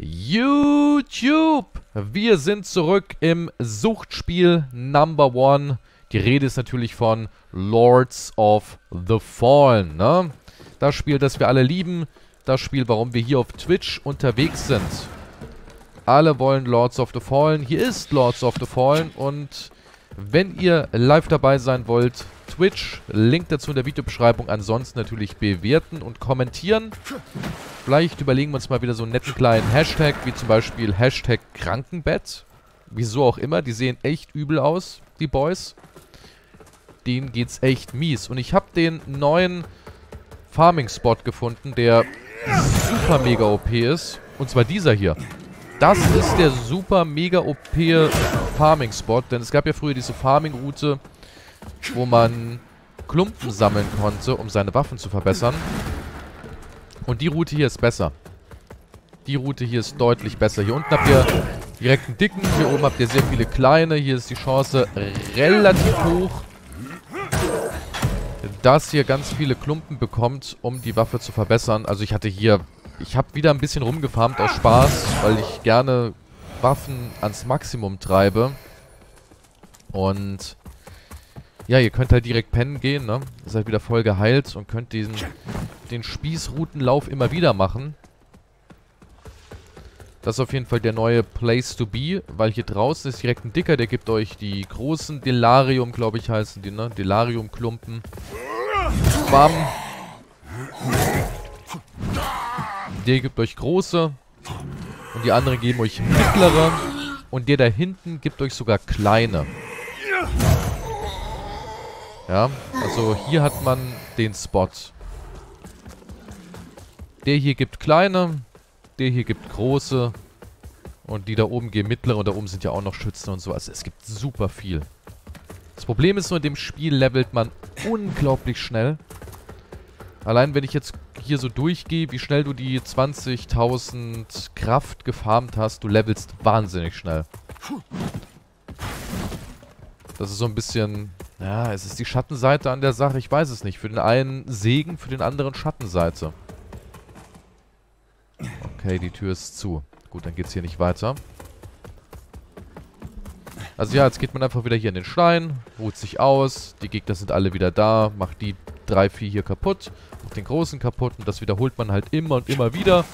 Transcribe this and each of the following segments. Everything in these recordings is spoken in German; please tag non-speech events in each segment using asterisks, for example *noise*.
YouTube! Wir sind zurück im Suchtspiel Number One. Die Rede ist natürlich von Lords of the Fallen, ne? Das Spiel, das wir alle lieben. Das Spiel, warum wir hier auf Twitch unterwegs sind. Alle wollen Lords of the Fallen. Hier ist Lords of the Fallen und wenn ihr live dabei sein wollt, Twitch, Link dazu in der Videobeschreibung. Ansonsten natürlich bewerten und kommentieren. Vielleicht überlegen wir uns mal wieder so einen netten kleinen Hashtag, wie zum Beispiel Hashtag Krankenbett. Wieso auch immer, die sehen echt übel aus, die Boys. Denen geht's echt mies. Und ich habe den neuen Farming-Spot gefunden, der super mega OP ist. Und zwar dieser hier. Das ist der super mega OP Farming-Spot, denn es gab ja früher diese Farming-Route, wo man Klumpen sammeln konnte, um seine Waffen zu verbessern. Und die Route hier ist besser. Die Route hier ist deutlich besser. Hier unten habt ihr direkt einen dicken, hier oben habt ihr sehr viele kleine. Hier ist die Chance relativ hoch, dass ihr ganz viele Klumpen bekommt, um die Waffe zu verbessern. Also ich hatte hier... Ich habe wieder ein bisschen rumgefarmt aus Spaß, weil ich gerne Waffen ans Maximum treibe. Und ja, ihr könnt halt direkt pennen gehen, ne? Ihr seid wieder voll geheilt und könnt diesen den Spießroutenlauf immer wieder machen. Das ist auf jeden Fall der neue Place to be, weil hier draußen ist direkt ein Dicker, der gibt euch die großen Delarium, glaube ich, heißen die, ne? Delarium-Klumpen. Bam. Der gibt euch große. Und die anderen geben euch mittlere. Und der da hinten gibt euch sogar kleine. Ja, also hier hat man den Spot. Der hier gibt kleine, der hier gibt große. Und die da oben geben mittlere und da oben sind ja auch noch Schützen und so. Also es gibt super viel. Das Problem ist nur, in dem Spiel levelt man unglaublich schnell. Allein wenn ich jetzt hier so durchgehe, wie schnell du die 20.000 Kraft gefarmt hast, du levelst wahnsinnig schnell. Das ist so ein bisschen... Ja, es ist die Schattenseite an der Sache, ich weiß es nicht. Für den einen Segen, für den anderen Schattenseite. Okay, die Tür ist zu. Gut, dann geht's hier nicht weiter. Also ja, jetzt geht man einfach wieder hier in den Stein, ruht sich aus, die Gegner sind alle wieder da, macht die drei, vier hier kaputt, macht den großen kaputt und das wiederholt man halt immer und immer wieder.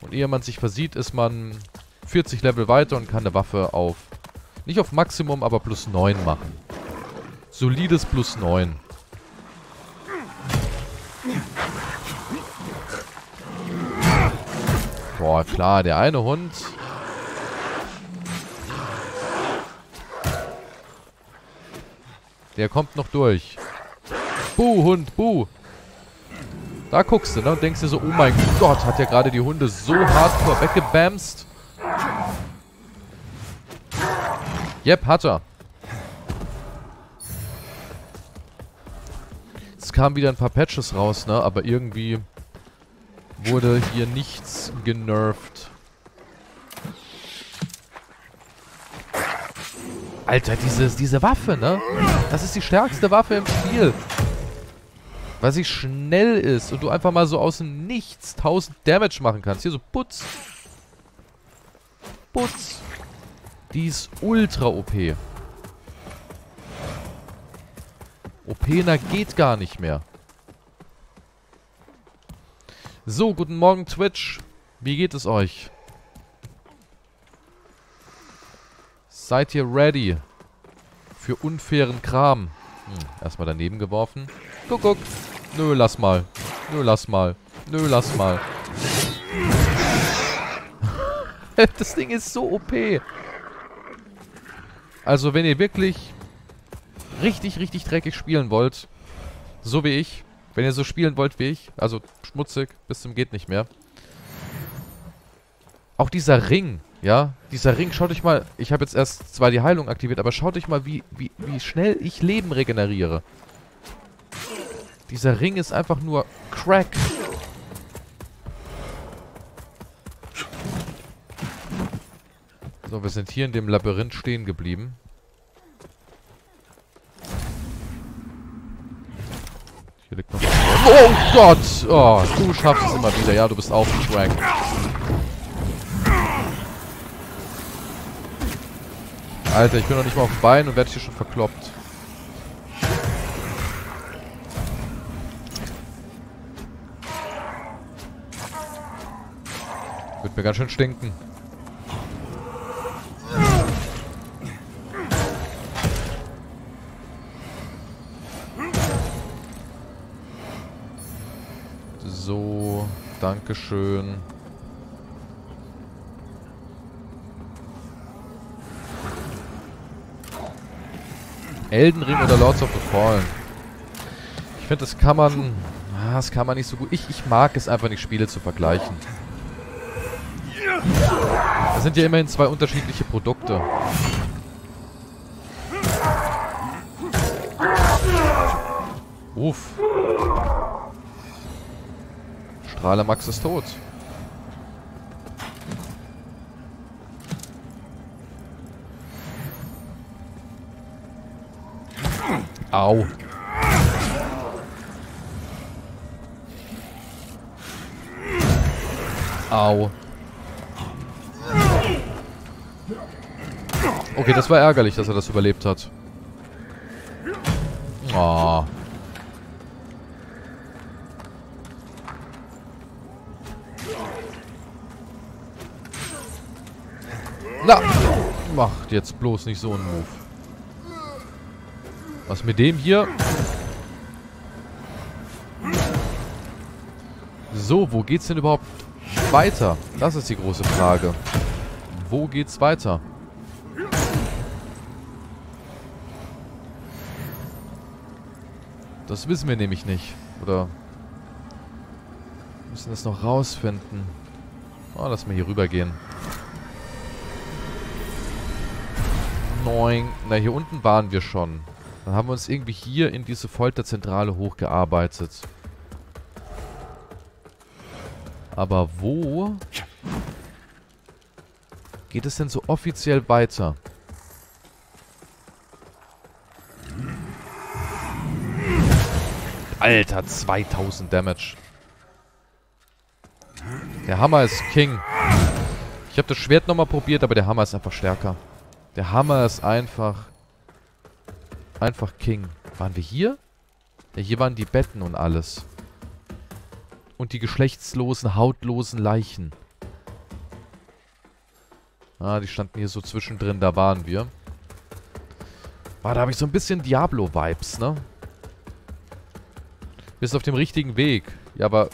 Und ehe man sich versieht, ist man 40 Level weiter und kann eine Waffe auf, nicht auf Maximum, aber plus 9 machen. Solides plus 9. Boah, klar, der eine Hund. Der kommt noch durch. Buh, Hund, buh. Da guckst du, ne? Und denkst dir so, oh mein Gott, hat der gerade die Hunde so hardcore weggebamst. Yep, hat er. Es kamen wieder ein paar Patches raus, ne? Aber irgendwie wurde hier nichts genervt. Alter, dieses, diese Waffe, ne? Das ist die stärkste Waffe im Spiel. Weil sie schnell ist und du einfach mal so aus dem Nichts 1000 Damage machen kannst. Hier so Putz. Putz. Die ist ultra OP. OPner geht gar nicht mehr. So, guten Morgen Twitch. Wie geht es euch? Seid ihr ready für unfairen Kram? Hm, erstmal daneben geworfen. Guck, guck. Nö, lass mal. Nö, lass mal. Nö, lass mal. *laughs* das Ding ist so OP. Also, wenn ihr wirklich richtig, richtig dreckig spielen wollt, so wie ich, wenn ihr so spielen wollt wie ich, also schmutzig bis zum geht nicht mehr. Auch dieser Ring, ja, dieser Ring, schaut euch mal, ich habe jetzt erst zwar die Heilung aktiviert, aber schaut euch mal, wie, wie, wie schnell ich Leben regeneriere. Dieser Ring ist einfach nur Crack. So, wir sind hier in dem Labyrinth stehen geblieben. Hier liegt noch... Oh Gott! Oh, du schaffst es immer wieder. Ja, du bist auch ein Crack. Alter, ich bin noch nicht mal auf dem Bein und werde hier schon verkloppt. Mir ganz schön stinken. So, Dankeschön. Elden Ring oder Lords of the Fallen. Ich finde, das kann man... Ah, das kann man nicht so gut... Ich, ich mag es einfach nicht, Spiele zu vergleichen. Das sind ja immerhin zwei unterschiedliche Produkte. Uff. Strahler Max ist tot. Au. Au. Okay, das war ärgerlich, dass er das überlebt hat. Oh. Na! Macht jetzt bloß nicht so einen Move. Was mit dem hier? So, wo geht's denn überhaupt weiter? Das ist die große Frage. Wo geht's weiter? Das wissen wir nämlich nicht. Oder müssen das noch rausfinden. Oh, lass mal hier rüber gehen. Neun. Na, hier unten waren wir schon. Dann haben wir uns irgendwie hier in diese Folterzentrale hochgearbeitet. Aber wo geht es denn so offiziell weiter? Alter, 2000 Damage. Der Hammer ist King. Ich habe das Schwert nochmal probiert, aber der Hammer ist einfach stärker. Der Hammer ist einfach Einfach King. Waren wir hier? Ja, hier waren die Betten und alles. Und die geschlechtslosen, hautlosen Leichen. Ah, die standen hier so zwischendrin. Da waren wir. Ah, da habe ich so ein bisschen Diablo-Vibes, ne? Bist auf dem richtigen Weg. Ja, aber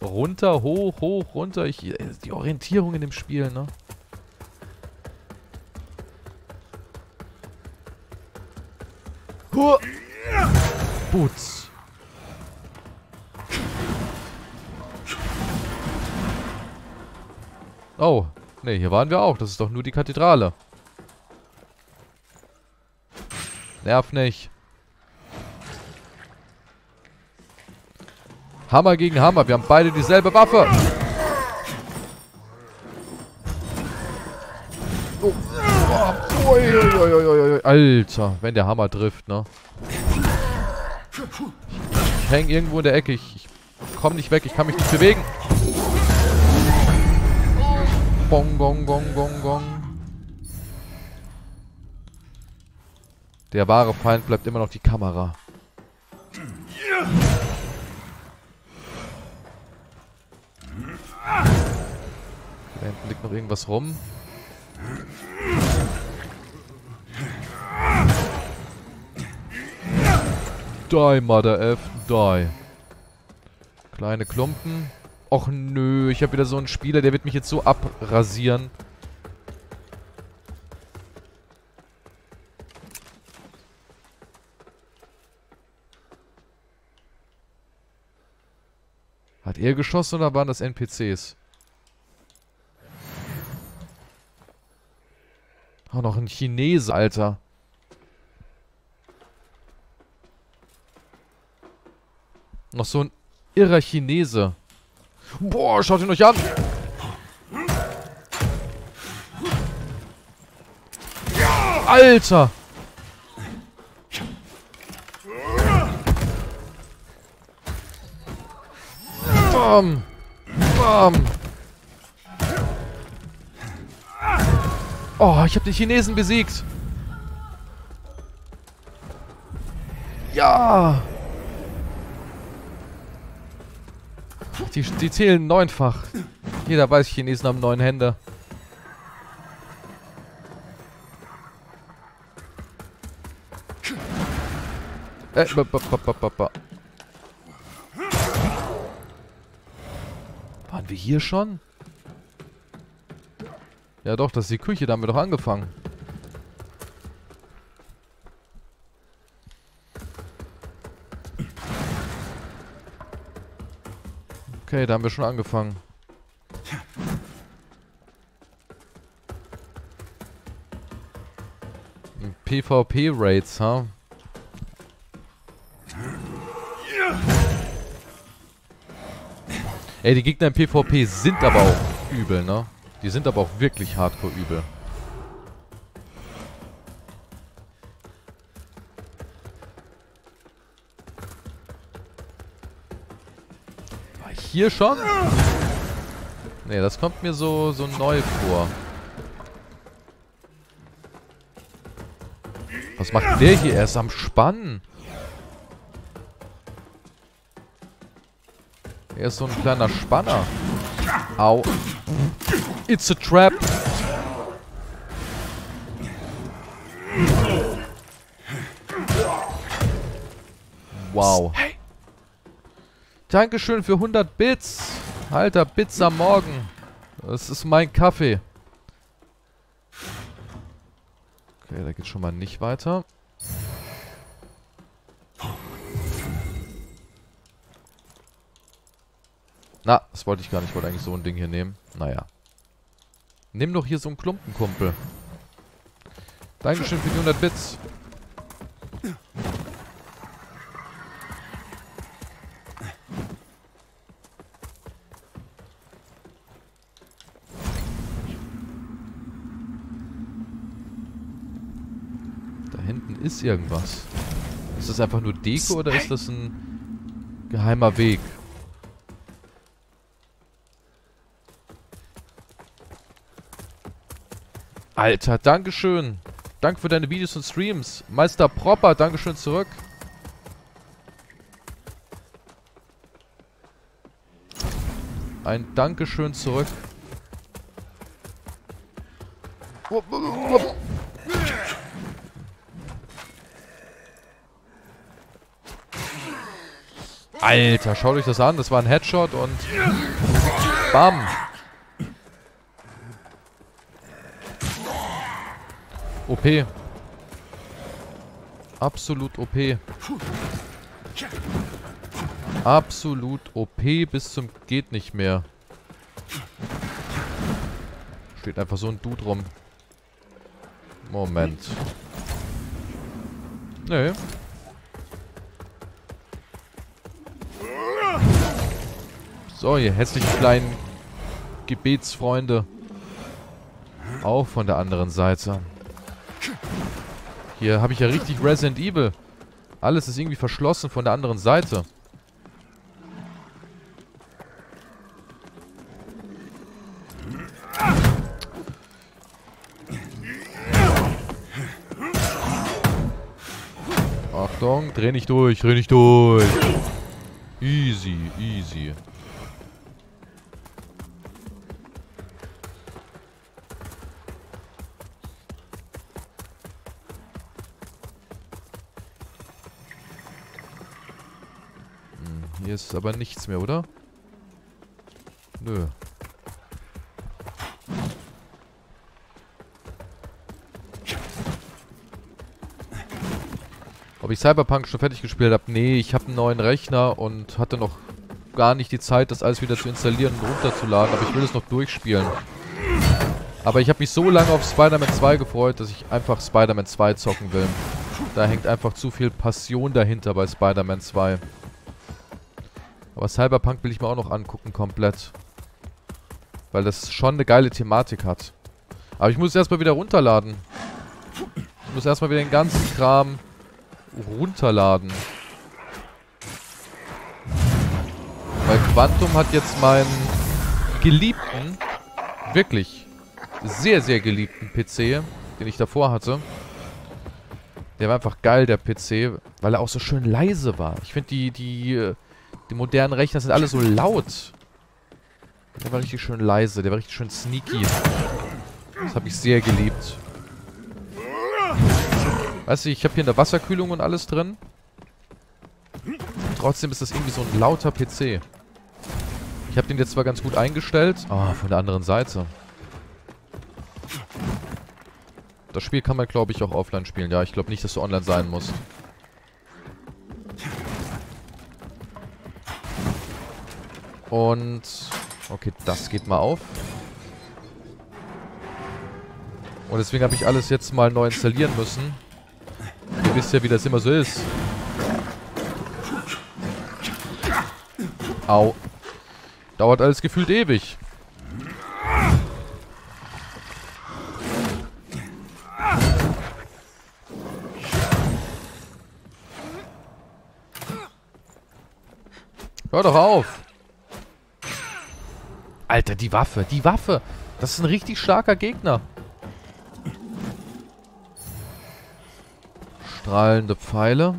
runter, hoch, hoch, runter. Ich, die Orientierung in dem Spiel, ne? Boots. Oh. Ne, hier waren wir auch. Das ist doch nur die Kathedrale. Nerv nicht. Hammer gegen Hammer. Wir haben beide dieselbe Waffe. Oh. Oh. Alter, wenn der Hammer trifft, ne? Ich häng irgendwo in der Ecke. Ich, ich komm nicht weg. Ich kann mich nicht bewegen. Bong, gong, gong, gong, gong. Der wahre Feind bleibt immer noch die Kamera. Da hinten liegt noch irgendwas rum. Die, Mother F, die. Kleine Klumpen. Och nö, ich habe wieder so einen Spieler, der wird mich jetzt so abrasieren. Hat er geschossen oder waren das NPCs? Oh, noch ein Chinese, Alter. Noch so ein irrer Chinese. Boah, schaut ihn euch an. Alter. Bam! Bam! Oh, ich habe die Chinesen besiegt. Ja! Die, die zählen neunfach. Jeder weiß, Chinesen haben neun Hände. Äh. Waren wir hier schon? Ja doch, das ist die Küche, da haben wir doch angefangen. Okay, da haben wir schon angefangen. PvP-Raids, ha? Huh? Ey, die Gegner im PvP sind aber auch übel, ne? Die sind aber auch wirklich hardcore übel. War ich hier schon? Ne, das kommt mir so, so neu vor. Was macht der hier? Er ist am Spannen. Er ist so ein kleiner Spanner. Au. It's a trap. Wow. Dankeschön für 100 Bits. Alter, Bits am Morgen. Das ist mein Kaffee. Okay, da geht schon mal nicht weiter. Na, das wollte ich gar nicht. Ich wollte eigentlich so ein Ding hier nehmen. Naja. Nimm doch hier so einen Klumpenkumpel. Dankeschön für die 100 Bits. Da hinten ist irgendwas. Ist das einfach nur Deko oder ist das ein geheimer Weg? Alter, Dankeschön. Danke für deine Videos und Streams. Meister Propper, Dankeschön zurück. Ein Dankeschön zurück. Alter, schaut euch das an. Das war ein Headshot und... Bam. OP. Absolut OP. Absolut OP bis zum geht nicht mehr. Steht einfach so ein Dude rum. Moment. Nö. So, ihr hässlichen kleinen Gebetsfreunde. Auch von der anderen Seite. Hier habe ich ja richtig Resident Evil. Alles ist irgendwie verschlossen von der anderen Seite. Achtung, dreh nicht durch, dreh nicht durch. Easy, easy. Ist aber nichts mehr, oder? Nö. Ob ich Cyberpunk schon fertig gespielt habe? Nee, ich habe einen neuen Rechner und hatte noch gar nicht die Zeit, das alles wieder zu installieren und runterzuladen. Aber ich will es noch durchspielen. Aber ich habe mich so lange auf Spider-Man 2 gefreut, dass ich einfach Spider-Man 2 zocken will. Da hängt einfach zu viel Passion dahinter bei Spider-Man 2. Aber Cyberpunk will ich mir auch noch angucken, komplett. Weil das schon eine geile Thematik hat. Aber ich muss es erstmal wieder runterladen. Ich muss erstmal wieder den ganzen Kram runterladen. Weil Quantum hat jetzt meinen geliebten, wirklich sehr, sehr geliebten PC, den ich davor hatte, Der war einfach geil, der PC, weil er auch so schön leise war. Ich finde, die, die, äh, die modernen Rechner sind alle so laut. Der war richtig schön leise, der war richtig schön sneaky. Das habe ich sehr geliebt. Weißt du, ich habe hier eine Wasserkühlung und alles drin. Trotzdem ist das irgendwie so ein lauter PC. Ich habe den jetzt zwar ganz gut eingestellt. Oh, von der anderen Seite. Das Spiel kann man, glaube ich, auch offline spielen. Ja, ich glaube nicht, dass du online sein musst. Und... Okay, das geht mal auf. Und deswegen habe ich alles jetzt mal neu installieren müssen. Ihr wisst ja, wie das immer so ist. Au. Dauert alles gefühlt ewig. Hör doch auf. Alter, die Waffe, die Waffe. Das ist ein richtig starker Gegner. Strahlende Pfeile.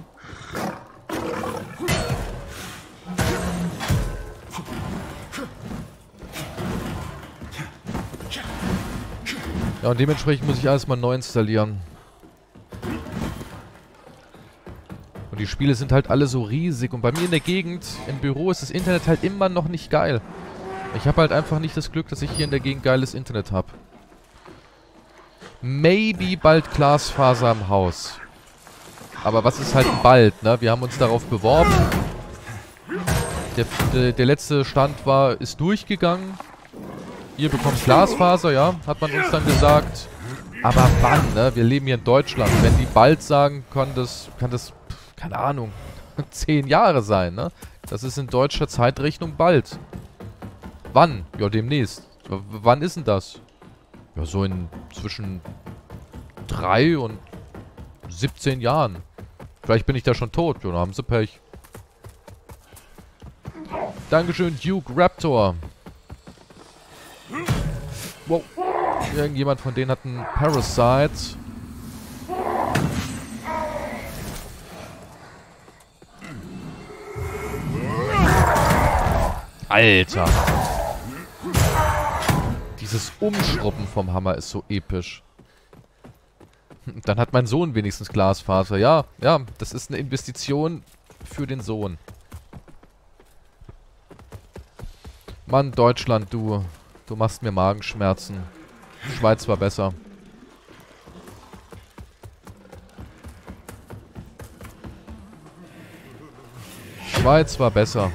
Ja, und dementsprechend muss ich alles mal neu installieren. Und die Spiele sind halt alle so riesig. Und bei mir in der Gegend, im Büro, ist das Internet halt immer noch nicht geil. Ich habe halt einfach nicht das Glück, dass ich hier in der Gegend geiles Internet habe. Maybe bald Glasfaser im Haus. Aber was ist halt bald, ne? Wir haben uns darauf beworben. Der, der, der letzte Stand war, ist durchgegangen. Ihr bekommt Glasfaser, ja, hat man uns dann gesagt. Aber wann, ne? Wir leben hier in Deutschland. Wenn die bald sagen, kann das, kann das, keine Ahnung, *laughs* zehn Jahre sein, ne? Das ist in deutscher Zeitrechnung bald. Wann? Ja, demnächst. W wann ist denn das? Ja, so in zwischen drei und 17 Jahren. Vielleicht bin ich da schon tot. Ja, dann haben sie Pech. Dankeschön, Duke Raptor. Wow. Irgendjemand von denen hat einen Parasite. Alter. Dieses Umschrubben vom Hammer ist so episch. Dann hat mein Sohn wenigstens Glasfaser. Ja, ja, das ist eine Investition für den Sohn. Mann, Deutschland, du. Du machst mir Magenschmerzen. Schweiz war besser. Schweiz war besser.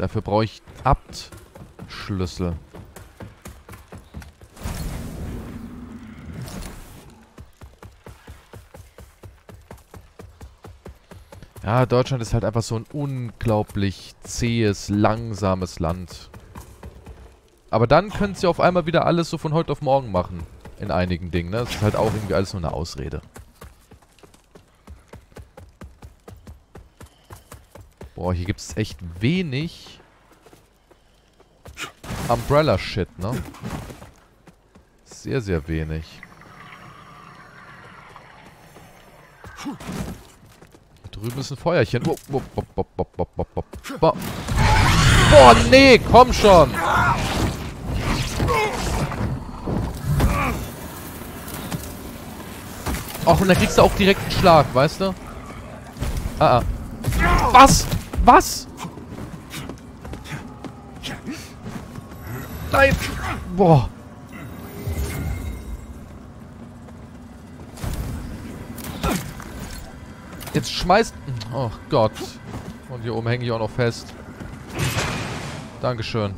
Dafür brauche ich Abt-Schlüssel. Ja, Deutschland ist halt einfach so ein unglaublich zähes, langsames Land. Aber dann können sie auf einmal wieder alles so von heute auf morgen machen. In einigen Dingen, ne? Das ist halt auch irgendwie alles nur eine Ausrede. Boah, hier gibt es echt wenig Umbrella-Shit, ne? Sehr, sehr wenig. drüben ist ein Feuerchen. Boah. Nee, komm schon. Och, und dann kriegst du auch direkt einen Schlag, weißt du? Ah, ah. Was? Was? Nein. Boah. Jetzt schmeißt... Oh Gott. Und hier oben hänge ich auch noch fest. Dankeschön.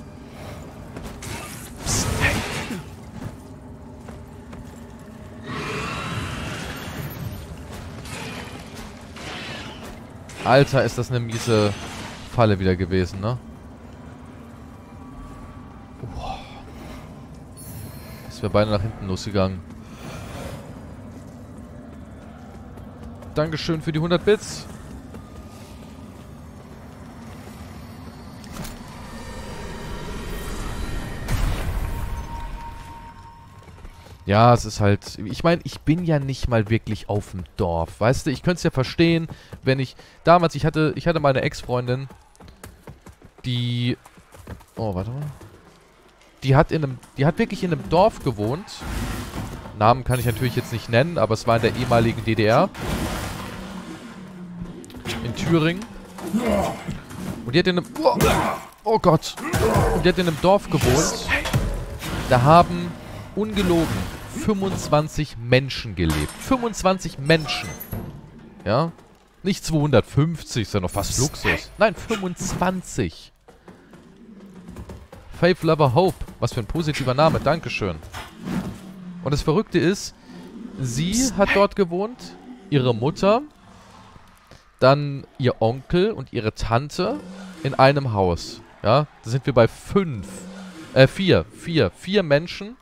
Alter, ist das eine miese Falle wieder gewesen, ne? Boah. Das wäre beinahe nach hinten losgegangen. Dankeschön für die 100 Bits. Ja, es ist halt... Ich meine, ich bin ja nicht mal wirklich auf dem Dorf. Weißt du, ich könnte es ja verstehen, wenn ich... Damals, ich hatte, ich hatte meine Ex-Freundin, die... Oh, warte mal. Die hat in einem... Die hat wirklich in einem Dorf gewohnt. Namen kann ich natürlich jetzt nicht nennen, aber es war in der ehemaligen DDR. In Thüringen. Und die hat in einem... Oh, oh Gott. Und die hat in einem Dorf gewohnt. Da haben ungelogen 25 Menschen gelebt. 25 Menschen. Ja? Nicht 250, ist ja noch fast Luxus. Nein, 25. Faith Lover Hope. Was für ein positiver Name. Dankeschön. Und das Verrückte ist, sie hat dort gewohnt, ihre Mutter, dann ihr Onkel und ihre Tante in einem Haus. Ja, da sind wir bei fünf. Äh, vier. Vier. Vier Menschen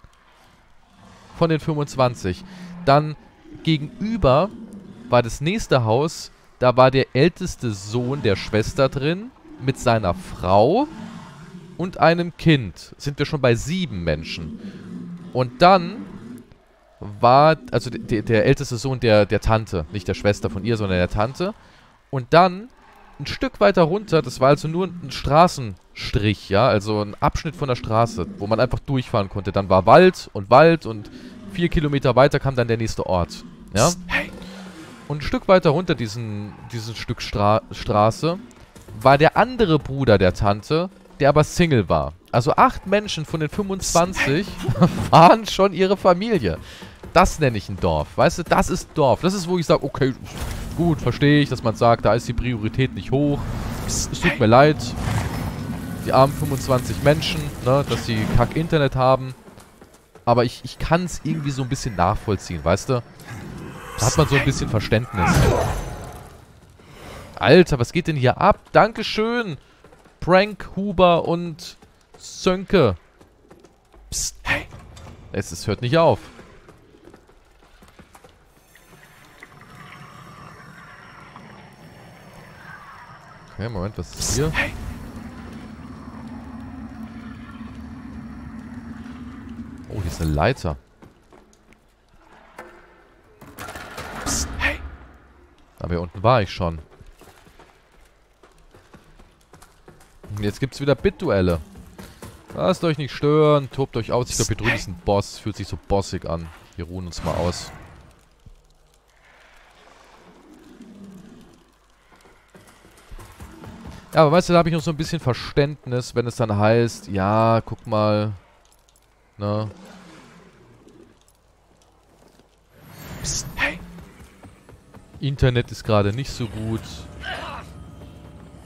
von den 25. Dann gegenüber war das nächste Haus, da war der älteste Sohn der Schwester drin mit seiner Frau und einem Kind. Sind wir schon bei sieben Menschen. Und dann war, also der, älteste Sohn der, der Tante, nicht der Schwester von ihr, sondern der Tante. Und dann ein Stück weiter runter, das war also nur ein Straßenstrich, ja, also ein Abschnitt von der Straße, wo man einfach durchfahren konnte. Dann war Wald und Wald und vier Kilometer weiter kam dann der nächste Ort, ja. Und ein Stück weiter runter diesen, diesen Stück Stra Straße war der andere Bruder der Tante, der aber Single war. Also acht Menschen von den 25 *laughs* waren schon ihre Familie. Das nenne ich ein Dorf. Weißt du, das ist Dorf. Das ist, wo ich sage, okay, gut, verstehe ich, dass man sagt, da ist die Priorität nicht hoch. Es tut mir leid. Die armen 25 Menschen, ne, dass sie kack Internet haben. Aber ich, ich kann es irgendwie so ein bisschen nachvollziehen, weißt du? Da hat man so ein bisschen Verständnis. Alter, was geht denn hier ab? Dankeschön. Prank, Huber und Sönke. Psst, hey. Es, es hört nicht auf. Okay, Moment, was ist hier? Oh, hier ist eine Leiter. Aber hier unten war ich schon. Und jetzt gibt es wieder Bit-Duelle. Lasst euch nicht stören, tobt euch aus. Ich glaube, hier drüben ist ein Boss. Fühlt sich so bossig an. Wir ruhen uns mal aus. Ja, aber weißt du, da habe ich noch so ein bisschen Verständnis, wenn es dann heißt, ja, guck mal, ne? Psst, hey. Internet ist gerade nicht so gut.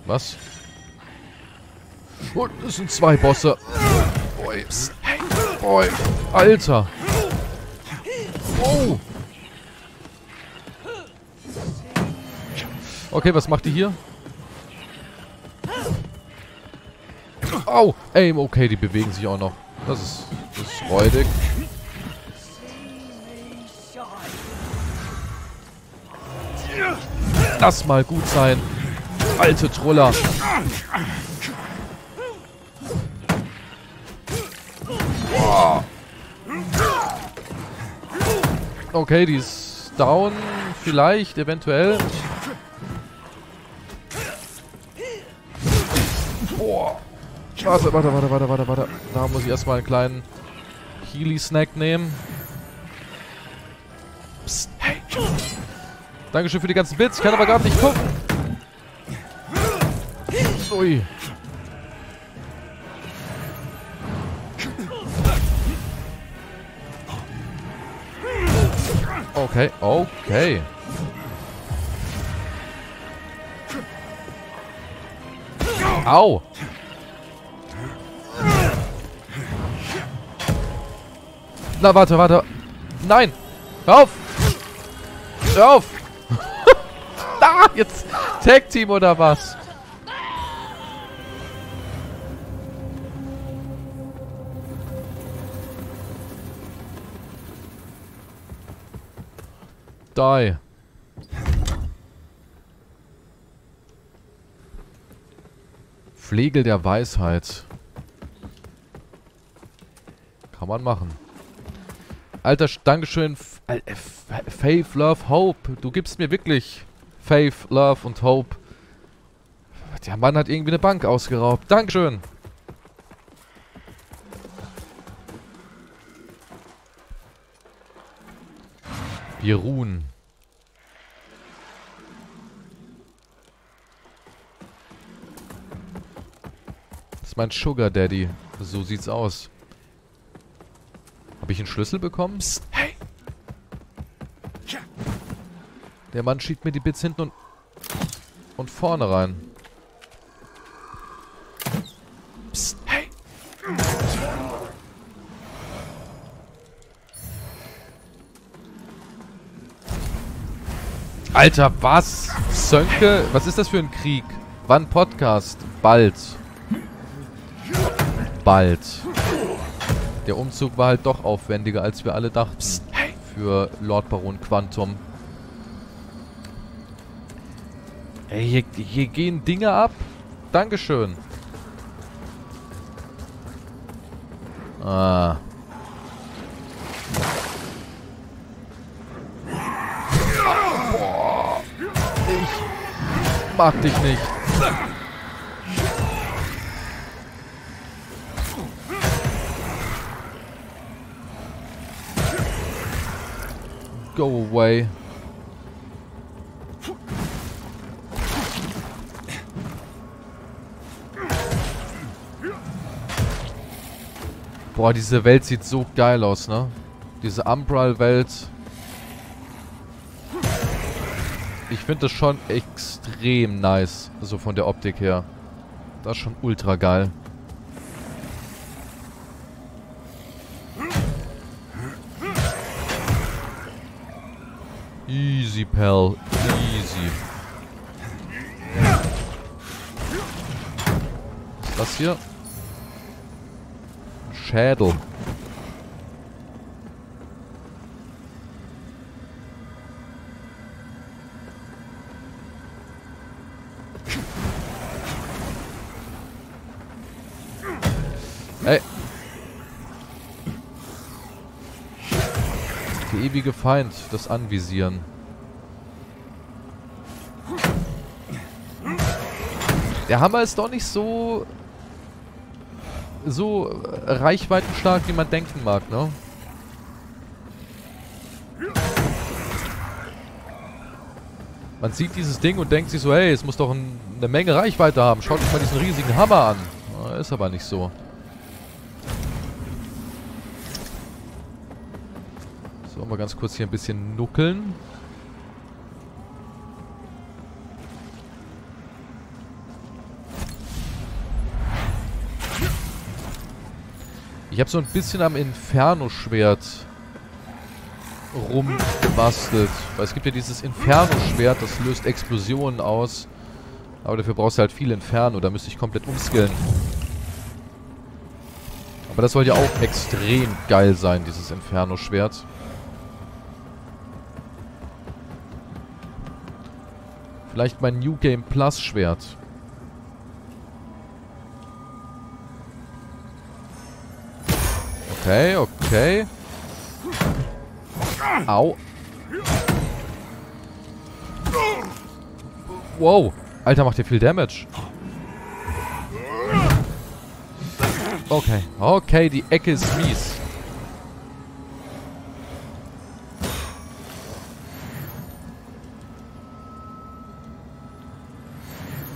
Was? Und es sind zwei Bosse. Oi. Oi. Alter. Oh. Okay, was macht die hier? Au! Aim, okay, die bewegen sich auch noch. Das ist, das ist räudig. Lass mal gut sein. Alte Troller. Okay, die ist down. Vielleicht, eventuell. Boah. Warte, warte, warte, warte, warte, warte. Da muss ich erstmal einen kleinen Healy-Snack nehmen. Psst, hey. Dankeschön für die ganzen Bits. Ich kann aber gar nicht gucken. Ui. Okay, okay. Au! Na, warte, warte. Nein! Hör auf! Hör auf! *laughs* ah, jetzt Tag Team oder was? Die. Flegel der Weisheit. Kann man machen. Alter, Dankeschön. Äh, Faith, Love, Hope. Du gibst mir wirklich Faith, Love und Hope. Der Mann hat irgendwie eine Bank ausgeraubt. Dankeschön. Wir ruhen. Ist mein Sugar Daddy. So sieht's aus. Habe ich einen Schlüssel bekommen? Psst, hey! Der Mann schiebt mir die Bits hinten und, und vorne rein. Psst, hey! Alter, was? Sönke? Was ist das für ein Krieg? Wann Podcast? Bald. Bald. Der Umzug war halt doch aufwendiger, als wir alle dachten. Für Lord Baron Quantum. Ey, hier, hier gehen Dinge ab. Dankeschön. Ah. mag dich nicht. Go away. Boah, diese Welt sieht so geil aus, ne? Diese Umbral-Welt Ich finde das schon extrem nice. So von der Optik her. Das ist schon ultra geil. Easy, Pal. Easy. Was ist das hier? Schädel. Ey. Der ewige Feind, das Anvisieren. Der Hammer ist doch nicht so... so reichweitenstark, wie man denken mag, ne? Man sieht dieses Ding und denkt sich so, hey, es muss doch ein, eine Menge Reichweite haben. Schaut euch mal diesen riesigen Hammer an. Ist aber nicht so. So, mal ganz kurz hier ein bisschen nuckeln. Ich habe so ein bisschen am Inferno-Schwert rumgebastelt. Weil es gibt ja dieses Inferno-Schwert, das löst Explosionen aus. Aber dafür brauchst du halt viel Inferno. Da müsste ich komplett umskillen. Aber das soll ja auch extrem geil sein, dieses Inferno-Schwert. Vielleicht mein New Game Plus Schwert. Okay, okay. Au. Wow. Alter, macht hier viel Damage. Okay. Okay, die Ecke ist mies.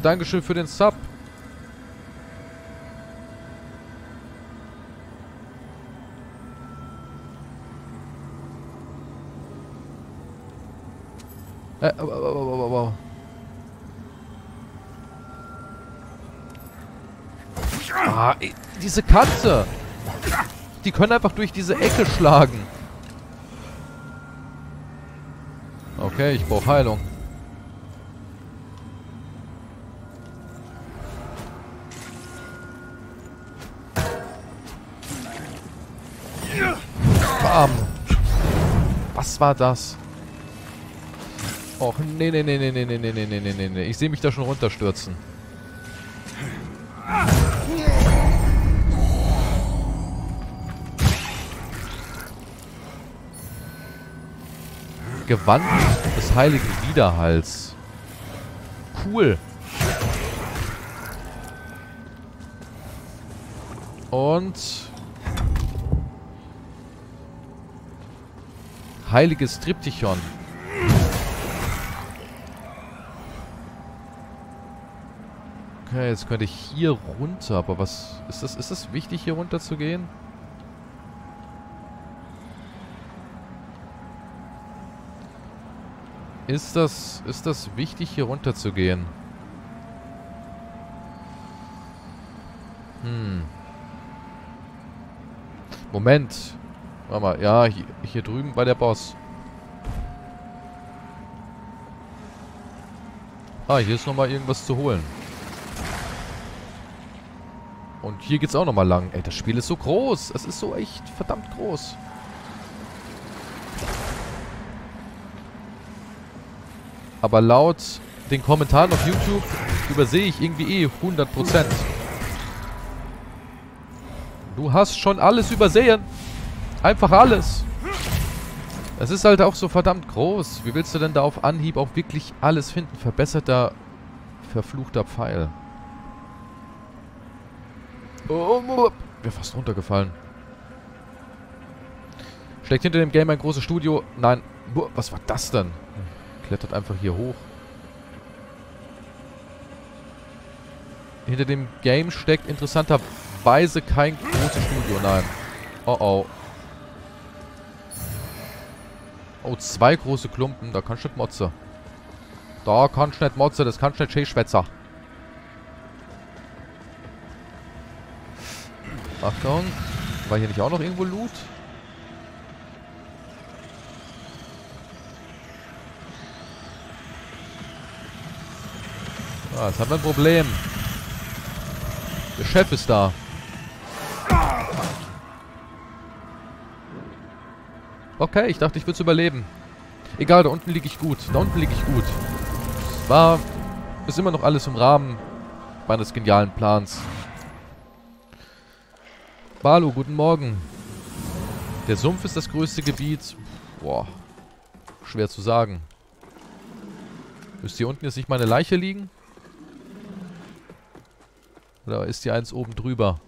Dankeschön für den Sub. Äh, oh, oh, oh, ah, diese Katze. Die können einfach durch diese Ecke schlagen. Okay, ich brauche Heilung. Bam. Was war das? Och, nee, nee, nee, nee, nee, nee, nee, nee, nee, nee. Ich sehe mich da schon runterstürzen. Gewand des heiligen Widerhalls. Cool. Und... Heiliges Triptychon. Okay, jetzt könnte ich hier runter, aber was... Ist das, ist das wichtig, hier runter zu gehen? Ist das, ist das wichtig, hier runter zu gehen? Hm. Moment. Warte mal, ja, hier, hier drüben war der Boss. Ah, hier ist nochmal irgendwas zu holen. Und hier geht's auch nochmal lang. Ey, das Spiel ist so groß. Es ist so echt verdammt groß. Aber laut den Kommentaren auf YouTube übersehe ich irgendwie eh 100%. Du hast schon alles übersehen. Einfach alles. Es ist halt auch so verdammt groß. Wie willst du denn da auf Anhieb auch wirklich alles finden? Verbesserter, verfluchter Pfeil. Oh, wäre fast runtergefallen. Steckt hinter dem Game ein großes Studio? Nein. Was war das denn? Klettert einfach hier hoch. Hinter dem Game steckt interessanterweise kein großes Studio. Nein. Oh oh. Oh, zwei große Klumpen. Da kannst du nicht motzen. Da kannst du nicht motzen. Das kannst du nicht schön. Achtung. War hier nicht auch noch irgendwo Loot? Ah, jetzt haben wir ein Problem. Der Chef ist da. Okay, ich dachte, ich würde es überleben. Egal, da unten liege ich gut. Da unten liege ich gut. War... Ist immer noch alles im Rahmen meines genialen Plans. Balu, guten Morgen. Der Sumpf ist das größte Gebiet. Boah. Schwer zu sagen. Müsste hier unten jetzt nicht meine Leiche liegen? Oder ist hier eins oben drüber?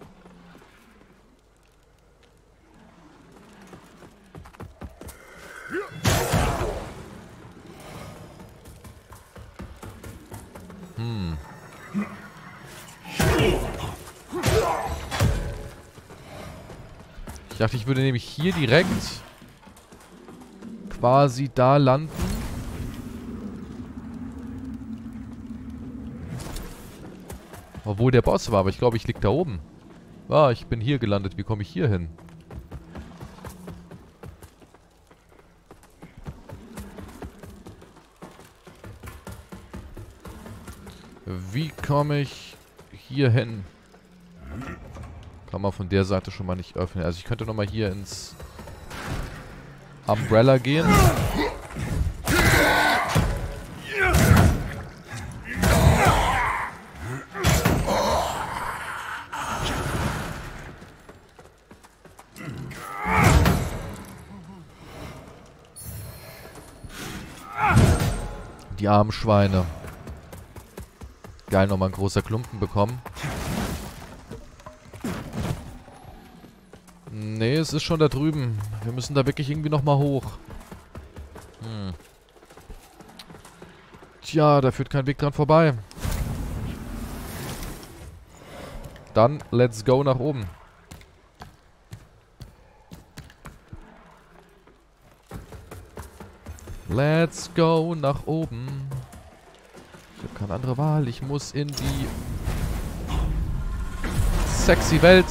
Hm. Dachte, ich würde nämlich hier direkt quasi da landen. Obwohl der Boss war, aber ich glaube, ich liege da oben. Ah, ich bin hier gelandet. Wie komme ich hier hin? Wie komme ich hier hin? Kann man von der Seite schon mal nicht öffnen. Also ich könnte nochmal hier ins Umbrella gehen. Die armen Schweine. Geil, nochmal ein großer Klumpen bekommen. Nee, es ist schon da drüben. Wir müssen da wirklich irgendwie nochmal hoch. Hm. Tja, da führt kein Weg dran vorbei. Dann let's go nach oben. Let's go nach oben. Ich habe keine andere Wahl. Ich muss in die sexy Welt.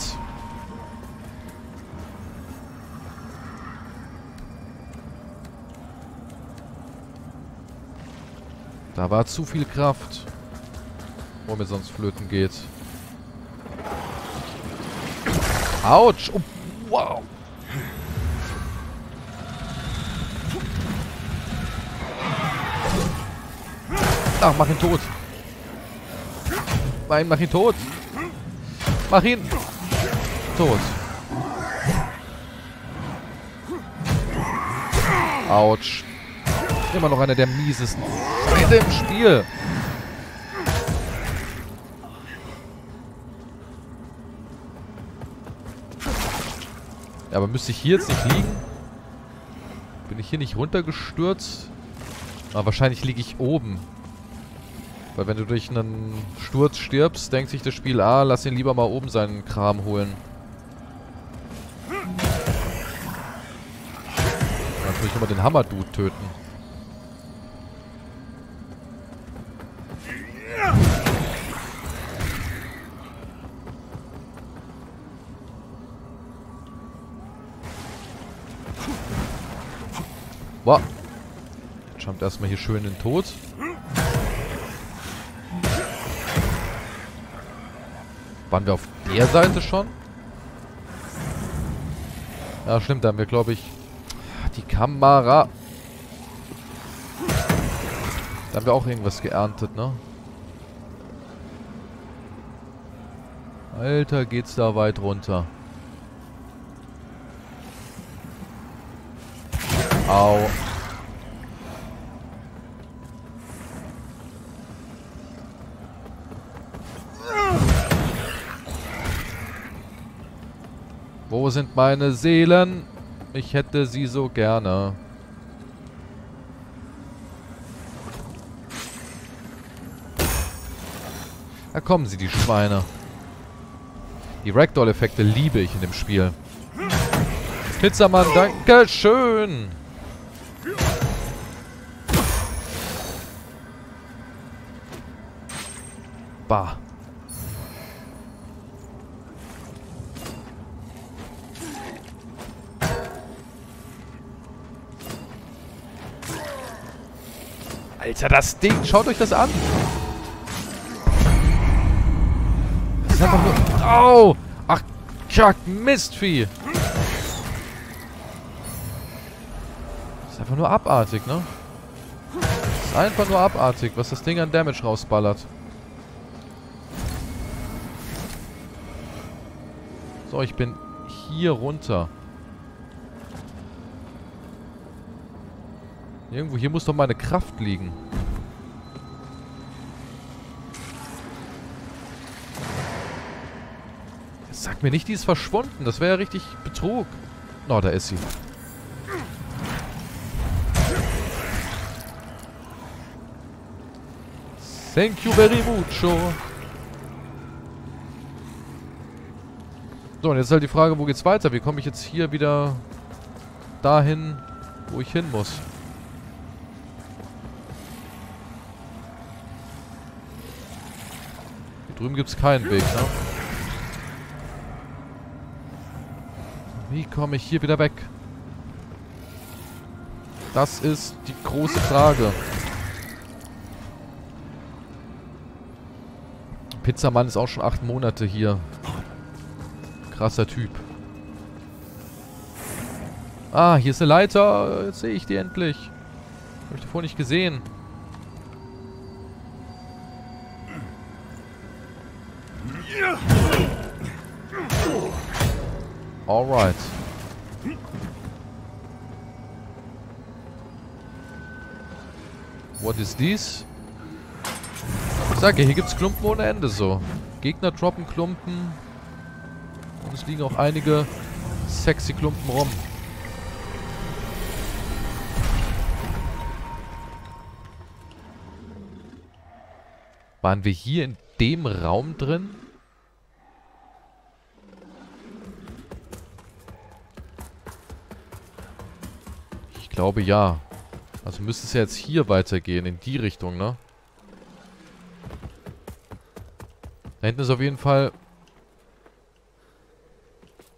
Da war zu viel Kraft, wo mir sonst flöten geht. Autsch! Oh, wow! Ach, mach ihn tot. Nein, mach ihn tot. Mach ihn. Tot. Autsch. Immer noch einer der miesesten Im Spiel. Ja, aber müsste ich hier jetzt nicht liegen? Bin ich hier nicht runtergestürzt? Aber wahrscheinlich liege ich oben. Weil wenn du durch einen Sturz stirbst, denkt sich das Spiel, ah, lass ihn lieber mal oben seinen Kram holen. Natürlich immer den Hammer-Dude töten. Wow. Jumpt erstmal hier schön den Tod. Waren wir auf der Seite schon? Ja, stimmt. Da haben wir, glaube ich... Die Kamera. Da haben wir auch irgendwas geerntet, ne? Alter, geht's da weit runter. Au. Sind meine Seelen? Ich hätte sie so gerne. Da kommen sie, die Schweine. Die Ragdoll-Effekte liebe ich in dem Spiel. Pizzamann, danke schön. Bah. Alter, das Ding. Schaut euch das an. Das ist einfach nur... Au! Oh, ach, Chuck, Mistvieh. Das ist einfach nur abartig, ne? Das ist einfach nur abartig, was das Ding an Damage rausballert. So, ich bin hier runter. Irgendwo hier muss doch meine Kraft liegen. Sag mir nicht, die ist verschwunden. Das wäre ja richtig Betrug. Oh, da ist sie. Thank you very mucho. So, und jetzt ist halt die Frage, wo geht's weiter? Wie komme ich jetzt hier wieder dahin, wo ich hin muss? Drüben gibt es keinen Weg, ne? Wie komme ich hier wieder weg? Das ist die große Frage. Pizzamann ist auch schon acht Monate hier. Krasser Typ. Ah, hier ist eine Leiter. Jetzt sehe ich die endlich. Habe ich davor nicht gesehen. Alright. What is this? Ich sage, hier gibt's Klumpen ohne Ende so. Gegner droppen Klumpen. Und es liegen auch einige sexy Klumpen rum. Waren wir hier in dem Raum drin? Glaube ja. Also müsste es ja jetzt hier weitergehen, in die Richtung, ne? Da hinten ist auf jeden Fall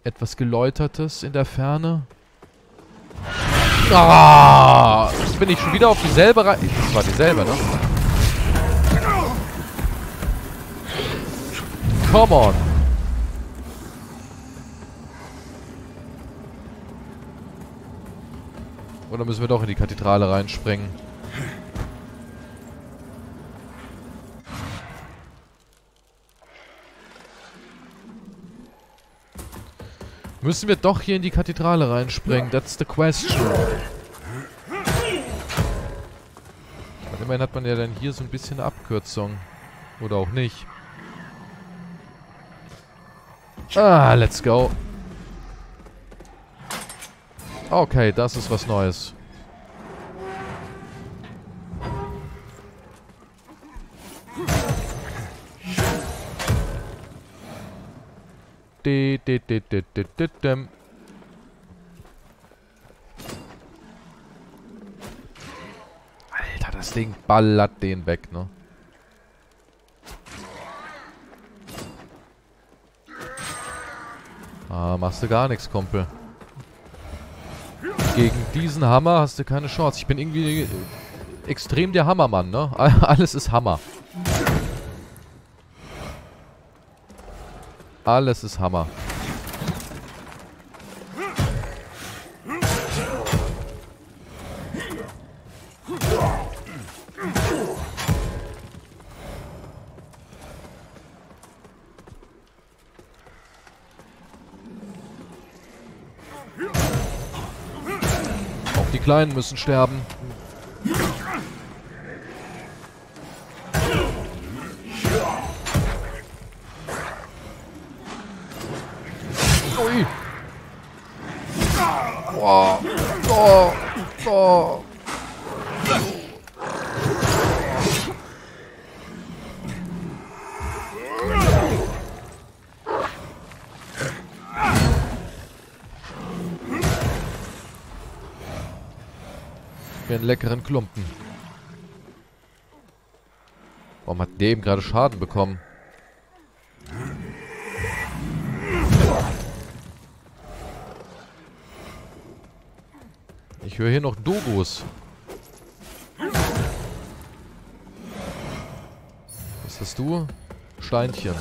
etwas Geläutertes in der Ferne. Ah! Jetzt bin ich schon wieder auf dieselbe Reihe. Das war dieselbe, ne? Come on! Oder müssen wir doch in die Kathedrale reinspringen? Müssen wir doch hier in die Kathedrale reinspringen? That's the question. Immerhin hat man ja dann hier so ein bisschen Abkürzung. Oder auch nicht. Ah, let's go. Okay, das ist was Neues. Alter, das Ding ballert den weg, ne? Ah, machst du gar nichts, Kumpel. Gegen diesen Hammer hast du keine Chance. Ich bin irgendwie extrem der Hammermann, ne? *laughs* Alles ist Hammer. Alles ist Hammer. Kleinen müssen sterben. Leckeren Klumpen. Warum hat der eben gerade Schaden bekommen? Ich höre hier noch Dogos. Was hast du? Steinchen.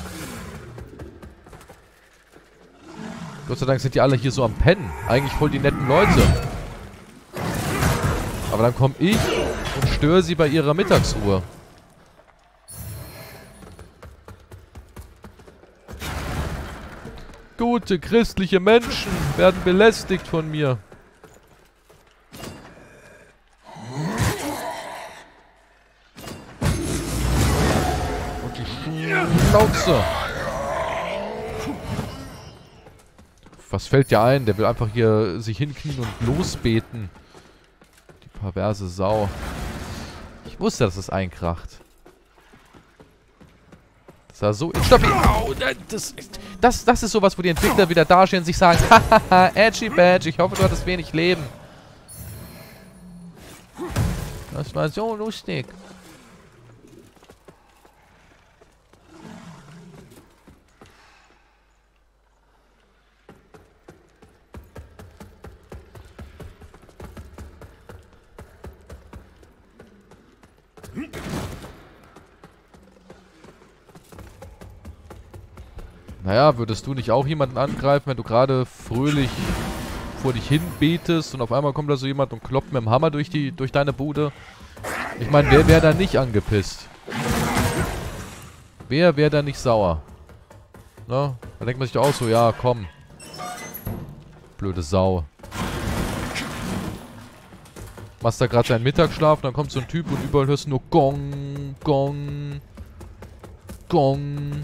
Gott sei Dank sind die alle hier so am Pennen. Eigentlich voll die netten Leute. Aber dann komme ich und störe sie bei ihrer Mittagsruhe. Gute christliche Menschen werden belästigt von mir. Und die Schnauze. Was fällt dir ein? Der will einfach hier sich hinknien und losbeten perverse Sau. Ich wusste, dass es einkracht. Das war so instabil. Au, das, das, das ist sowas, wo die Entwickler wieder dastehen und sich sagen, *laughs* hahaha, edgy badge, ich hoffe, du hattest wenig Leben. Das war so lustig. Naja, würdest du nicht auch jemanden angreifen, wenn du gerade fröhlich vor dich hin betest und auf einmal kommt da so jemand und kloppt mit dem Hammer durch, die, durch deine Bude? Ich meine, wer wäre da nicht angepisst? Wer wäre da nicht sauer? Na, da denkt man sich doch auch so, ja, komm. Blöde Sau. Machst da gerade deinen Mittagsschlaf, dann kommt so ein Typ und überall hörst du nur Gong, Gong, Gong.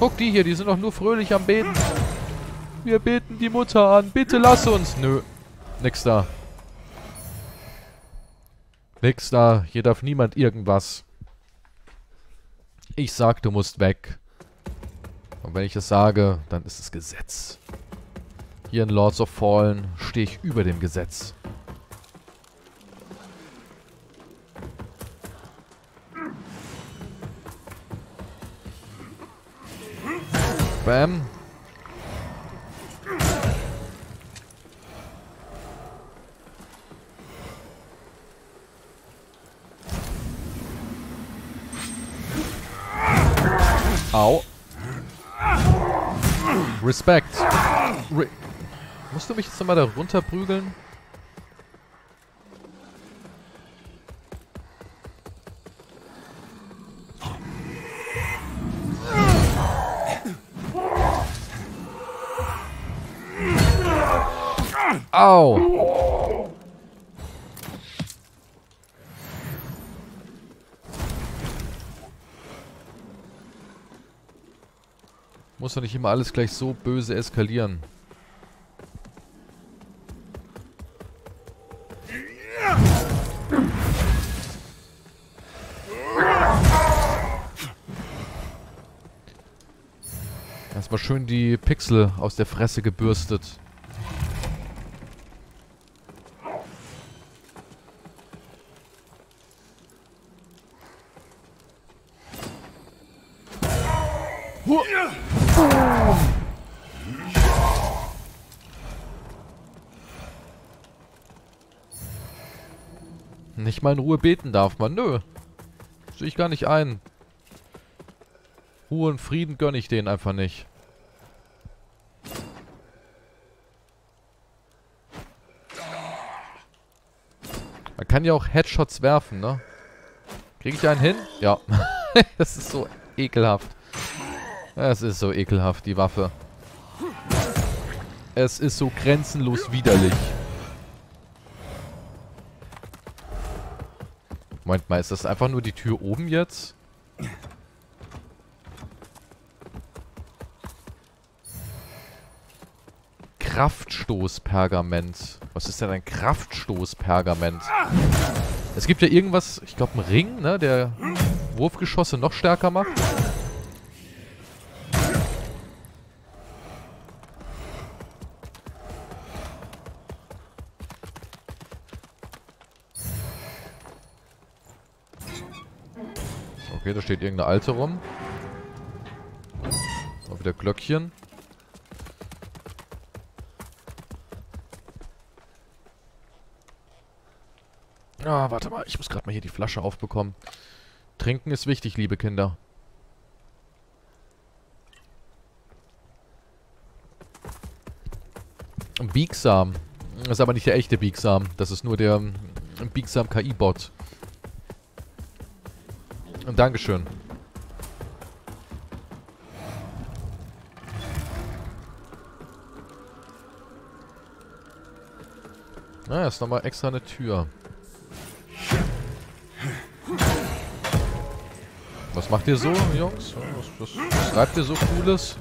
Guck die hier, die sind doch nur fröhlich am Beten. Wir beten die Mutter an. Bitte lass uns. Nö. Nix da. Nix da. Hier darf niemand irgendwas. Ich sag, du musst weg. Und wenn ich es sage, dann ist es Gesetz. Hier in Lords of Fallen stehe ich über dem Gesetz. Bam. Au. Respekt. Re Musst du mich jetzt nochmal da runterprügeln? Au. Muss doch nicht immer alles gleich so böse eskalieren. Erstmal schön die Pixel aus der Fresse gebürstet. In Ruhe beten darf man. Nö. Sehe ich gar nicht ein. Ruhe und Frieden gönne ich denen einfach nicht. Man kann ja auch Headshots werfen, ne? Kriege ich einen hin? Ja. *laughs* das ist so ekelhaft. Es ist so ekelhaft, die Waffe. Es ist so grenzenlos widerlich. Moment mal, ist das einfach nur die Tür oben jetzt? Kraftstoßpergament. Was ist denn ein Kraftstoßpergament? Es gibt ja irgendwas, ich glaube ein Ring, ne, der Wurfgeschosse noch stärker macht. Okay, da steht irgendeine Alte rum. Auch wieder Glöckchen. Ah, warte mal. Ich muss gerade mal hier die Flasche aufbekommen. Trinken ist wichtig, liebe Kinder. Biegsam. Das ist aber nicht der echte Biegsam. Das ist nur der Biegsam KI-Bot. Dankeschön. Ah, ist nochmal extra eine Tür. Was macht ihr so, Jungs? Was, was, treibt ihr so Cooles?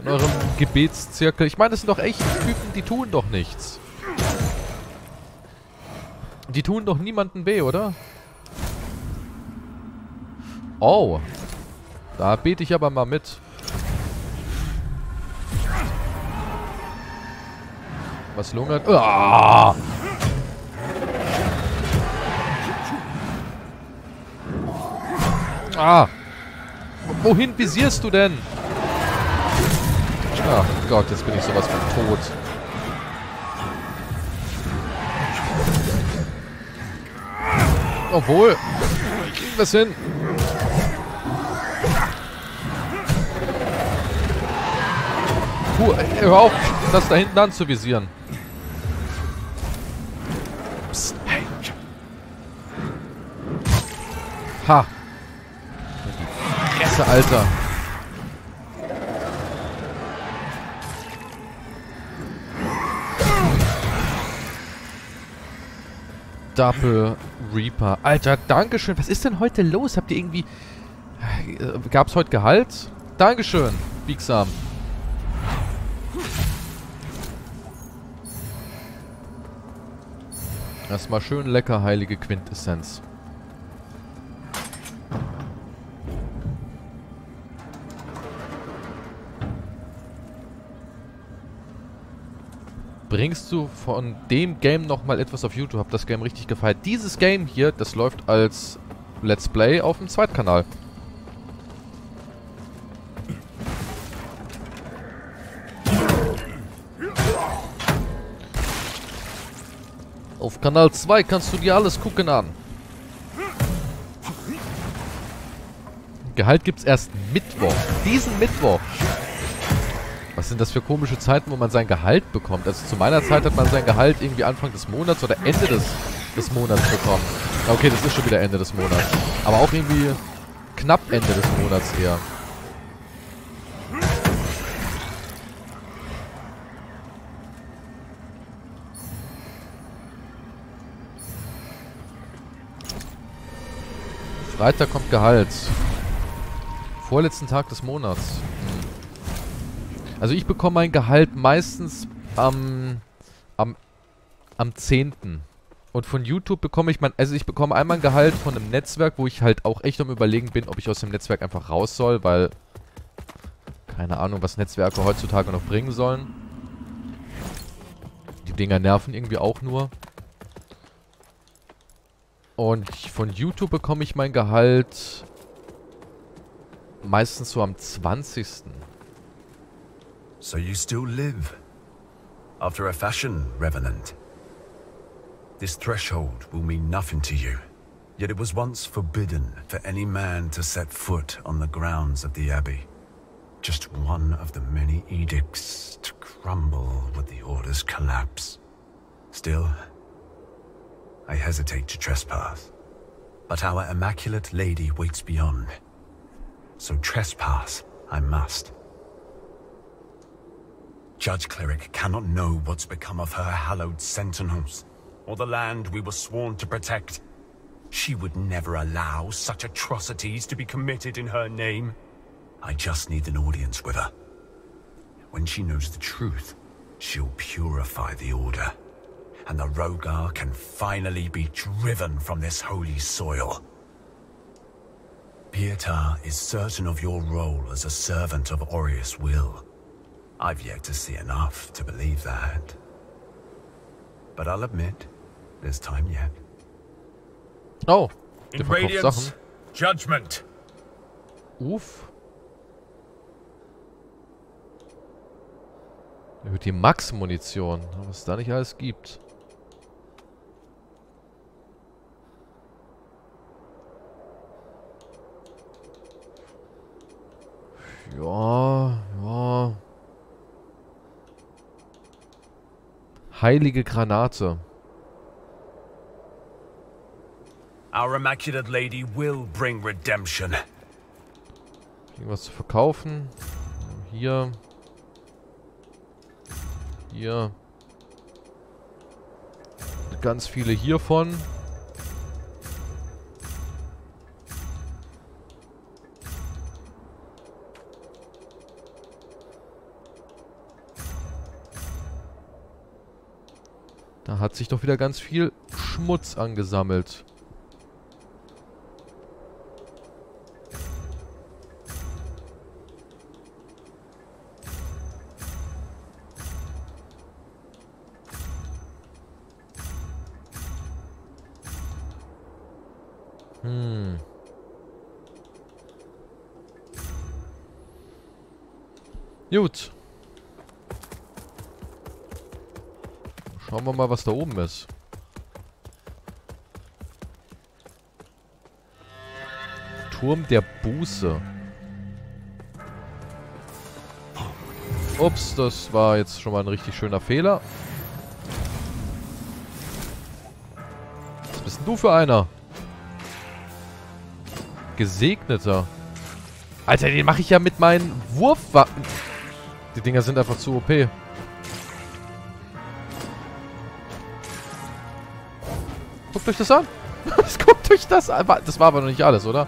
In eurem Gebetszirkel? Ich meine, das sind doch echt Typen, die tun doch nichts. Die tun doch niemanden weh, oder? Oh. Da bete ich aber mal mit. Was lungert? Ah! Ah! Wohin visierst du denn? Ach Gott, jetzt bin ich sowas von tot. Obwohl. Es hin. Puh, hör auf, das da hinten anzuvisieren. Psst, hey. Ha. Fresse, Alter. Double Reaper. Alter, Dankeschön. Was ist denn heute los? Habt ihr irgendwie... Äh, gab's heute Gehalt? Dankeschön, biegsam. Erstmal schön lecker heilige Quintessenz. Bringst du von dem Game nochmal etwas auf YouTube? Hab das Game richtig gefeiert. Dieses Game hier, das läuft als Let's Play auf dem Zweitkanal. Kanal 2 kannst du dir alles gucken an. Gehalt gibt's erst Mittwoch. Diesen Mittwoch. Was sind das für komische Zeiten, wo man sein Gehalt bekommt? Also zu meiner Zeit hat man sein Gehalt irgendwie Anfang des Monats oder Ende des, des Monats bekommen. Okay, das ist schon wieder Ende des Monats. Aber auch irgendwie knapp Ende des Monats eher. Freitag kommt Gehalt. Vorletzten Tag des Monats. Also ich bekomme mein Gehalt meistens am, am, am 10. Und von YouTube bekomme ich mein, also ich bekomme einmal ein Gehalt von einem Netzwerk, wo ich halt auch echt am überlegen bin, ob ich aus dem Netzwerk einfach raus soll, weil keine Ahnung, was Netzwerke heutzutage noch bringen sollen. Die Dinger nerven irgendwie auch nur. Und von YouTube bekomme ich mein Gehalt meistens so am 20. So you still live? After a fashion, Revenant? This threshold will mean nothing to you. Yet it was once forbidden for any man to set foot on the grounds of the Abbey. Just one of the many edicts to crumble with the Order's collapse. Still, I hesitate to trespass. But our Immaculate Lady waits beyond. So trespass I must. Judge Cleric cannot know what's become of her hallowed sentinels or the land we were sworn to protect. She would never allow such atrocities to be committed in her name. I just need an audience with her. When she knows the truth, she'll purify the Order. And the Rogar can finally be driven from this holy soil. Pietar is certain of your role as a servant of Aureus will. I've yet to see enough to believe that. But I'll admit, there's time yet. Oh, In der verkauft Radiance, Sachen. judgment. Uff. Erhöht die Max-Munition. Was es da nicht alles gibt. Ja, ja. Heilige Granate. Our Immaculate Lady will bring redemption. Irgendwas zu verkaufen. Hier. Hier. Ganz viele hiervon. Da hat sich doch wieder ganz viel Schmutz angesammelt. Hm. Gut. Schauen wir mal, was da oben ist. Turm der Buße. Ups, das war jetzt schon mal ein richtig schöner Fehler. Was bist denn du für einer? Gesegneter. Alter, den mache ich ja mit meinen Wurfwaffen. Die Dinger sind einfach zu OP. Guckt euch das an. *laughs* Guckt euch das an. Das war aber noch nicht alles, oder?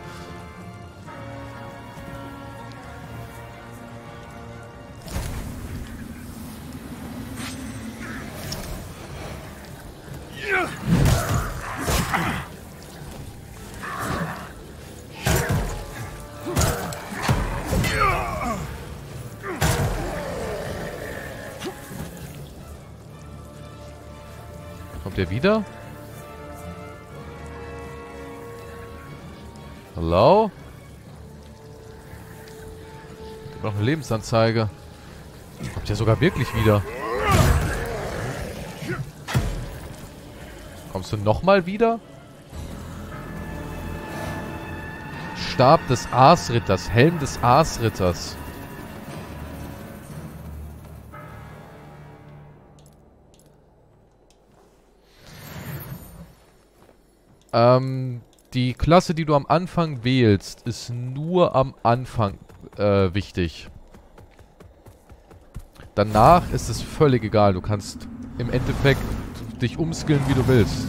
Kommt der wieder? Lebensanzeige. Kommt ja sogar wirklich wieder. Kommst du nochmal wieder? Stab des Aasritters, Helm des Aasritters. Ähm, die Klasse, die du am Anfang wählst, ist nur am Anfang äh, wichtig. Danach ist es völlig egal. Du kannst im Endeffekt dich umskillen, wie du willst.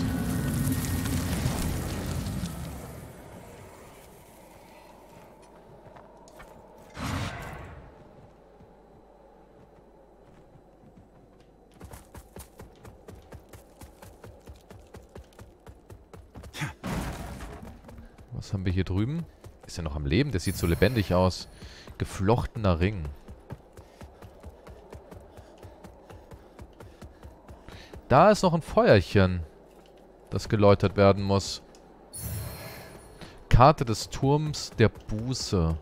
Was haben wir hier drüben? Ist er noch am Leben? Der sieht so lebendig aus. Geflochtener Ring. Da ist noch ein Feuerchen, das geläutert werden muss. Karte des Turms der Buße.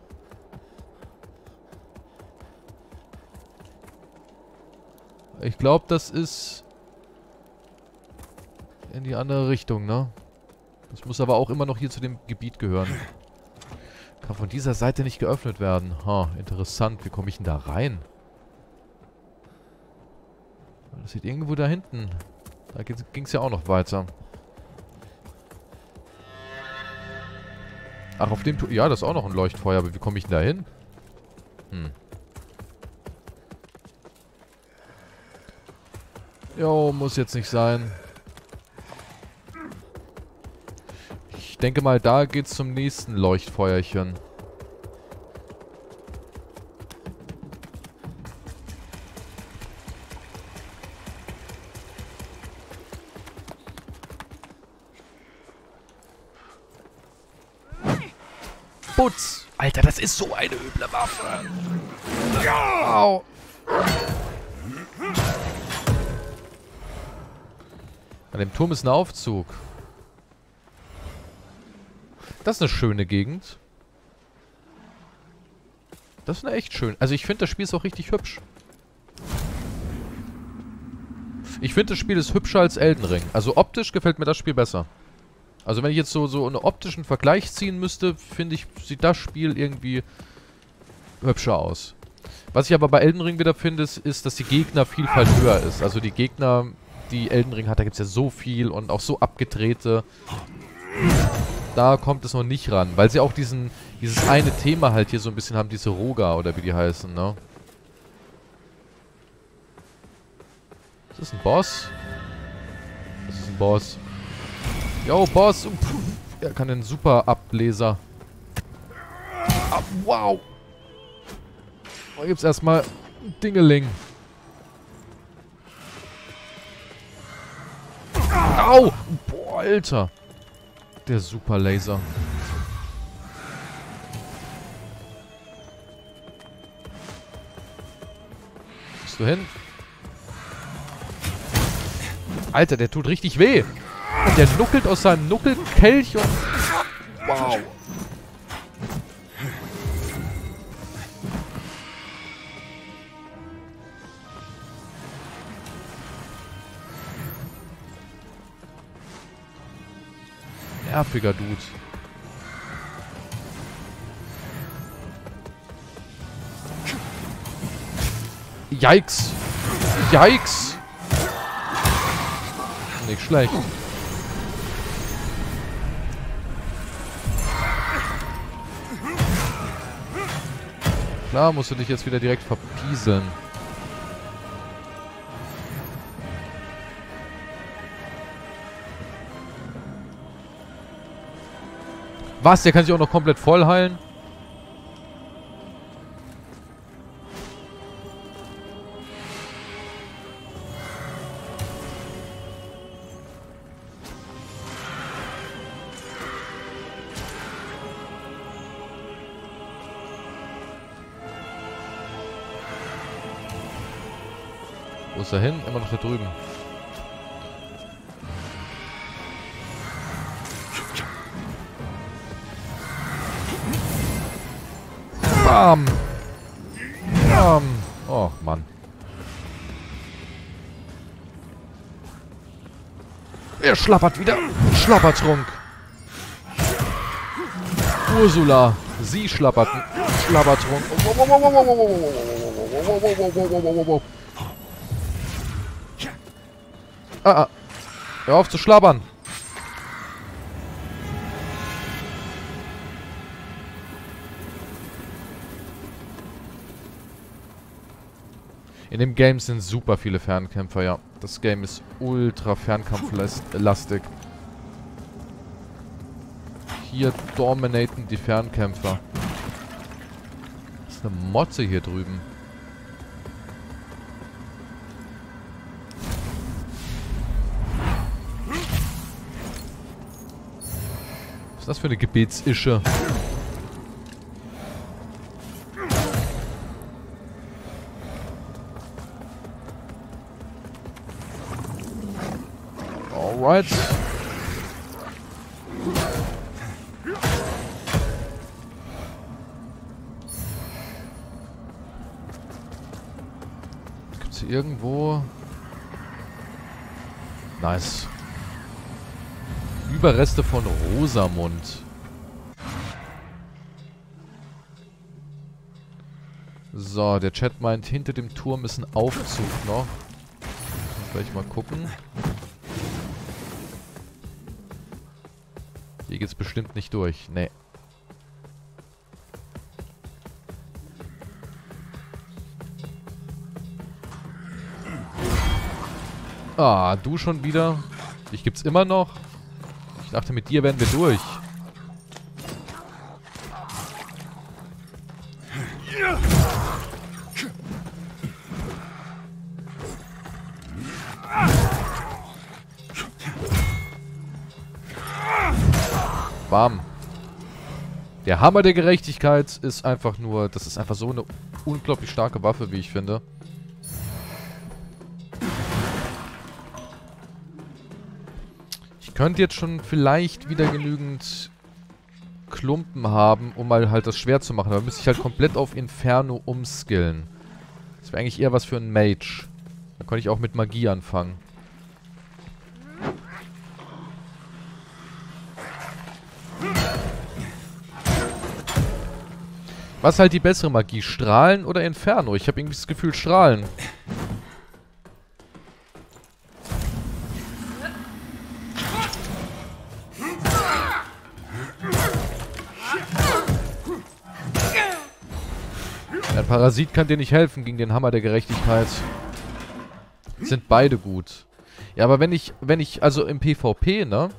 Ich glaube, das ist in die andere Richtung, ne? Das muss aber auch immer noch hier zu dem Gebiet gehören. Kann von dieser Seite nicht geöffnet werden. Ha, interessant. Wie komme ich denn da rein? Das sieht irgendwo da hinten. Da ging es ja auch noch weiter. Ach, auf dem... Tu ja, das ist auch noch ein Leuchtfeuer. Aber wie komme ich denn da hin? Hm. Jo, muss jetzt nicht sein. Ich denke mal, da geht's zum nächsten Leuchtfeuerchen. Putz! Alter, das ist so eine üble Waffe. Ja! Au. An dem Turm ist ein Aufzug. Das ist eine schöne Gegend. Das ist eine echt schön. Also ich finde, das Spiel ist auch richtig hübsch. Ich finde, das Spiel ist hübscher als Elden Ring. Also optisch gefällt mir das Spiel besser. Also wenn ich jetzt so, so einen optischen Vergleich ziehen müsste, finde ich, sieht das Spiel irgendwie hübscher aus. Was ich aber bei Elden Ring wieder finde, ist, ist, dass die Gegnervielfalt höher ist. Also die Gegner die Elden Ring hat, da gibt es ja so viel und auch so abgedrehte. Da kommt es noch nicht ran, weil sie auch diesen, dieses eine Thema halt hier so ein bisschen haben, diese Roga oder wie die heißen, ne? Ist das ein Boss? Das ist ein Boss. Yo, Boss! Er kann den super Ableser. Ah, wow! Da gibt's erstmal Dingeling. Au! Boah, Alter. Der Super Laser. Bist du hin? Alter, der tut richtig weh. Der nuckelt aus seinem Nuckelkelch und... Wow. nerviger Dude. Yikes. Yikes. Nicht schlecht. Klar musst du dich jetzt wieder direkt verpieseln. Was? Der kann sich auch noch komplett voll heilen? Er schlappert wieder. Schlappertrunk. Ursula. Sie schlapperten. Schlappertrunk. Ah, ah. Hör auf zu schlabbern. In dem Game sind super viele Fernkämpfer, ja. Das Game ist ultra fernkampflastig. Hier dominaten die Fernkämpfer. Das ist eine Motze hier drüben. ist das für eine Gebetsische? Alright. Gibt's hier irgendwo... Nice. Überreste von Rosamund. So, der Chat meint, hinter dem Turm ist ein Aufzug noch. Gleich mal gucken. Geht's bestimmt nicht durch. Nee. Ah, du schon wieder? Dich gibt's immer noch? Ich dachte, mit dir wären wir durch. Der Hammer der Gerechtigkeit ist einfach nur... Das ist einfach so eine unglaublich starke Waffe, wie ich finde. Ich könnte jetzt schon vielleicht wieder genügend Klumpen haben, um mal halt das schwer zu machen. Aber müsste ich halt komplett auf Inferno umskillen. Das wäre eigentlich eher was für einen Mage. Da könnte ich auch mit Magie anfangen. Was halt die bessere Magie? Strahlen oder Inferno? Ich habe irgendwie das Gefühl Strahlen. Ein Parasit kann dir nicht helfen gegen den Hammer der Gerechtigkeit. Sind beide gut. Ja, aber wenn ich, wenn ich, also im PvP, ne?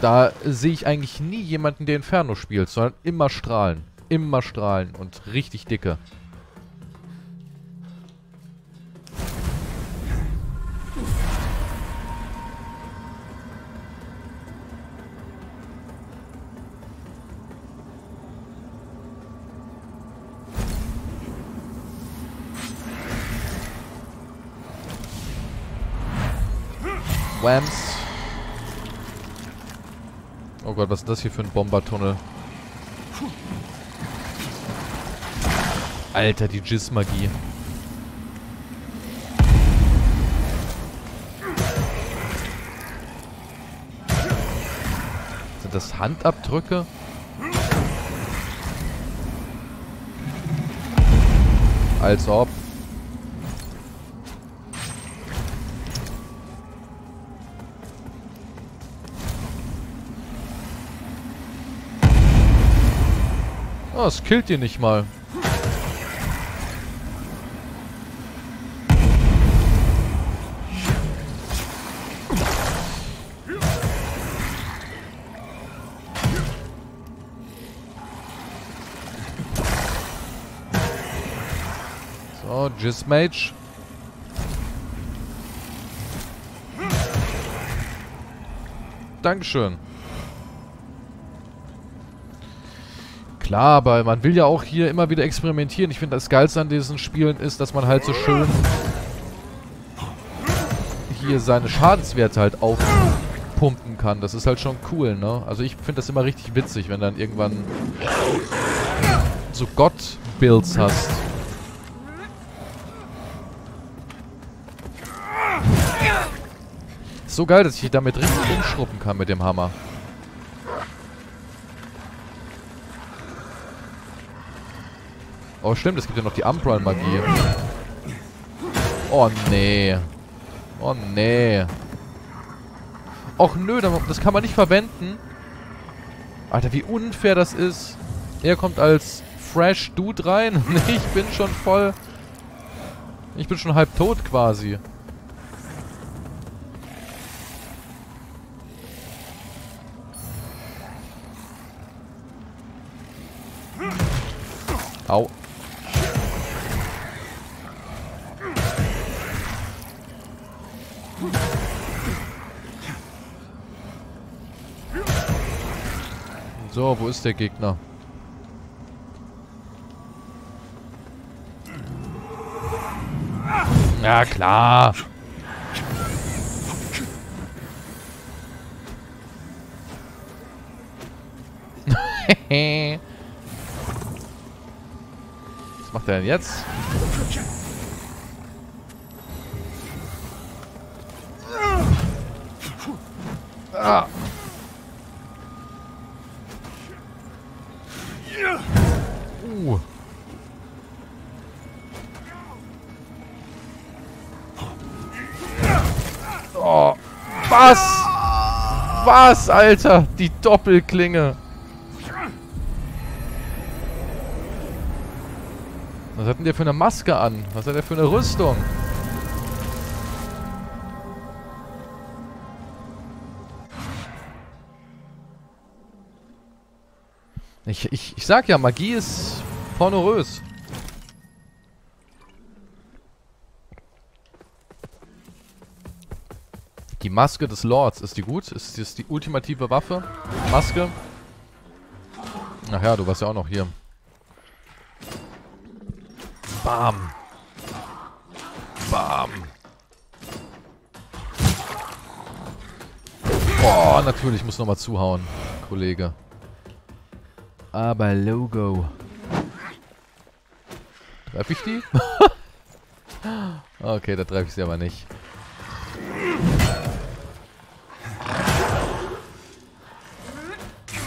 Da sehe ich eigentlich nie jemanden, der Inferno spielt, sondern immer Strahlen. Immer Strahlen und richtig dicke. Whams. Oh Gott, was ist das hier für ein Bombertunnel? Alter, die Jizz-Magie. Sind das Handabdrücke? Als ob. Oh, es killt ihr nicht mal. So, Jizzmage. Dankeschön. Klar, aber man will ja auch hier immer wieder experimentieren. Ich finde, das Geilste an diesen Spielen ist, dass man halt so schön hier seine Schadenswerte halt aufpumpen kann. Das ist halt schon cool, ne? Also ich finde das immer richtig witzig, wenn dann irgendwann so Gott-Builds hast. So geil, dass ich damit richtig umschruppen kann mit dem Hammer. Oh, stimmt, es gibt ja noch die Umbral-Magie. Oh, nee. Oh, nee. Och, nö, das kann man nicht verwenden. Alter, wie unfair das ist. Er kommt als Fresh Dude rein. *laughs* ich bin schon voll... Ich bin schon halb tot quasi. Au. So, wo ist der Gegner? Ja, klar. *laughs* Macht er denn jetzt? Ah. Uh. Oh. Was? Was, Alter? Die Doppelklinge. Denn der für eine Maske an? Was hat der für eine Rüstung? Ich, ich, ich sag ja, Magie ist pornorös. Die Maske des Lords, ist die gut? Ist das die ultimative Waffe? Maske? Ach ja, du warst ja auch noch hier. Bam. Bam. Boah, natürlich muss nochmal zuhauen, Kollege. Aber Logo. Treffe ich die? *laughs* okay, da treffe ich sie aber nicht.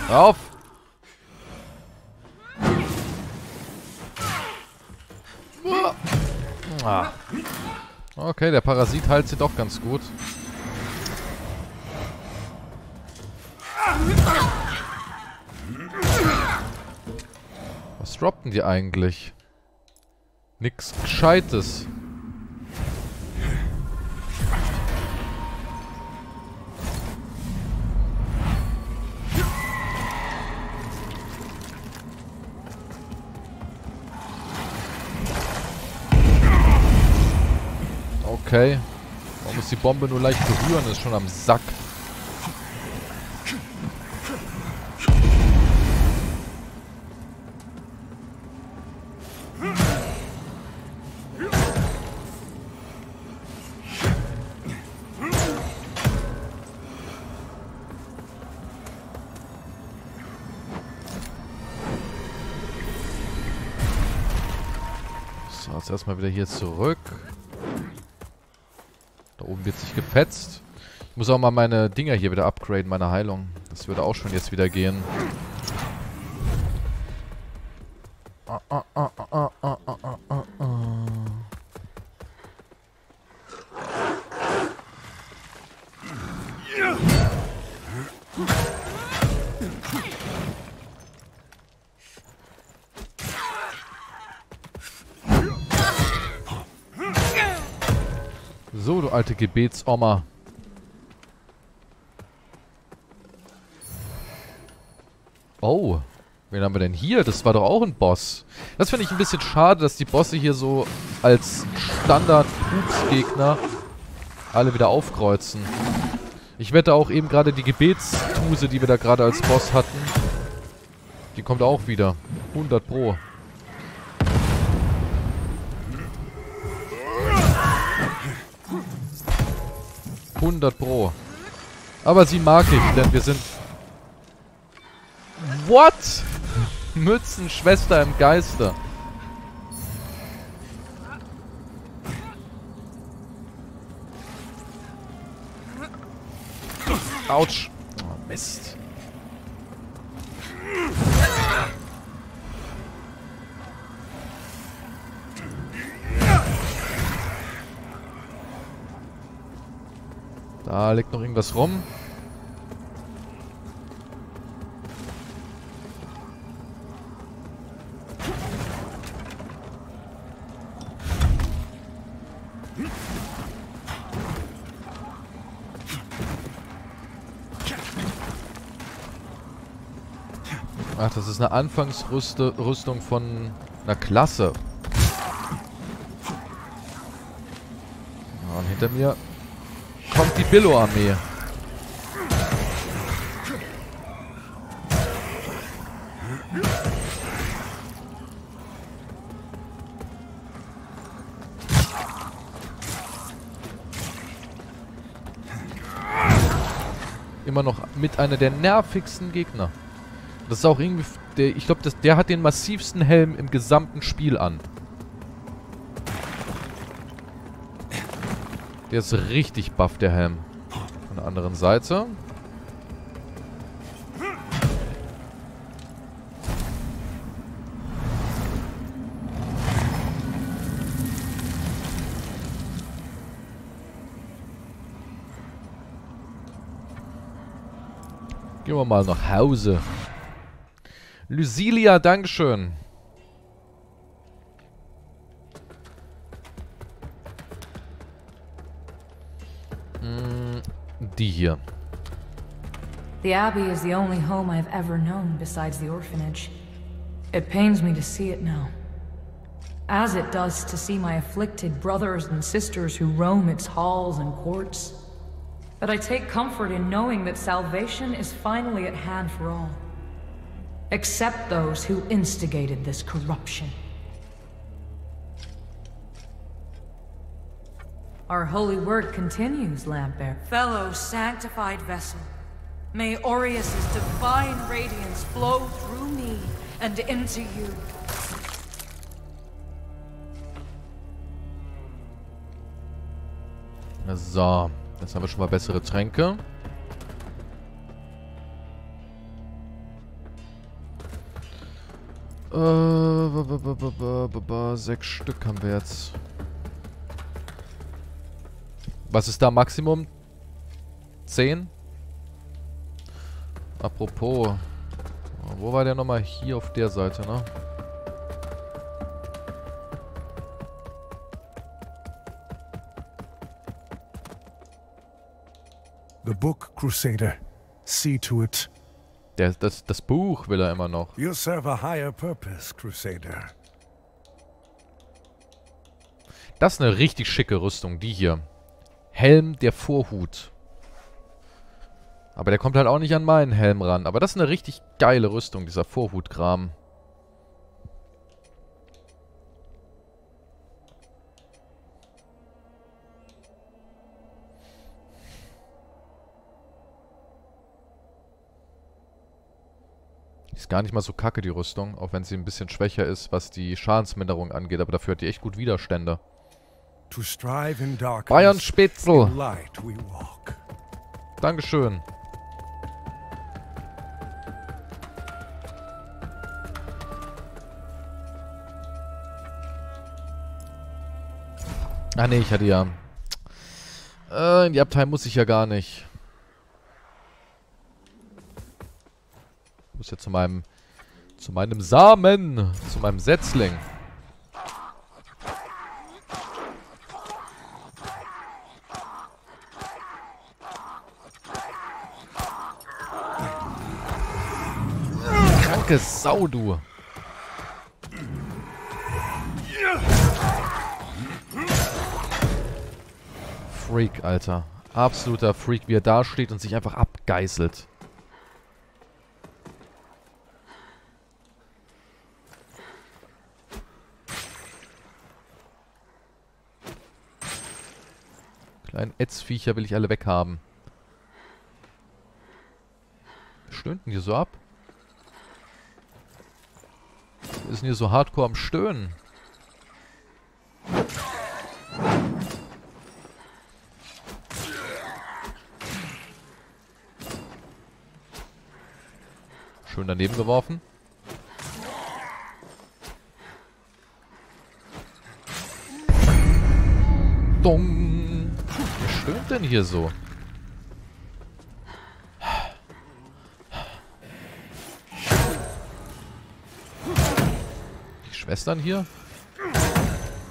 Auf! Ah. Okay, der Parasit heilt sie doch ganz gut. Was droppten die eigentlich? Nix Gescheites. Okay. Man muss die Bombe nur leicht berühren, ist schon am Sack. So, jetzt erstmal wieder hier zurück. gefetzt. Ich muss auch mal meine Dinger hier wieder upgraden, meine Heilung. Das würde auch schon jetzt wieder gehen. Ah, ah, ah, ah, ah, ah, ah alte Gebetsoma. Oh, wen haben wir denn hier? Das war doch auch ein Boss. Das finde ich ein bisschen schade, dass die Bosse hier so als Standard-Pups-Gegner alle wieder aufkreuzen. Ich wette auch eben gerade die Gebetstuse, die wir da gerade als Boss hatten, die kommt auch wieder. 100 pro. 100 pro. Aber sie mag ich, denn wir sind... What? Mützenschwester im Geiste. Autsch. Oh, Mist. Da liegt noch irgendwas rum. Ach, das ist eine Anfangsrüstung von einer Klasse. Und hinter mir die Billo-Armee. Immer noch mit einer der nervigsten Gegner. Das ist auch irgendwie... Der, ich glaube, der hat den massivsten Helm im gesamten Spiel an. Der ist richtig buff, der Helm. Von der anderen Seite. Gehen wir mal nach Hause. Lucilia, Dankeschön. Die hier. The Abbey is the only home I've ever known besides the orphanage. It pains me to see it now. As it does to see my afflicted brothers and sisters who roam its halls and courts. But I take comfort in knowing that salvation is finally at hand for all. Except those who instigated this corruption. Our holy word continues, Lampbearer. Fellow sanctified vessel, may Aureus' divine radiance flow through me and into you. So, jetzt haben wir schon mal bessere Tränke. Äh, sechs Stück haben wir jetzt. Was ist da Maximum? Zehn? Apropos. Wo war der nochmal? Hier auf der Seite, ne? The book, Crusader. See to it. Der, das, das Buch will er immer noch. You serve a higher purpose, Crusader. Das ist eine richtig schicke Rüstung, die hier. Helm der Vorhut. Aber der kommt halt auch nicht an meinen Helm ran. Aber das ist eine richtig geile Rüstung, dieser Vorhutkram. Ist gar nicht mal so kacke, die Rüstung. Auch wenn sie ein bisschen schwächer ist, was die Schadensminderung angeht. Aber dafür hat die echt gut Widerstände. Bayern Spitzel. Dankeschön. Ah ne, ich hatte ja... Äh, in die Abteilung muss ich ja gar nicht. Ich muss ja zu meinem... Zu meinem Samen. Zu meinem Setzling. Kranke Sau, du. Freak, Alter. Absoluter Freak, wie er da steht und sich einfach abgeißelt. Kleinen Ätzviecher will ich alle weghaben. Stöhnt denn hier so ab? Ist denn hier so hardcore am Stöhnen? Schön daneben geworfen. Dong. Wer stöhnt denn hier so? Schwestern hier?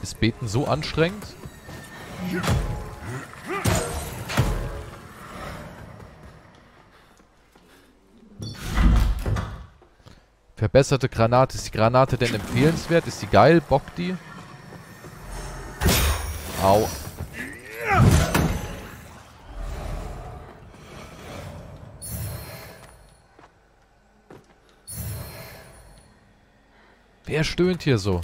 Ist Beten so anstrengend? Verbesserte Granate. Ist die Granate denn empfehlenswert? Ist die geil? Bockt die? Au. Wer stöhnt hier so?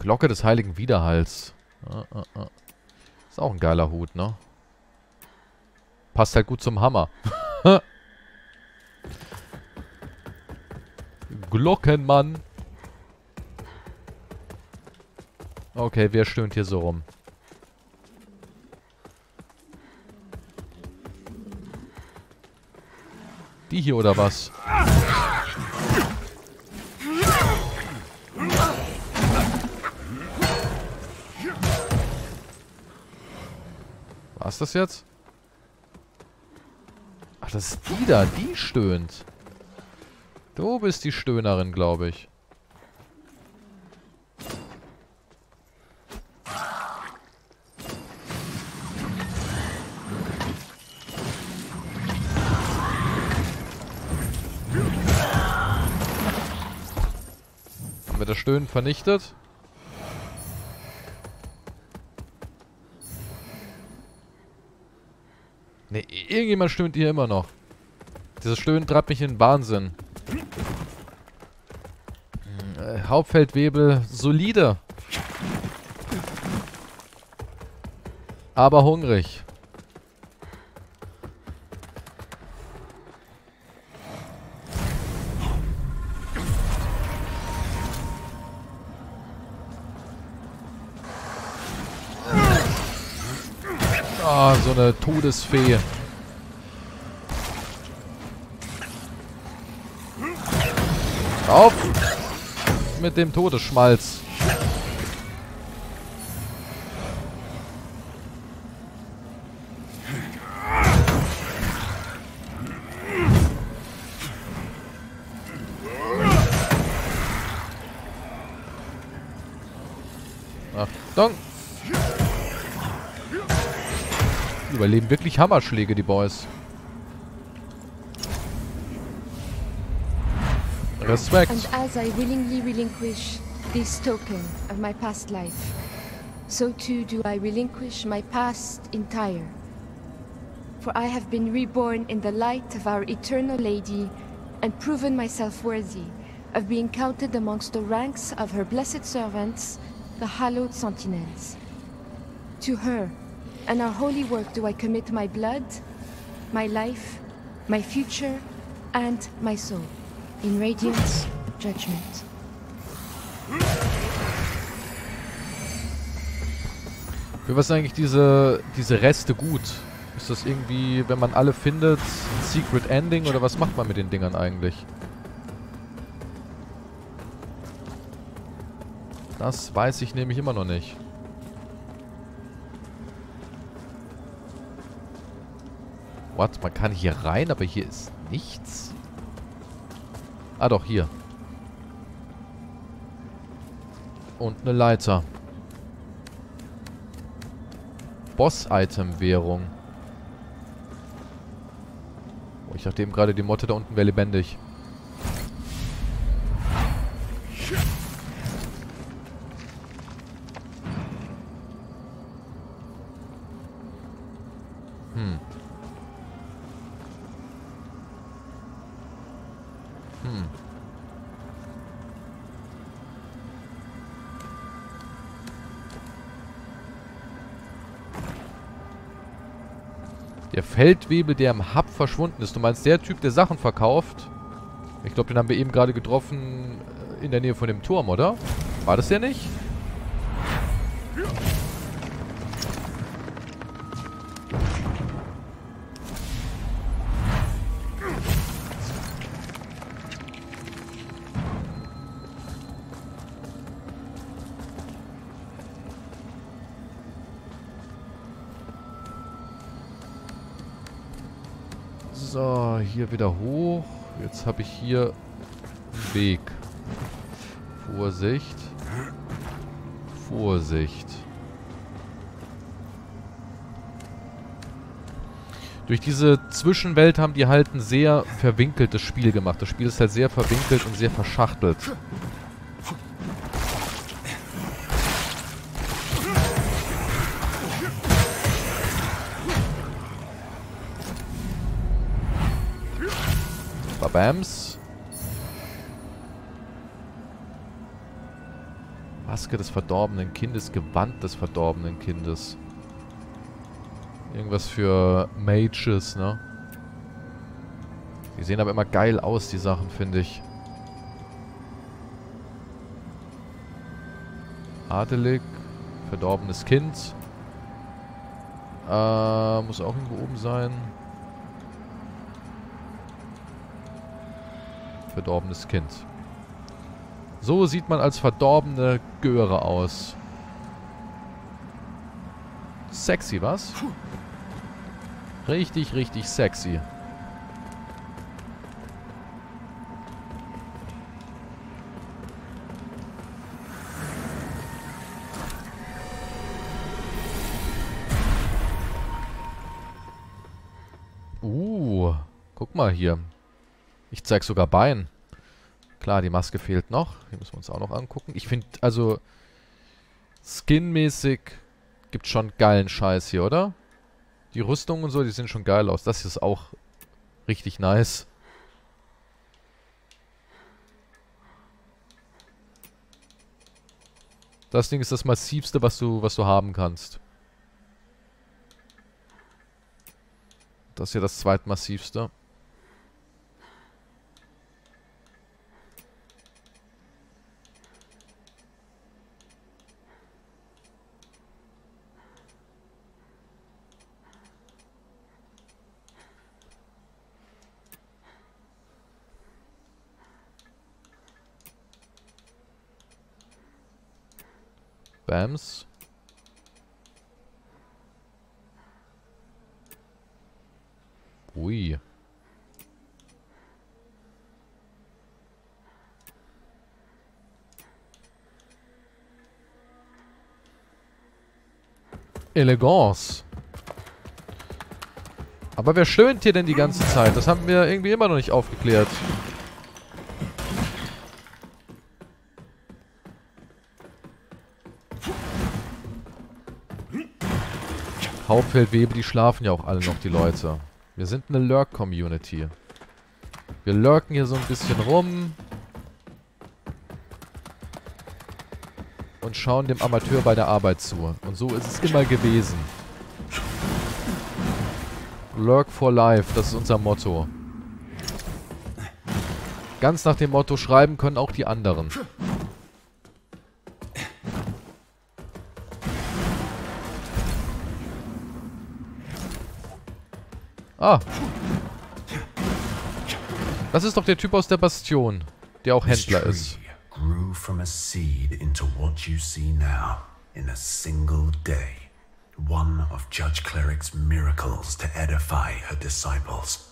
Glocke des heiligen Widerhalls. Ah, ah, ah. Ist auch ein geiler Hut, ne? Passt halt gut zum Hammer. *laughs* Glockenmann. Okay, wer stöhnt hier so rum? Die hier oder was? Was das jetzt? Ach, das ist die da. Die stöhnt. Du bist die Stöhnerin, glaube ich. Stöhnen vernichtet? Ne, irgendjemand stöhnt hier immer noch. Dieses Stöhnen treibt mich in den Wahnsinn. Hm, äh, Hauptfeldwebel, solide. Aber hungrig. So eine Todesfee. Auf! Mit dem Todesschmalz. Überleben wirklich Hammerschläge, die Boys. Respekt. And as I willingly relinquish this token of my past life, so too do I relinquish my past entire. For I have been reborn in the light of our eternal lady and proven myself worthy of being counted amongst the ranks of her blessed servants, the hallowed sentinels. To her and our holy work do I commit my blood, my life, my future, and my soul. In Radiance Judgment. Für was sind eigentlich diese, diese Reste gut? Ist das irgendwie, wenn man alle findet, ein Secret Ending oder was macht man mit den Dingern eigentlich? Das weiß ich nämlich immer noch nicht. What? Man kann hier rein, aber hier ist nichts? Ah doch, hier. Und eine Leiter. Boss-Item-Währung. Oh, ich dachte eben gerade, die Motte da unten wäre lebendig. Feldwebel, der im Hub verschwunden ist. Du meinst der Typ, der Sachen verkauft? Ich glaube, den haben wir eben gerade getroffen äh, in der Nähe von dem Turm, oder? War das der nicht? Hier wieder hoch. Jetzt habe ich hier einen Weg. Vorsicht. Vorsicht. Durch diese Zwischenwelt haben die halt ein sehr verwinkeltes Spiel gemacht. Das Spiel ist halt sehr verwinkelt und sehr verschachtelt. Babams. Maske des verdorbenen Kindes, Gewand des verdorbenen Kindes. Irgendwas für Mages, ne? Die sehen aber immer geil aus, die Sachen, finde ich. Adelig. Verdorbenes Kind. Äh, muss auch irgendwo oben sein. Verdorbenes Kind. So sieht man als verdorbene Göre aus. Sexy, was? Richtig, richtig sexy. Uh, guck mal hier. Ich zeig sogar Bein. Klar, die Maske fehlt noch. Die müssen wir uns auch noch angucken. Ich finde, also, skinmäßig gibt schon geilen Scheiß hier, oder? Die Rüstungen und so, die sehen schon geil aus. Das hier ist auch richtig nice. Das Ding ist das massivste, was du, was du haben kannst. Das hier das zweitmassivste. Bams. Ui. Elegance. Aber wer stöhnt hier denn die ganze Zeit? Das haben wir irgendwie immer noch nicht aufgeklärt. Hauptfeldwebe, die schlafen ja auch alle noch, die Leute. Wir sind eine Lurk-Community. Wir lurken hier so ein bisschen rum. Und schauen dem Amateur bei der Arbeit zu. Und so ist es immer gewesen. Lurk for life, das ist unser Motto. Ganz nach dem Motto, schreiben können auch die anderen. Ah. Das ist doch der Typ aus der Bastion, der auch Händler ist. grew from a seed into what you see now in a single day. One of Judge Cleric's miracles to edify her disciples.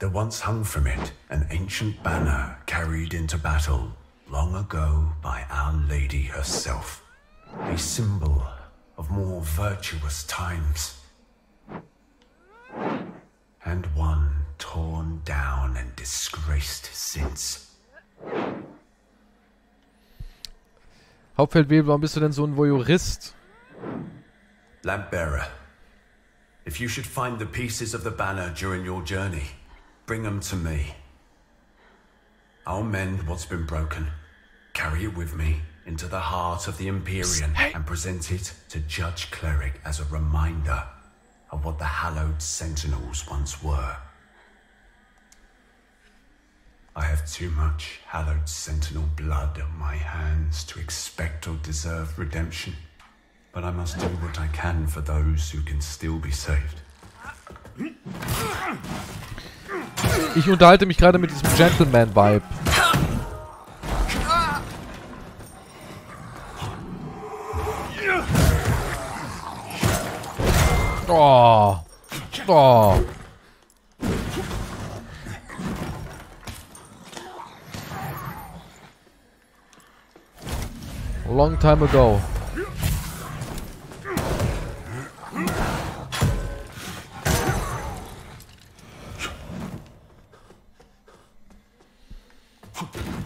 There once hung from it an ancient banner carried into battle long ago by Our Lady herself. A symbol of more virtuous times and one torn down and disgraced since. Hauptfeldwebel, warum bist du denn so ein Voyeurist? Lampbearer, if you should find the pieces of the banner during your journey, bring them to me. I'll mend what's been broken, carry it with me into the heart of the Empyrean, and present it to Judge Cleric as a reminder of what the hallowed sentinels once were. I have too much hallowed sentinel blood on my hands to expect or deserve redemption, but I must do what I can for those who can still be saved. Ich unterhalte mich gerade mit diesem Gentleman-Vibe. Oh. Oh. Long time ago.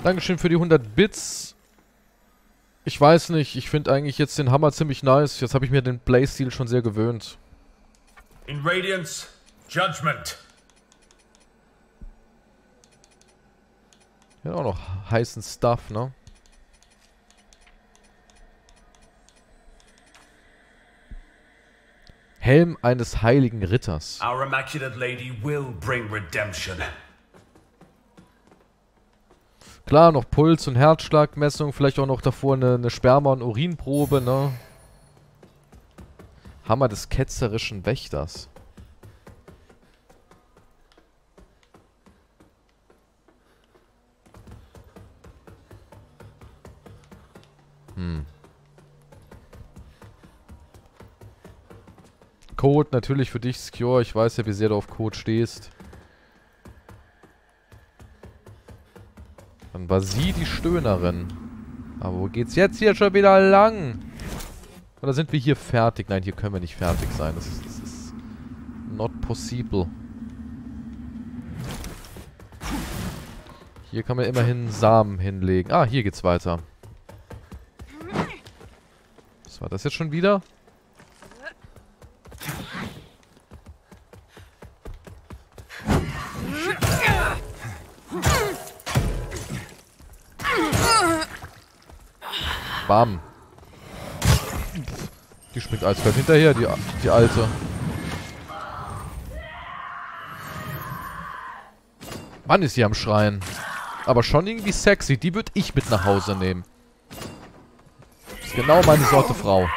Dankeschön für die 100 Bits. Ich weiß nicht, ich finde eigentlich jetzt den Hammer ziemlich nice. Jetzt habe ich mir den Playstil schon sehr gewöhnt. In Radiance, Judgment. Ja, auch noch heißen Stuff, ne? Helm eines heiligen Ritters. Our Immaculate Lady will bring redemption. Klar, noch Puls- und Herzschlagmessung, vielleicht auch noch davor eine, eine Sperma- und Urinprobe, ne? Hammer des ketzerischen Wächters. Hm. Code natürlich für dich, Secure. Ich weiß ja, wie sehr du auf Code stehst. Dann war sie die Stöhnerin. Aber wo geht's jetzt hier schon wieder lang? Oder sind wir hier fertig? Nein, hier können wir nicht fertig sein. Das ist, das ist not possible. Hier kann man immerhin Samen hinlegen. Ah, hier geht's weiter. Was war das jetzt schon wieder? Bam. Die springt eiskalt hinterher, die, die alte. Mann ist sie am Schreien. Aber schon irgendwie sexy. Die würde ich mit nach Hause nehmen. Ist genau meine Sorte Frau.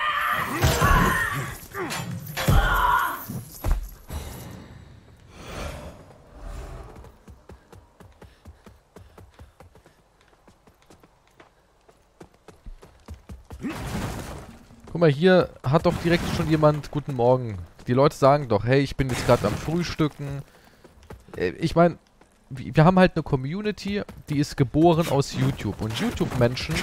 Guck mal, hier hat doch direkt schon jemand Guten Morgen. Die Leute sagen doch, hey, ich bin jetzt gerade am Frühstücken. Äh, Ich meine, wir haben halt eine Community, die ist geboren aus YouTube. Und YouTube-Menschen,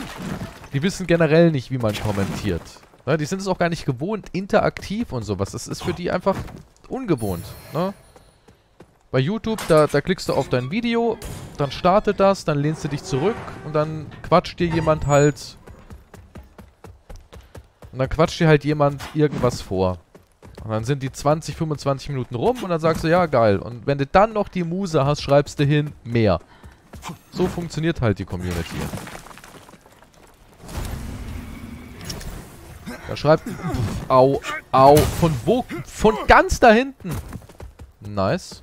die wissen generell nicht, wie man kommentiert. Ne? Die sind es auch gar nicht gewohnt, interaktiv und sowas. Das ist für die einfach ungewohnt. Ne? Bei YouTube, da, da klickst du auf dein Video, dann startet das, dann lehnst du dich zurück und dann quatscht dir jemand halt... Und dann quatscht dir halt jemand irgendwas vor. Und dann sind die 20, 25 Minuten rum und dann sagst du, ja, geil. Und wenn du dann noch die Muse hast, schreibst du hin, mehr. So funktioniert halt die Community. Da schreibt... Au, au. Von wo? Von ganz da hinten. Nice.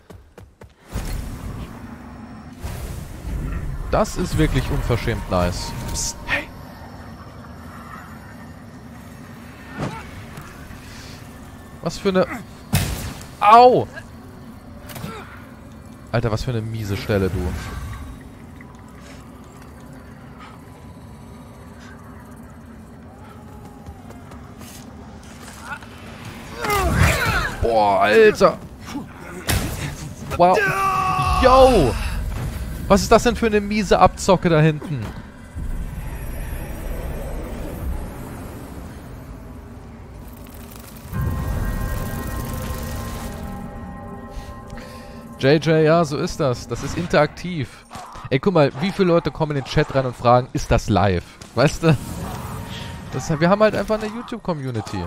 Das ist wirklich unverschämt nice. Psst, Was für eine... Au! Alter, was für eine miese Stelle, du. Boah, Alter. Wow. Yo! Was ist das denn für eine miese Abzocke da hinten? JJ, ja, so ist das. Das ist interaktiv. Ey, guck mal, wie viele Leute kommen in den Chat rein und fragen, ist das live? Weißt du? Das, wir haben halt einfach eine YouTube-Community.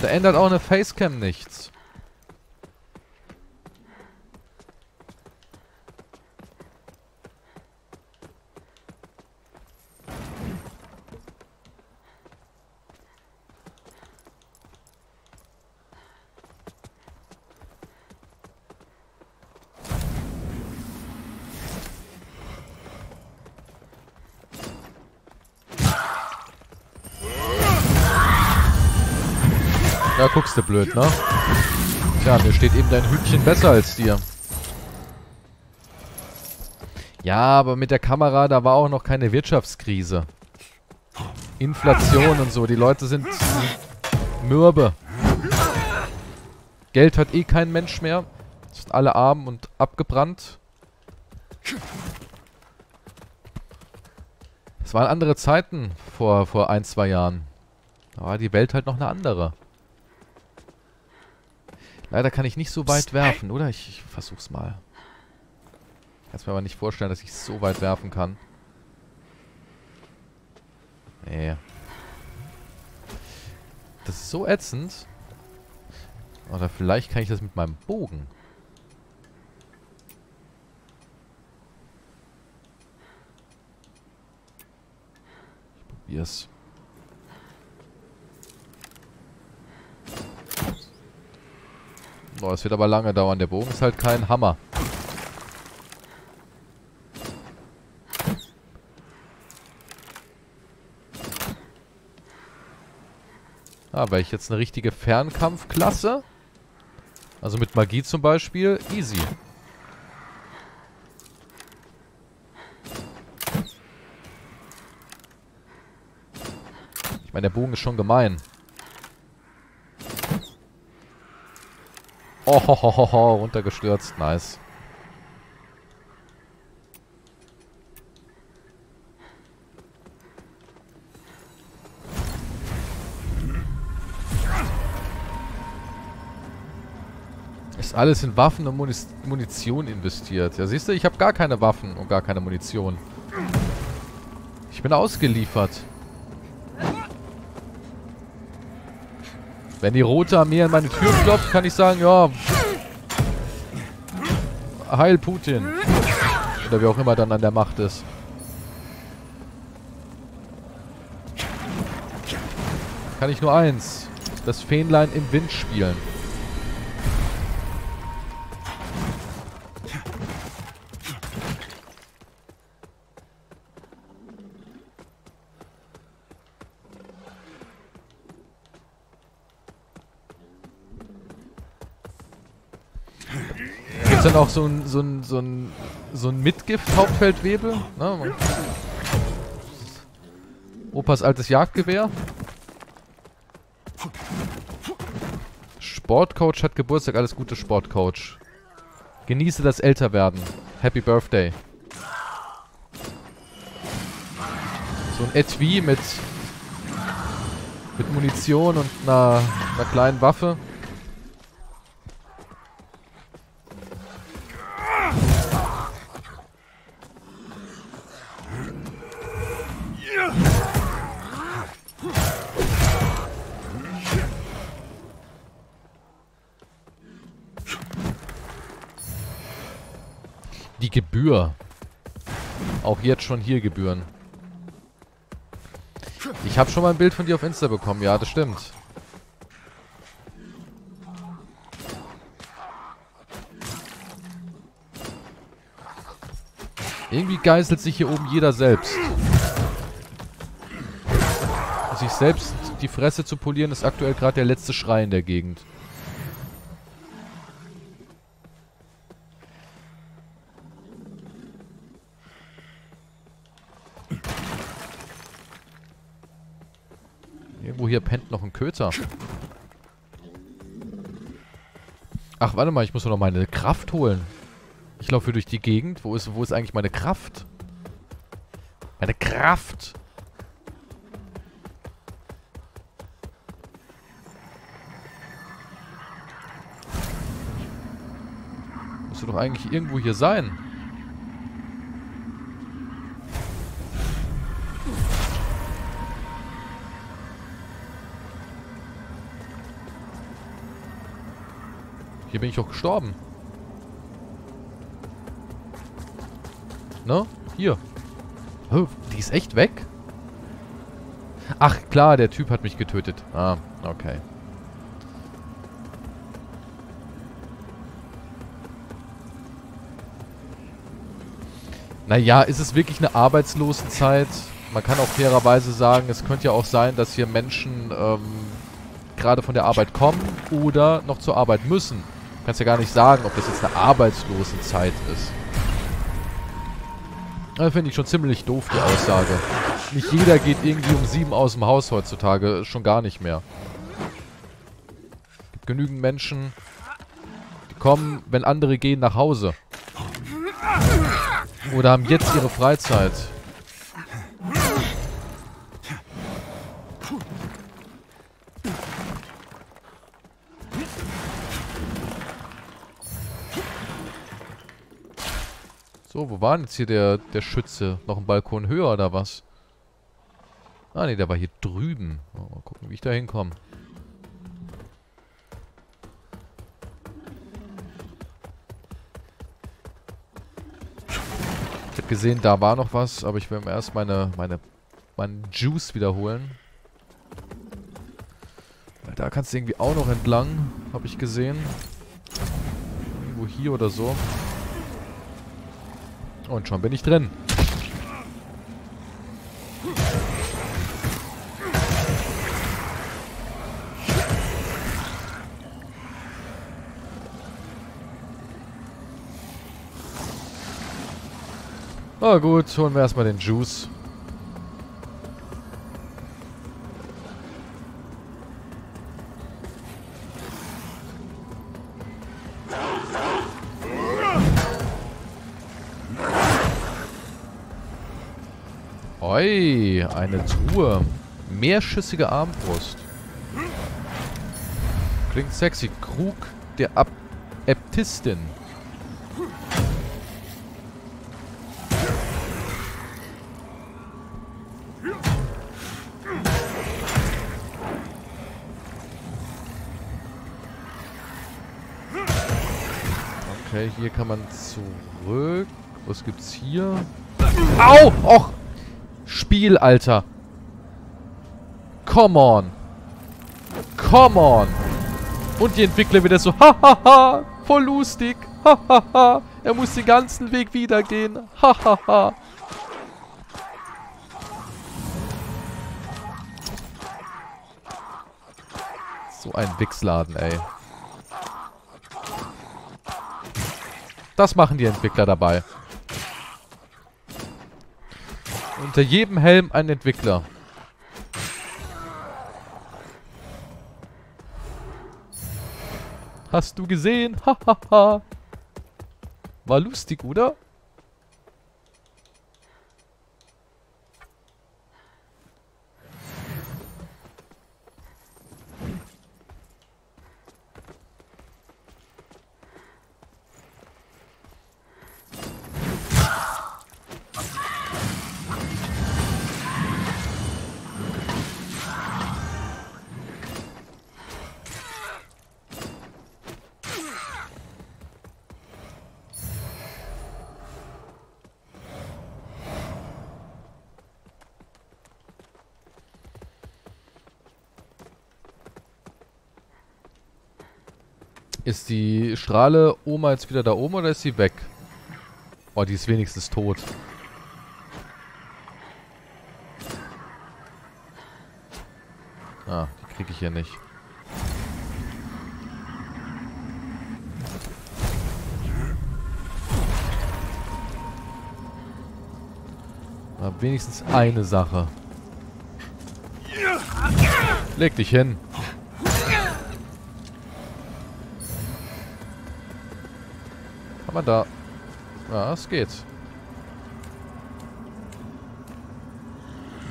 Da ändert auch eine Facecam nichts. Guckst du blöd, ne? Tja, mir steht eben dein Hütchen besser als dir. Ja, aber mit der Kamera, da war auch noch keine Wirtschaftskrise. Inflation und so. Die Leute sind mürbe. Geld hat eh kein Mensch mehr. Sind alle arm und abgebrannt. Es waren andere Zeiten vor, vor ein, zwei Jahren. Da war die Welt halt noch eine andere. Leider kann ich nicht so weit werfen, oder? Ich, ich versuch's mal. Kannst mir aber nicht vorstellen, dass ich so weit werfen kann. Nee. Das ist so ätzend. Oder vielleicht kann ich das mit meinem Bogen. Ich probier's. Boah, es wird aber lange dauern. Der Bogen ist halt kein Hammer. Ah, weil ich jetzt eine richtige Fernkampfklasse? Also mit Magie zum Beispiel, easy. Ich meine, der Bogen ist schon gemein. Oh, ho, ho, ho, runtergestürzt. Nice. Ist alles in Waffen und Muniz Munition investiert. Ja, siehst du, ich habe gar keine Waffen und gar keine Munition. Ich bin ausgeliefert. Wenn die Rote Armee an meine Tür klopft, kann ich sagen, ja... Heil Putin. Oder wie auch immer dann an der Macht ist. Kann ich nur eins. Das Fähnlein im Wind spielen. Dann auch so ein, so ein, so ein, so ein Mitgift-Hauptfeldwebel? Ne? Opas altes Jagdgewehr. Sportcoach hat Geburtstag. Alles Gute, Sportcoach. Genieße das Älterwerden. Happy Birthday. So ein Etui mit, mit Munition und einer, einer kleinen Waffe. Gebühr. Auch jetzt schon hier Gebühren. Ich habe schon mal ein Bild von dir auf Insta bekommen. Ja, das stimmt. Irgendwie geißelt sich hier oben jeder selbst. Sich selbst die Fresse zu polieren, ist aktuell gerade der letzte Schrei in der Gegend. Irgendwo hier pennt noch ein Köter. Ach, warte mal, ich muss doch noch meine Kraft holen. Ich laufe durch die Gegend. Wo ist, wo ist eigentlich meine Kraft? Meine Kraft! Müsste doch eigentlich irgendwo hier sein. Hier bin ich doch gestorben. Ne? Hier. Oh, die ist echt weg? Ach, klar, der Typ hat mich getötet. Ah, okay. Naja, ist es wirklich eine Arbeitslosenzeit? Man kann auch fairerweise sagen, es könnte ja auch sein, dass hier Menschen ähm, gerade von der Arbeit kommen oder noch zur Arbeit müssen. Kannst ja gar nicht sagen, ob das jetzt eine Arbeitslosenzeit ist. Das finde ich schon ziemlich doof, die Aussage. Nicht jeder geht irgendwie um sieben aus dem Haus heutzutage. Schon gar nicht mehr. Gibt genügend Menschen, die kommen, wenn andere gehen, nach Hause. Oder haben jetzt ihre Freizeit. Wo war denn jetzt hier der, der Schütze? Noch ein Balkon höher oder was? Ah, ne, der war hier drüben. Oh, mal gucken, wie ich da hinkomme. Ich habe gesehen, da war noch was, aber ich will erst meine, meine meinen Juice wiederholen. Da kannst du irgendwie auch noch entlang, habe ich gesehen. Irgendwo hier oder so. Und schon bin ich drin. Na gut, holen wir erstmal den Juice. Oi, eine Truhe. Mehrschüssige Armbrust. Klingt sexy. Krug der Ab Äbtistin. Okay, hier kann man zurück. Was gibt's hier? Au! Och! Spiel, Alter. Come on. Come on. Und die Entwickler wieder so, hahaha, voll lustig. Hahaha, er muss den ganzen Weg wieder gehen. Hahaha. so ein Wichsladen, ey. Das machen die Entwickler dabei. Unter jedem Helm ein Entwickler. Hast du gesehen? Hahaha. War lustig, oder? Ist die Strahle Oma jetzt wieder da oben oder ist sie weg? Oh, die ist wenigstens tot. Ah, die kriege ich hier nicht. Na, wenigstens eine Sache. Leg dich hin. Man da... Ja, es geht.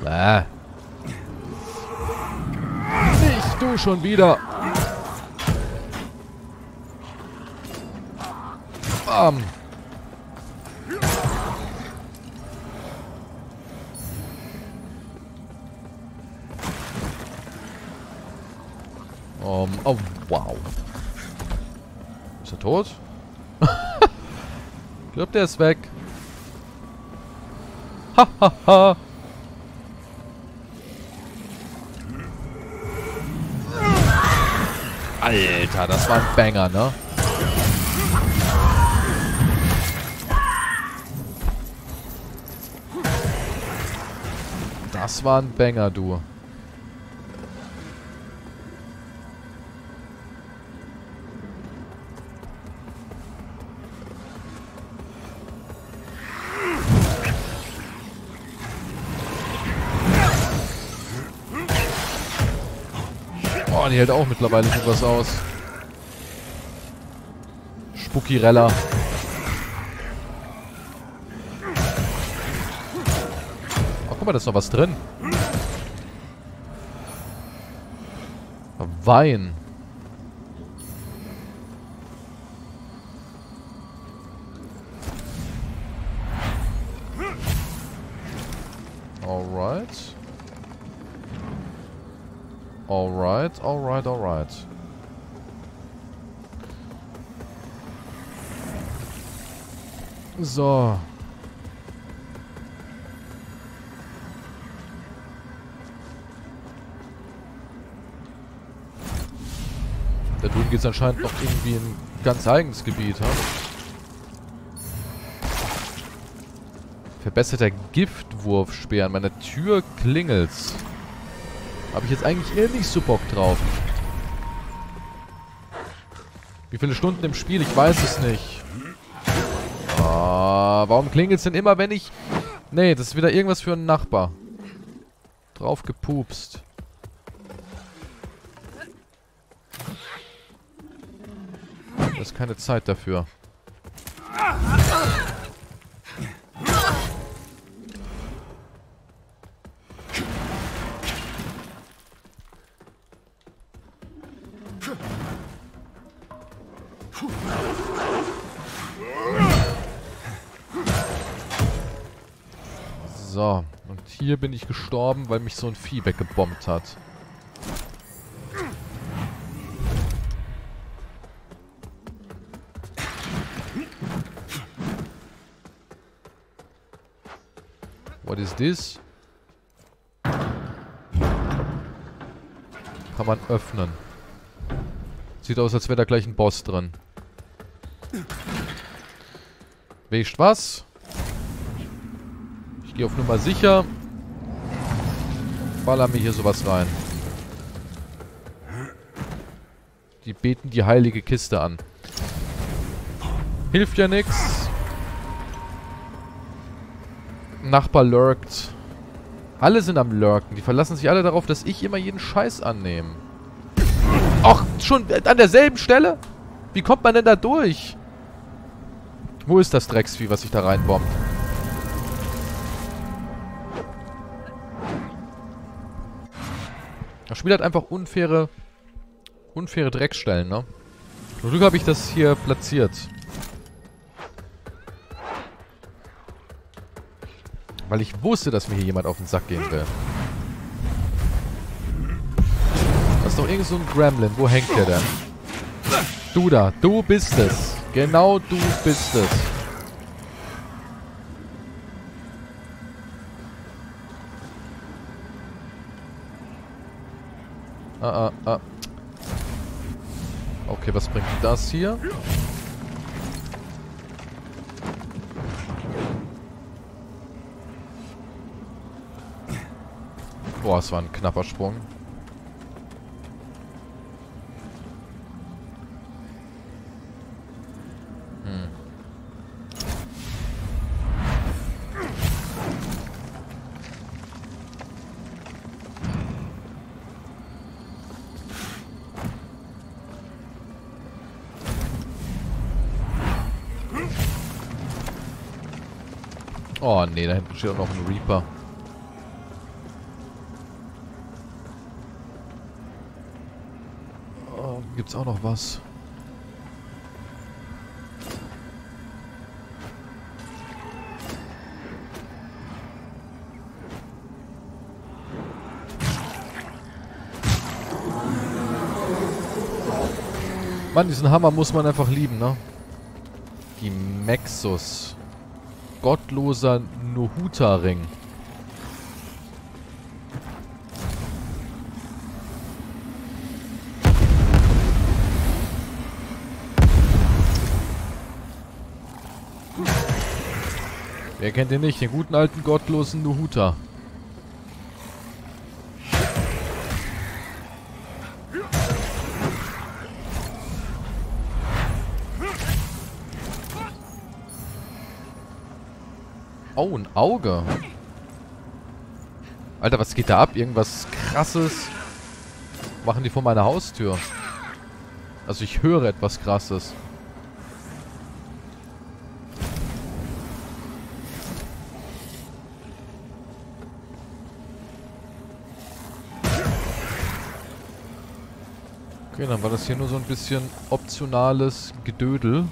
Bäh. Nicht du schon wieder. Bam. Um, oh, wow. Ist er tot? Ich glaube, der ist weg. Hahaha. Ha, ha. Alter, das war ein Banger, ne? Das war ein Banger, du. Die hält auch mittlerweile schon was aus. Spukirella. Oh, guck mal, da ist noch was drin. Wein. So. Da drüben geht es anscheinend noch irgendwie in ganz eigenes Gebiet, ha? Verbesserter Giftwurfspeer. An meiner Tür klingelt's. Habe ich jetzt eigentlich eher nicht so Bock drauf. Wie viele Stunden im Spiel? Ich weiß es nicht. Warum klingelt es denn immer, wenn ich... Nee, das ist wieder irgendwas für einen Nachbar. Drauf gepupst. Das ist keine Zeit dafür. Hier bin ich gestorben, weil mich so ein Vieh weggebombt hat. What is this? Kann man öffnen. Sieht aus, als wäre da gleich ein Boss drin. Wischt was? Ich gehe auf Nummer sicher. Baller mir hier sowas rein. Die beten die heilige Kiste an. Hilft ja nix. Nachbar lurkt. Alle sind am Lurken. Die verlassen sich alle darauf, dass ich immer jeden Scheiß annehme. Ach, schon an derselben Stelle? Wie kommt man denn da durch? Wo ist das Drecksvieh, was sich da reinbombt? Das Spiel hat einfach unfaire, unfaire Dreckstellen, ne? Zum Glück habe ich das hier platziert. Weil ich wusste, dass mir hier jemand auf den Sack gehen will. Das ist doch irgend so ein Gremlin. Wo hängt der denn? Du da. Du bist es. Genau du bist es. Ah, ah, ah. Okay, was bringt das hier? Boah, es war ein knapper Sprung. Nee, da hinten steht auch noch ein Reaper. Oh, gibt's auch noch was? Mann, diesen Hammer muss man einfach lieben, ne? Die Mexus. Gottloser Nuhuta-Ring. Wer kennt den nicht? Den guten alten gottlosen Nuhuta. Oh, ein Auge. Alter, was geht da ab? Irgendwas krasses machen die vor meiner Haustür. Also ich höre etwas krasses. Okay, dann war das hier nur so ein bisschen optionales Gedödel.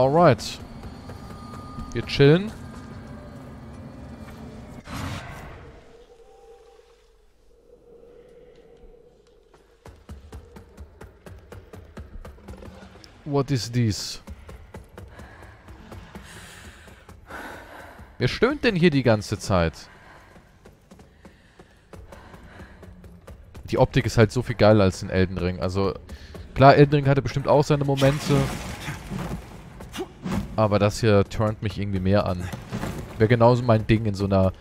Alright. Wir chillen. What is this? Wer stöhnt denn hier die ganze Zeit? Die Optik ist halt so viel geiler als in Elden Ring. Also, klar, Elden Ring hatte bestimmt auch seine Momente. Aber das hier turnt mich irgendwie mehr an. Wäre genauso mein Ding in so einer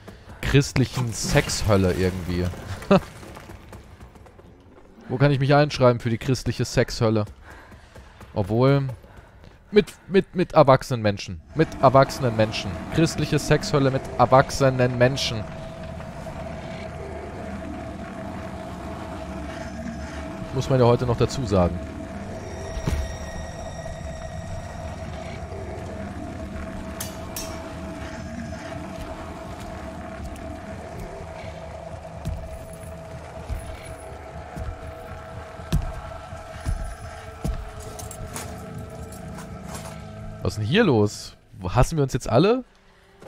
christlichen Sexhölle irgendwie. *laughs* Wo kann ich mich einschreiben für die christliche Sexhölle? Obwohl... Mit, mit, mit erwachsenen Menschen. Mit erwachsenen Menschen. Christliche Sexhölle mit erwachsenen Menschen. Muss man ja heute noch dazu sagen. Denn hier los? Hassen wir uns jetzt alle?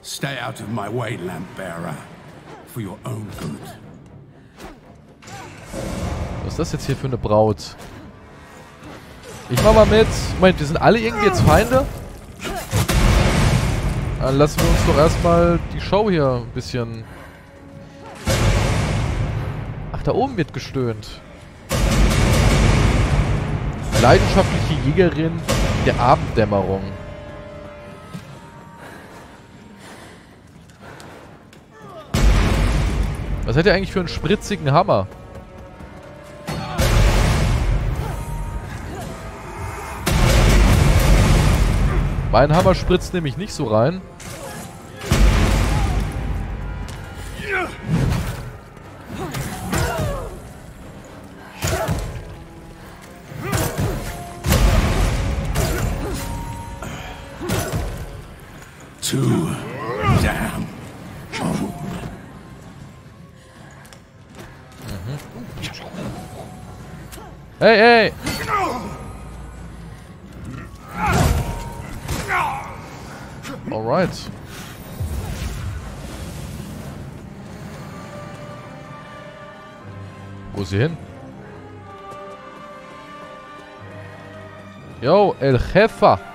Stay out of my way, lamp bearer. For your own good. Was ist das jetzt hier für eine Braut? Ich mach mal mit. Moment, wir sind alle irgendwie jetzt Feinde? Dann lassen wir uns doch erstmal die Show hier ein bisschen... Ach, da oben wird gestöhnt. Leidenschaftliche Jägerin der Abenddämmerung. Was hat er eigentlich für einen spritzigen Hammer? Mein Hammer spritzt nämlich nicht so rein. Hey, hey! Alright. Wo ist sie hin? Yo, El Jefa.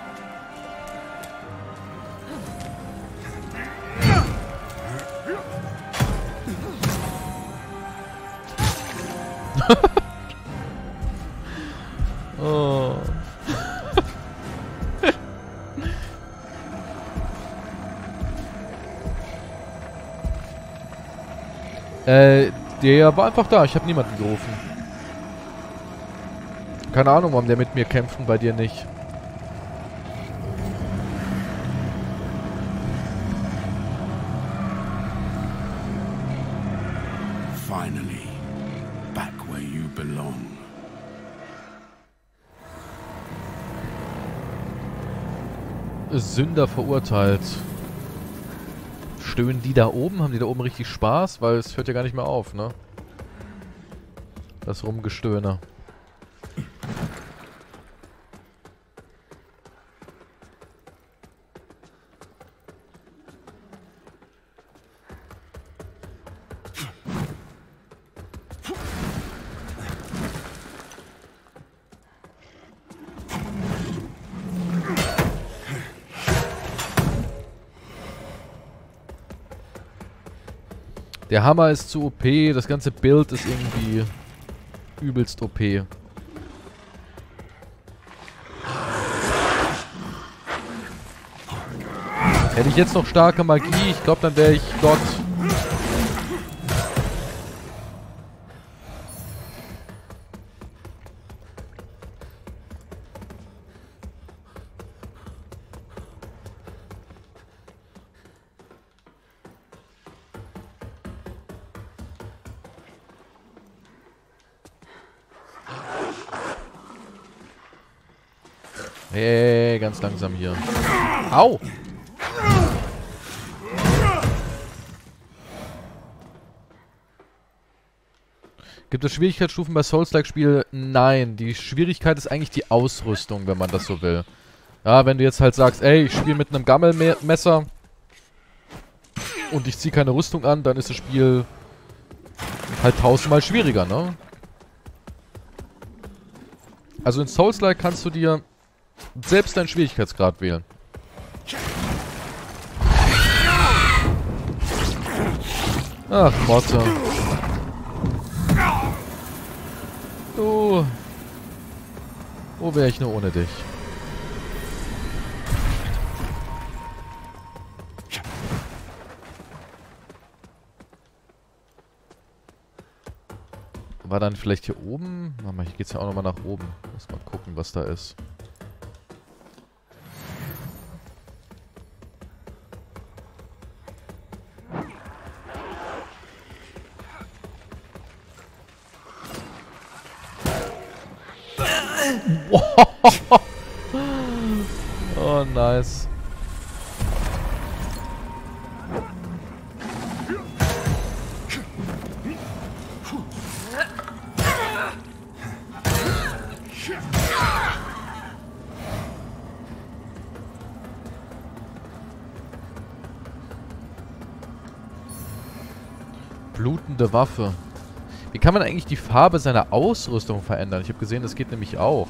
Der war einfach da. Ich habe niemanden gerufen. Keine Ahnung, warum der mit mir kämpft und bei dir nicht. Finally, back where you belong. Sünder verurteilt. Stöhnen die da oben? Haben die da oben richtig Spaß? Weil es hört ja gar nicht mehr auf, ne? Das Rumgestöhne. Der Hammer ist zu OP, das ganze Bild ist irgendwie übelst OP. Hätte ich jetzt noch starke Magie, ich glaube, dann wäre ich Gott. Gibt es Schwierigkeitsstufen bei Souls-like-Spielen? Nein, die Schwierigkeit ist eigentlich die Ausrüstung, wenn man das so will. Ja, wenn du jetzt halt sagst, ey, ich spiele mit einem Gammelmesser und ich ziehe keine Rüstung an, dann ist das Spiel halt tausendmal schwieriger, ne? Also in Souls-like kannst du dir Selbst deinen Schwierigkeitsgrad wählen. Ach, Motte. Du. Wo wäre ich nur ohne dich? War dann vielleicht hier oben? Mal, hier geht's ja auch nochmal nach oben. Lass mal gucken, was da ist. Waffe. Wie kann man eigentlich die Farbe seiner Ausrüstung verändern? Ich habe gesehen, das geht nämlich auch.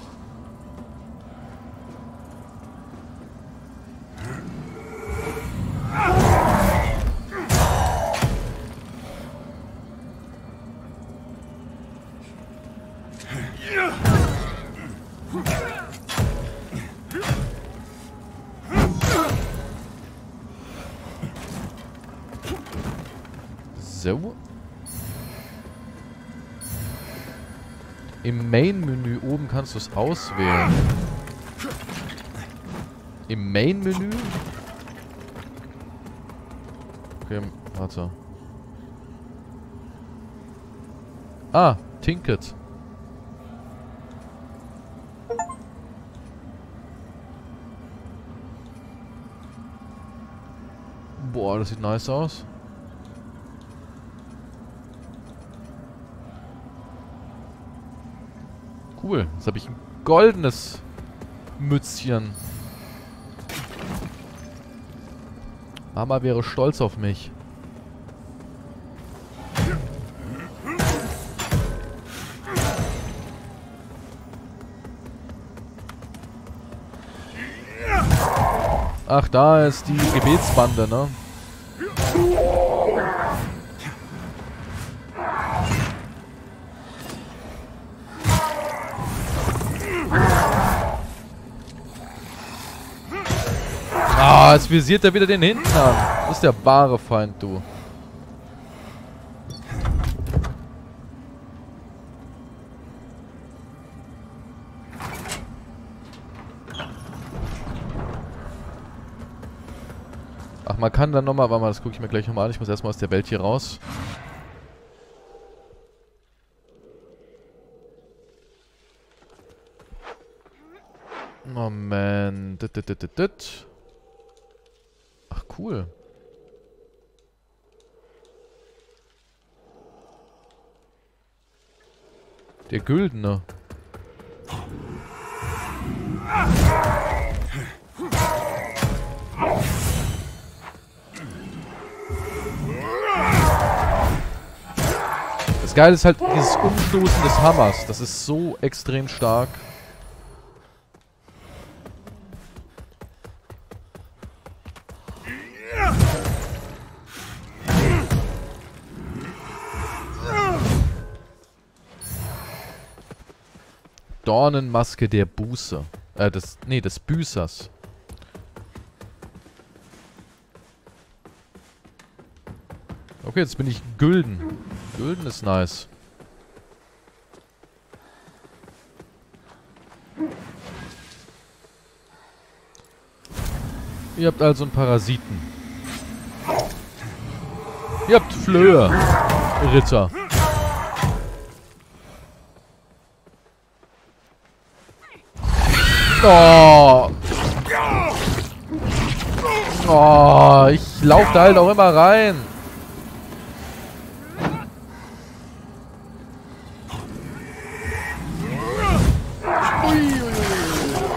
Im Main-Menü oben kannst du es auswählen. Im Main-Menü? Okay, warte. Ah, Tinket. Boah, das sieht nice aus. Cool. Jetzt habe ich ein goldenes Mützchen. Mama wäre stolz auf mich. Ach, da ist die Gebetsbande, ne? Jetzt visiert er wieder den hinten an. Das ist der wahre Feind, du. Ach, man kann dann nochmal, warte mal, das gucke ich mir gleich nochmal an. Ich muss erstmal aus der Welt hier raus. Moment. Dit, dit, dit, dit, dit. Cool. Der Güldene. Das Geile ist halt dieses Umstoßen des Hammers. Das ist so extrem stark. Dornenmaske der Buße. Äh, des, nee, des Büßers. Okay, jetzt bin ich Gülden. Gülden ist nice. Ihr habt also einen Parasiten. Ihr habt Flöhe, Ritter. Oh. Oh, ich laufe da halt auch immer rein.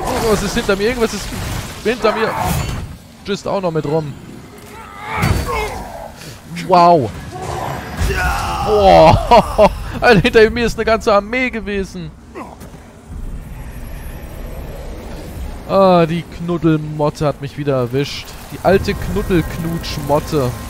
Oh, was ist hinter mir? Irgendwas ist hinter mir. Just auch noch mit rum. Wow. Boah. *laughs* Alter, hinter mir ist eine ganze Armee gewesen. Ah, die Knuddelmotte hat mich wieder erwischt. Die alte Knuddelknutschmotte. It's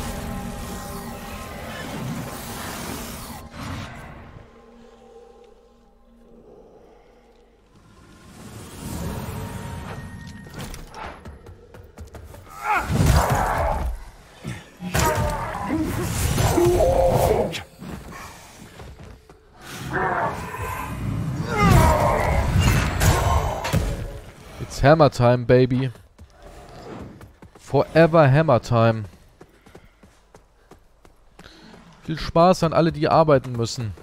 Hammer Time, baby. Forever Hammer Time. Viel Spaß an alle, die arbeiten müssen.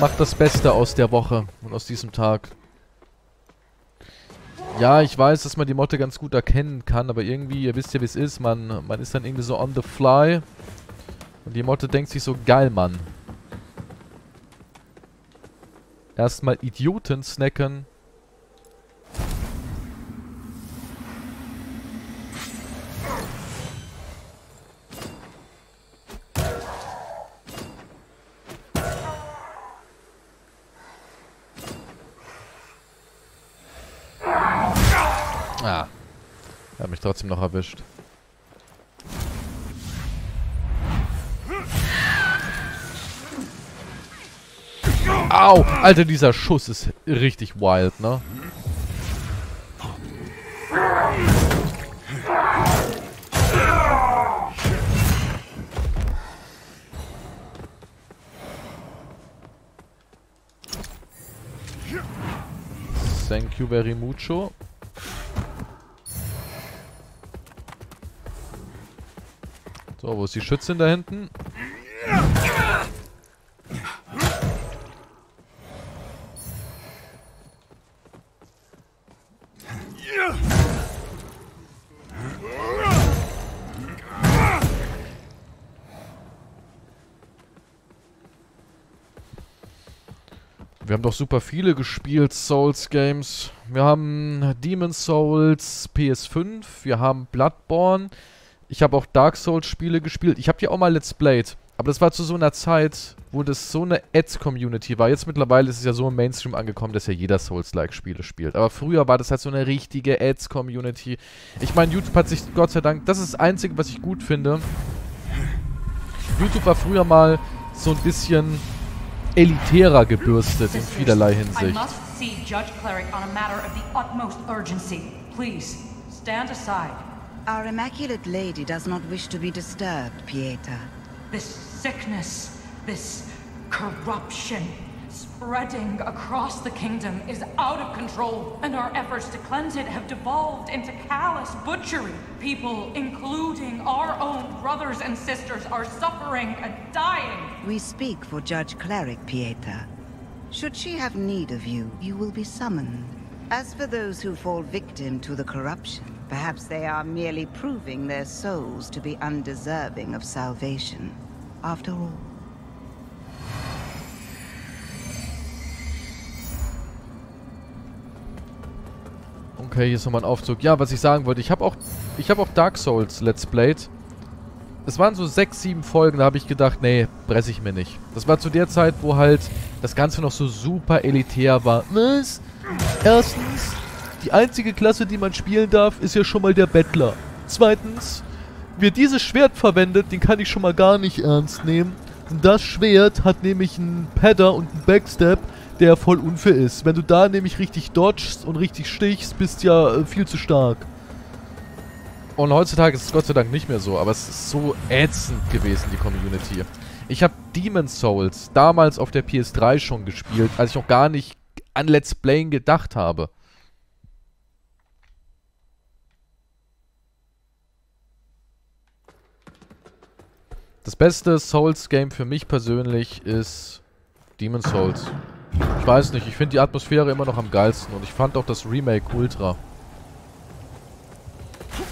Macht das Beste aus der Woche und aus diesem Tag. Ja, ich weiß, dass man die Motte ganz gut erkennen kann, aber irgendwie, ihr wisst ja, wie es ist, man, man ist dann irgendwie so on the fly. Und die Motte denkt sich so, geil, Mann. Erstmal Idioten snacken. Trotzdem noch erwischt. Au! Alter, dieser Schuss ist richtig wild, ne? Thank you very mucho. So, wo ist die Schützin da hinten? Wir haben doch super viele gespielt, Souls-Games. Wir haben Demon's Souls PS5, wir haben Bloodborne. Ich habe auch Dark Souls-Spiele gespielt. Ich habe die auch mal Let's Played. Aber das war zu so einer Zeit, wo das so eine Ads-Community war. Jetzt mittlerweile ist es ja so im Mainstream angekommen, dass ja jeder Souls-like-Spiele spielt. Aber früher war das halt so eine richtige Ads-Community. Ich meine, YouTube hat sich Gott sei Dank... Das ist das Einzige, was ich gut finde. YouTube war früher mal so ein bisschen elitärer gebürstet in vielerlei Hinsicht. Our Immaculate Lady does not wish to be disturbed, Pieta. This sickness, this corruption, spreading across the kingdom is out of control, and our efforts to cleanse it have devolved into callous butchery. People, including our own brothers and sisters, are suffering and dying. We speak for Judge Cleric, Pieta. Should she have need of you, you will be summoned. As for those who fall victim to the corruption, perhaps they are merely proving their souls to be undeserving of salvation. After all. Okay, hier ist nochmal ein Aufzug. Ja, was ich sagen wollte, ich habe auch, habe auch Dark Souls Let's Played. Es waren so sechs, sieben Folgen, da habe ich gedacht, nee, presse ich mir nicht. Das war zu der Zeit, wo halt das Ganze noch so super elitär war. Was? Erstens, die einzige Klasse, die man spielen darf, ist ja schon mal der Bettler. Zweitens, wer dieses Schwert verwendet, den kann ich schon mal gar nicht ernst nehmen. Das Schwert hat nämlich einen Padder und einen Backstab, der voll unfair ist. Wenn du da nämlich richtig dodgst und richtig stichst, bist ja äh, viel zu stark. Und heutzutage ist es Gott sei Dank nicht mehr so, aber es ist so ätzend gewesen, die Community. Ich habe Demon's Souls damals auf der PS3 schon gespielt, als ich noch gar nicht an Let's Playing gedacht habe. Das beste Souls-Game für mich persönlich ist Demon's Souls. Ich weiß nicht, ich finde die Atmosphäre immer noch am geilsten und ich fand auch das Remake ultra.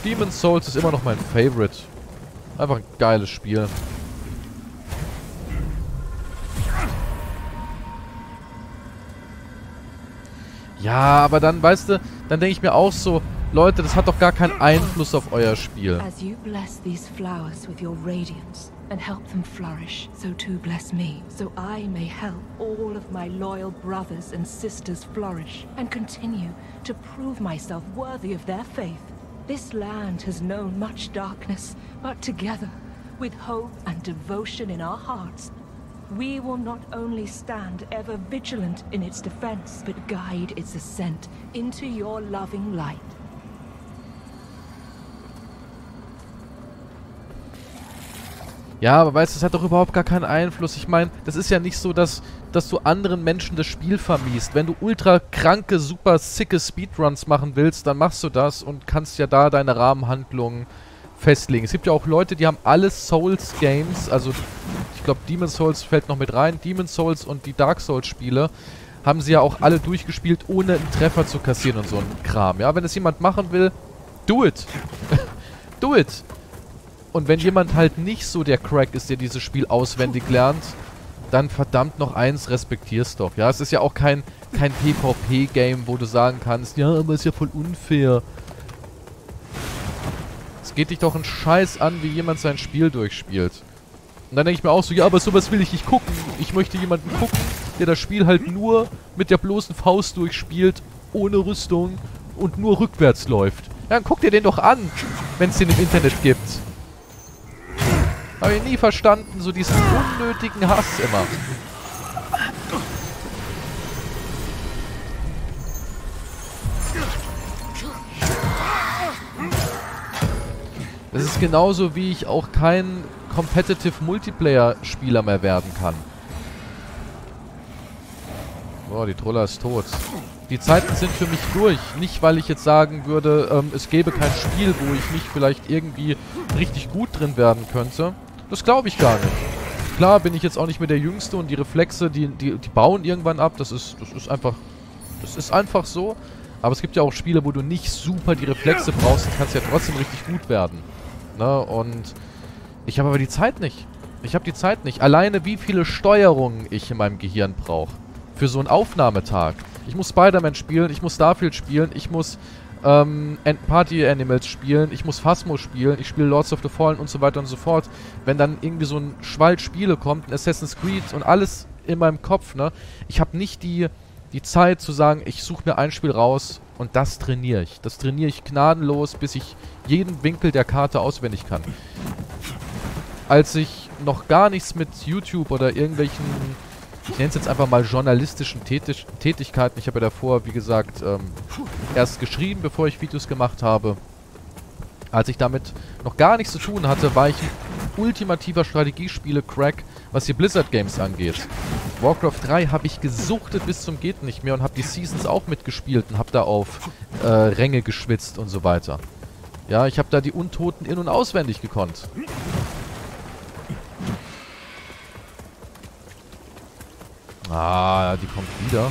Demon's Souls ist immer noch mein Favorite. Einfach ein geiles Spiel. Ja, aber dann, weißt du, dann denke ich mir auch so, Leute, das hat doch gar keinen Einfluss auf euer Spiel. As you bless these flowers with your radiance and help them flourish, so too bless me, so I may help all of my loyal brothers and sisters flourish and continue to prove myself worthy of their faith. This land has known much darkness, but together, with hope and devotion in our hearts, we will not only stand ever vigilant in its defense, but guide its ascent into your loving light. Ja, aber weißt du, das hat doch überhaupt gar keinen Einfluss. Ich meine, das ist ja nicht so, dass, dass du anderen Menschen das Spiel vermiest. Wenn du ultra kranke, super sicke Speedruns machen willst, dann machst du das und kannst ja da deine Rahmenhandlungen festlegen. Es gibt ja auch Leute, die haben alle Souls-Games, also ich glaube Demon's Souls fällt noch mit rein, Demon's Souls und die Dark Souls-Spiele, haben sie ja auch alle durchgespielt, ohne einen Treffer zu kassieren und so ein Kram. Ja, wenn es jemand machen will, do it. *laughs* do it. Und wenn jemand halt nicht so der Crack ist, der dieses Spiel auswendig lernt, dann verdammt noch eins, respektier's doch. Ja, es ist ja auch kein, kein PvP-Game, wo du sagen kannst, ja, aber ist ja voll unfair. Es geht dich doch einen Scheiß an, wie jemand sein Spiel durchspielt. Und dann denke ich mir auch so, ja, aber sowas will ich nicht gucken. Ich möchte jemanden gucken, der das Spiel halt nur mit der bloßen Faust durchspielt, ohne Rüstung und nur rückwärts läuft. Ja, dann guck dir den doch an, wenn es den im Internet gibt. Habe ich nie verstanden, so diesen unnötigen Hass immer. Das ist genauso, wie ich auch kein Competitive Multiplayer-Spieler mehr werden kann. Boah, die Troller ist tot. Die Zeiten sind für mich durch. Nicht, weil ich jetzt sagen würde, ähm, es gäbe kein Spiel, wo ich nicht vielleicht irgendwie richtig gut drin werden könnte. Das glaube ich gar nicht. Klar bin ich jetzt auch nicht mehr der Jüngste und die Reflexe, die, die, die bauen irgendwann ab. Das ist, das ist einfach, das ist einfach so. Aber es gibt ja auch Spiele, wo du nicht super die Reflexe brauchst und kannst ja trotzdem richtig gut werden. Ne? Und ich habe aber die Zeit nicht. Ich habe die Zeit nicht. Alleine wie viele Steuerungen ich in meinem Gehirn brauche. Für so einen Aufnahmetag. Ich muss Spider-Man spielen, ich muss Starfield spielen, ich muss ähm, Party Animals spielen, ich muss Phasmo spielen, ich spiele Lords of the Fallen und so weiter und so fort. Wenn dann irgendwie so ein Schwall Spiele kommt, ein Assassin's Creed und alles in meinem Kopf, ne? Ich habe nicht die, die Zeit zu sagen, ich suche mir ein Spiel raus und das trainiere ich. Das trainiere ich gnadenlos, bis ich jeden Winkel der Karte auswendig kann. Als ich noch gar nichts mit YouTube oder irgendwelchen ich nenne es jetzt einfach mal journalistischen Tätig Tätigkeiten. Ich habe ja davor, wie gesagt, ähm, erst geschrieben, bevor ich Videos gemacht habe. Als ich damit noch gar nichts zu tun hatte, war ich ein ultimativer Strategiespiele-Crack, was die Blizzard-Games angeht. Warcraft 3 habe ich gesuchtet bis zum geht nicht mehr und habe die Seasons auch mitgespielt und habe da auf äh, Ränge geschwitzt und so weiter. Ja, ich habe da die Untoten in- und auswendig gekonnt. Ah, die kommt wieder.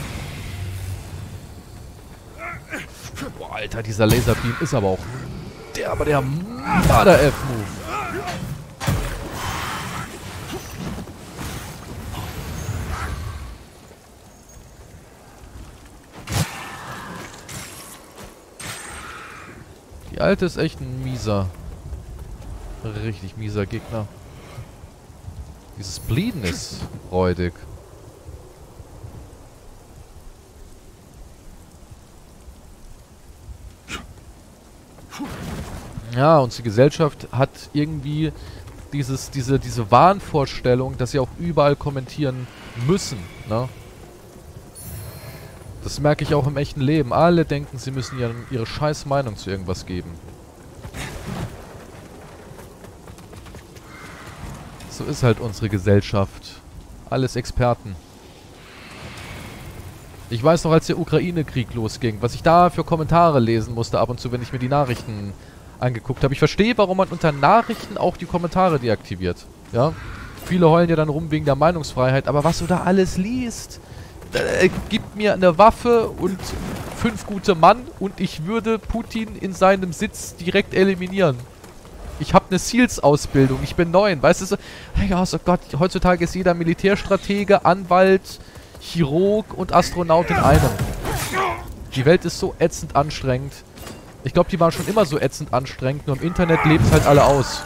Boah, Alter, dieser Laserbeam ist aber auch der, aber der Mother F-Move. Die alte ist echt ein mieser. Richtig mieser Gegner. Dieses Bleeden ist freudig. Ja, und die Gesellschaft hat irgendwie dieses, diese, diese Wahnvorstellung, dass sie auch überall kommentieren müssen, ne? Das merke ich auch im echten Leben. Alle denken, sie müssen ihre, ihre scheiß Meinung zu irgendwas geben. So ist halt unsere Gesellschaft. Alles Experten. Ich weiß noch, als der Ukraine-Krieg losging, was ich da für Kommentare lesen musste ab und zu, wenn ich mir die Nachrichten angeguckt habe. Ich verstehe, warum man unter Nachrichten auch die Kommentare deaktiviert. Ja, viele heulen ja dann rum wegen der Meinungsfreiheit, aber was du da alles liest, äh, gibt mir eine Waffe und fünf gute Mann und ich würde Putin in seinem Sitz direkt eliminieren. Ich habe eine SEALS-Ausbildung, ich bin neun, weißt du so, ja, Gott, heutzutage ist jeder Militärstratege, Anwalt, Chirurg und Astronaut in einem. Die Welt ist so ätzend anstrengend. Ich glaube, die waren schon immer so ätzend anstrengend, nur im Internet leben es halt alle aus.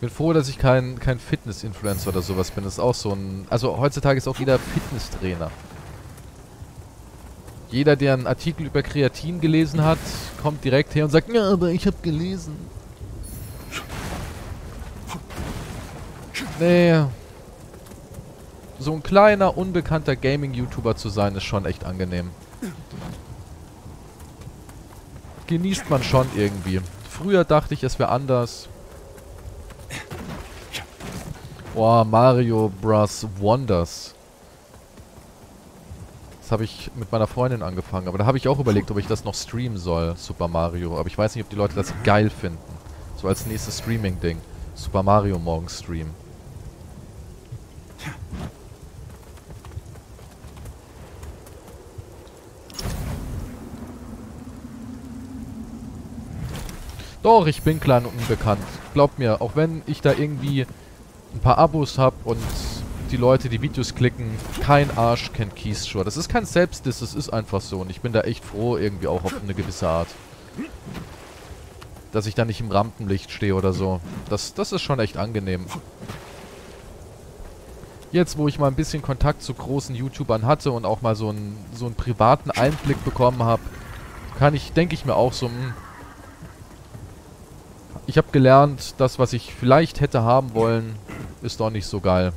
Bin froh, dass ich kein, kein Fitness-Influencer oder sowas bin. Das ist auch so ein... Also heutzutage ist auch jeder Fitnesstrainer. Jeder, der einen Artikel über Kreatin gelesen hat, kommt direkt her und sagt, ja, aber ich habe gelesen. Nee. So ein kleiner, unbekannter Gaming-YouTuber zu sein, ist schon echt angenehm. Genießt man schon irgendwie. Früher dachte ich, es wäre anders. Boah, Mario Bros. Wonders. Das habe ich mit meiner Freundin angefangen. Aber da habe ich auch überlegt, ob ich das noch streamen soll, Super Mario. Aber ich weiß nicht, ob die Leute das geil finden. So als nächstes Streaming-Ding. Super Mario morgen streamen. Doch, ich bin klein und unbekannt. Glaubt mir, auch wenn ich da irgendwie ein paar Abos habe und die Leute, die Videos klicken, kein Arsch kennt Keystra. Das ist kein Selbstdiss, das ist einfach so. Und ich bin da echt froh, irgendwie auch auf eine gewisse Art. Dass ich da nicht im Rampenlicht stehe oder so. Das, das ist schon echt angenehm. Jetzt, wo ich mal ein bisschen Kontakt zu großen YouTubern hatte und auch mal so einen, so einen privaten Einblick bekommen habe, kann ich, denke ich mir auch so, mh, hm, ich habe gelernt, das, was ich vielleicht hätte haben wollen, ist doch nicht so geil.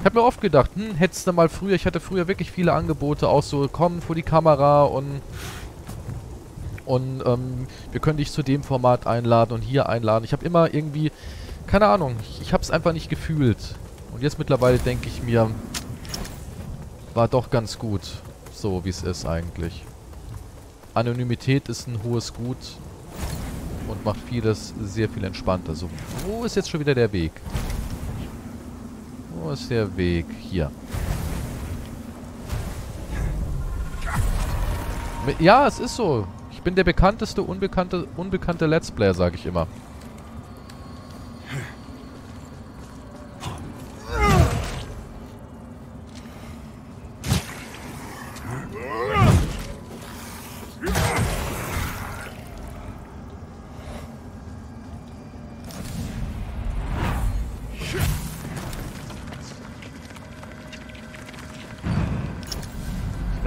Ich habe mir oft gedacht, hm, hättest du mal früher, ich hatte früher wirklich viele Angebote, auch so, komm vor die Kamera und und ähm, wir können dich zu dem Format einladen und hier einladen. Ich habe immer irgendwie, keine Ahnung, ich, ich habe es einfach nicht gefühlt. Und jetzt mittlerweile denke ich mir, war doch ganz gut, so wie es ist eigentlich. Anonymität ist ein hohes Gut und macht vieles sehr viel entspannter. So, wo ist jetzt schon wieder der Weg? Wo ist der Weg? Hier. Ja, es ist so. Ich bin der bekannteste, unbekannte, unbekannte Let's Player, sage ich immer.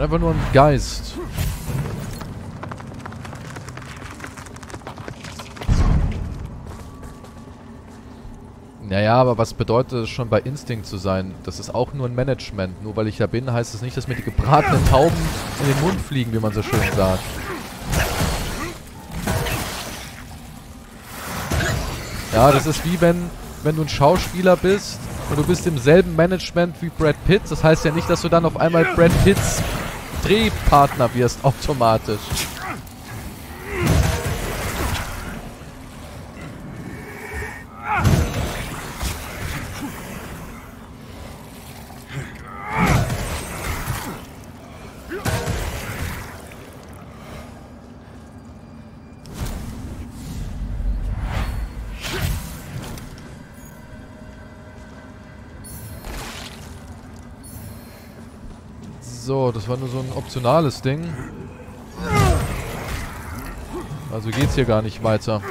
Einfach nur ein Geist. Naja, aber was bedeutet es schon bei Instinct zu sein? Das ist auch nur ein Management. Nur weil ich da bin, heißt es das nicht, dass mir die gebratenen Tauben in den Mund fliegen, wie man so schön sagt. Ja, das ist wie wenn, wenn du ein Schauspieler bist und du bist im selben Management wie Brad Pitt. Das heißt ja nicht, dass du dann auf einmal Brad Pitts Drehpartner wirst automatisch. Das war nur so ein optionales Ding. Also geht's hier gar nicht weiter.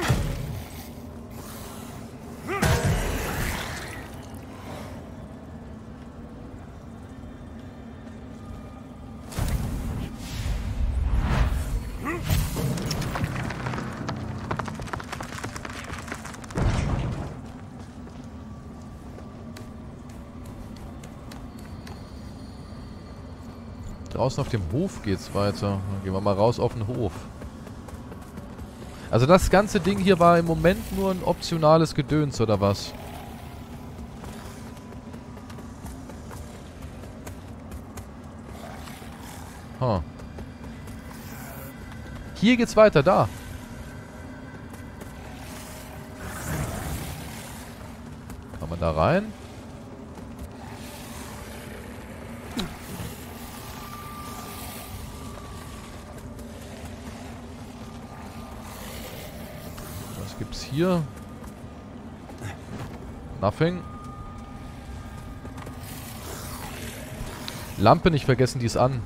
Draußen auf dem Hof geht's weiter. Dann gehen wir mal raus auf den Hof. Also das ganze Ding hier war im Moment nur ein optionales Gedöns, oder was? Huh. Hier geht's weiter, da. Kann man da rein? Was gibt's hier? Nothing. Lampe nicht vergessen, die ist an.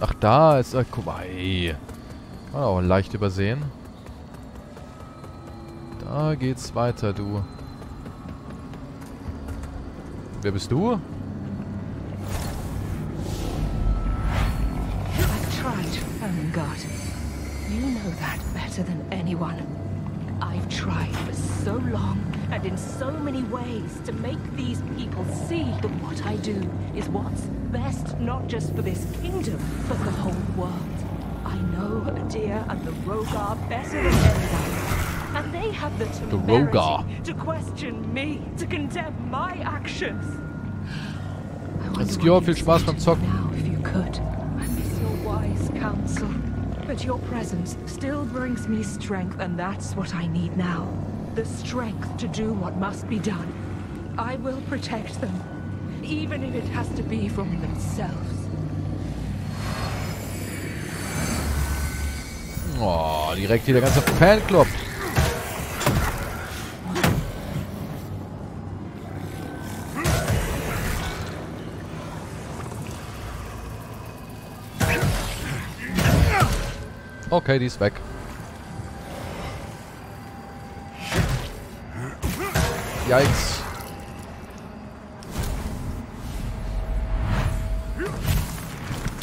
Ach, da ist... Äh, guck mal, ey. Kann auch leicht übersehen. Da geht's weiter, du. Wer bist du? Better than anyone. I've tried for so long and in so many ways to make these people see that what I do is what's best not just for this kingdom, but the whole world. I know Adir and the Rogar better than anyone. And they have the temerity Rogar. to question me, to condemn my actions. I wonder Jetzt what you'd viel Spaß beim Zocken. Now, if you could. I miss your wise counsel. But your presence still brings me strength, and that's what I need now. The strength to do what must be done. I will protect them, even if it has to be from themselves. Oh, direkt hier der ganze Fanclub. Okay, die ist weg. Yikes.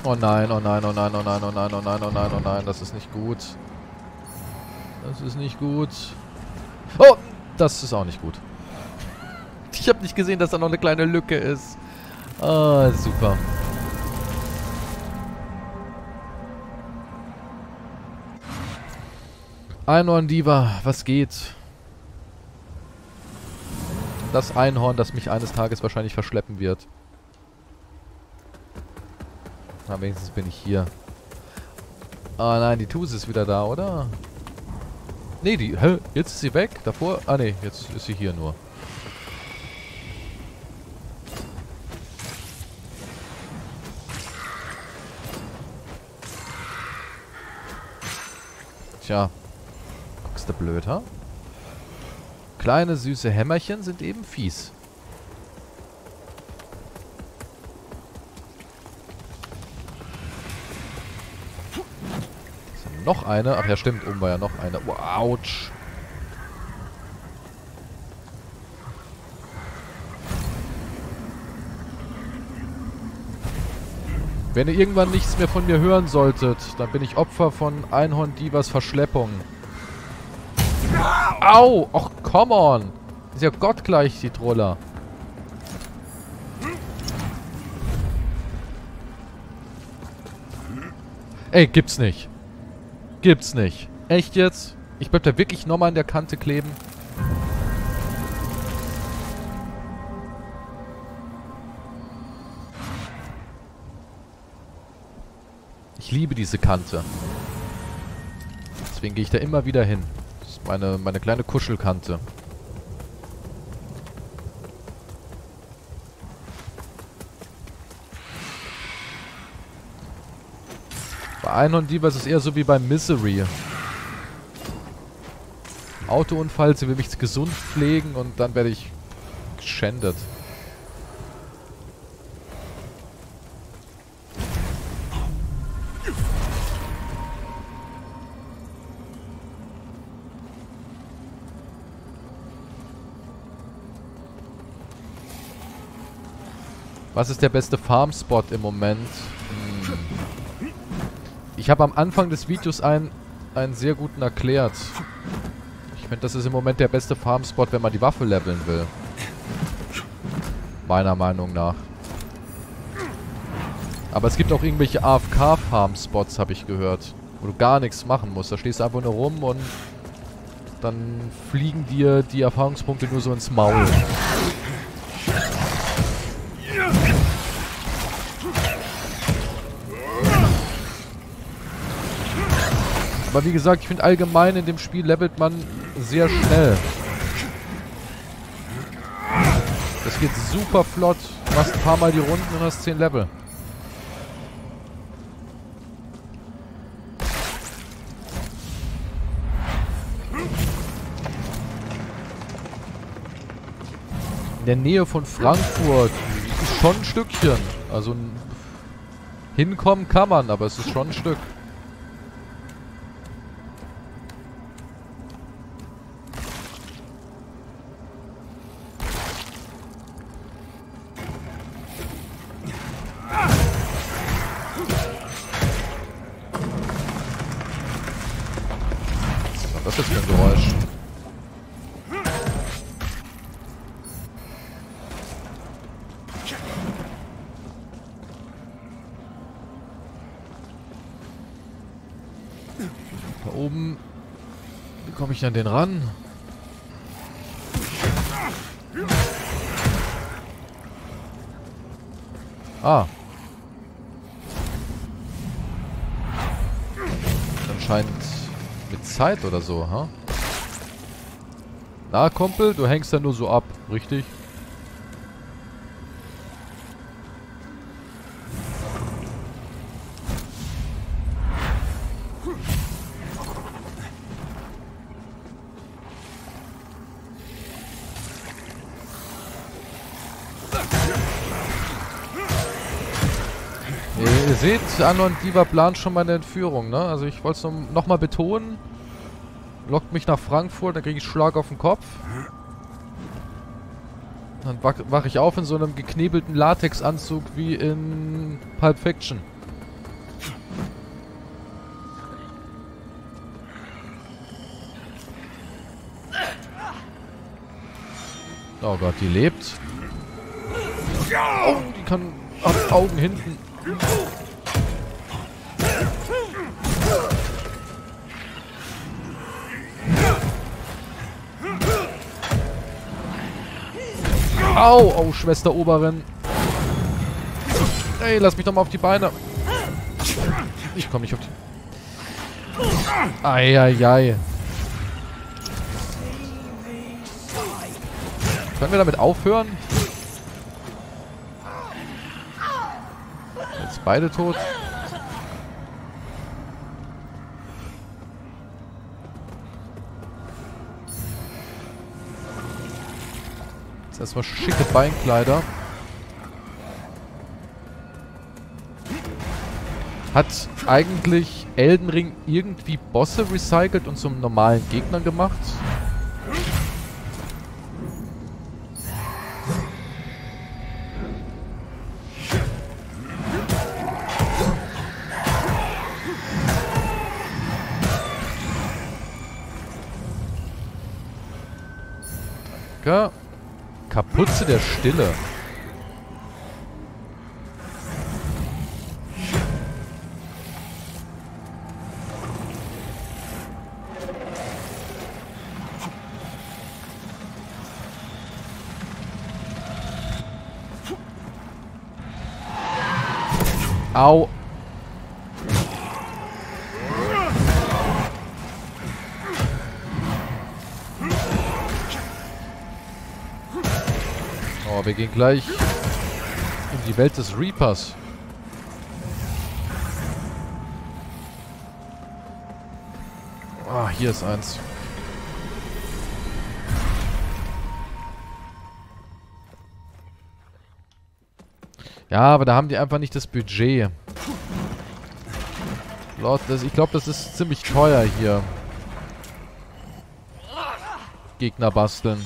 Oh nein, oh nein, oh nein, oh nein, oh nein, oh nein, oh nein, oh nein, das ist nicht gut. Das ist nicht gut. Oh, das ist auch nicht gut. Ich habe nicht gesehen, dass da noch eine kleine Lücke ist. Ah, super. Einhorn Diva, was geht? Das Einhorn, das mich eines Tages wahrscheinlich verschleppen wird. Na, wenigstens bin ich hier. Ah nein, die Tuse ist wieder da, oder? Nee, die... Hä? Jetzt ist sie weg? Davor? Ah nee, jetzt ist sie hier nur. Tja. Du blöd, ha? Kleine, süße Hämmerchen sind eben fies. Ist noch eine? Ach ja, stimmt. Oben war ja noch eine. Oh, ouch. Wenn ihr irgendwann nichts mehr von mir hören solltet, dann bin ich Opfer von Einhorn Divas Verschleppung. Au! Och, come on! Ist ja gottgleich, die Troller. Ey, gibt's nicht. Gibt's nicht. Echt jetzt? Ich bleib da wirklich nochmal an der Kante kleben? Ich liebe diese Kante. Deswegen gehe ich da immer wieder hin. Das ist meine, meine kleine Kuschelkante. Bei Einhorn Diva ist es eher so wie bei Misery. Autounfall, sie will mich gesund pflegen und dann werde ich geschändet. Was ist der beste Farmspot im Moment? Hm. Ich habe am Anfang des Videos einen, einen sehr guten erklärt. Ich finde, das ist im Moment der beste Farmspot, wenn man die Waffe leveln will. Meiner Meinung nach. Aber es gibt auch irgendwelche AFK-Farm-Spots, habe ich gehört. Wo du gar nichts machen musst. Da stehst du einfach nur rum und dann fliegen dir die Erfahrungspunkte nur so ins Maul. Aber wie gesagt, ich finde allgemein in dem Spiel levelt man sehr schnell. Das geht super flott. Du machst ein paar Mal die Runden und hast 10 Level. In der Nähe von Frankfurt ist schon ein Stückchen. Also hinkommen kann man, aber es ist schon ein Stück. Den ran? Ah. Anscheinend mit Zeit oder so, ha? Na, Kumpel, du hängst ja nur so ab, richtig? Seht, Anno und Diva planen schon meine Entführung, ne? Also ich wollte es nochmal betonen. Lockt mich nach Frankfurt, dann kriege ich Schlag auf den Kopf. Dann wach, wach ich auf in so einem geknebelten Latexanzug wie in Pulp Fiction. Oh Gott, die lebt. Oh, die kann... Hat Augen hinten. Au, oh, Schwester Oberin. Ey, lass mich doch mal auf die Beine. Ich komme nicht auf die... Eieiei. Können wir damit aufhören? Jetzt beide tot. Jetzt erstmal schicke Beinkleider. Hat eigentlich Elden Ring irgendwie Bosse recycelt und zum normalen Gegnern gemacht? Kapuze der Stille. Au. Wir gehen gleich in die Welt des Reapers. Ah, hier ist eins. Ja, aber da haben die einfach nicht das Budget. Lord, das, ich glaube, das ist ziemlich teuer hier. Gegner basteln.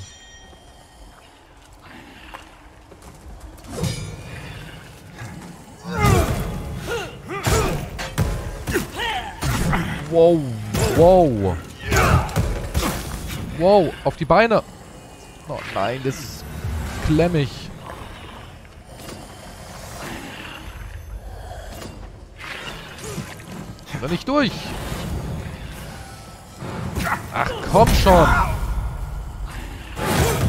Wow, wow. Wow, auf die Beine. Oh nein, das ist klemmig. Da nicht durch. Ach, komm schon.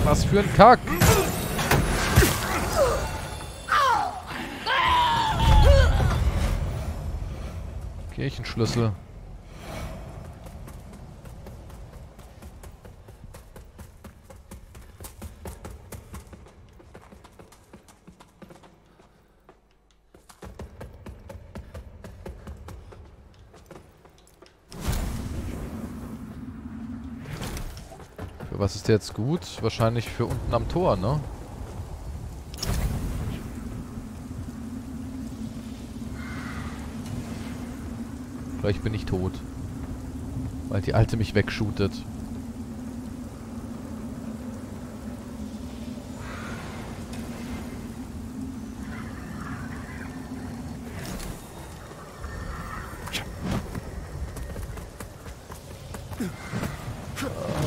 Was für ein Kack. Kirchenschlüssel. Was ist jetzt gut? Wahrscheinlich für unten am Tor, ne? Vielleicht bin ich tot. Weil die Alte mich wegshootet.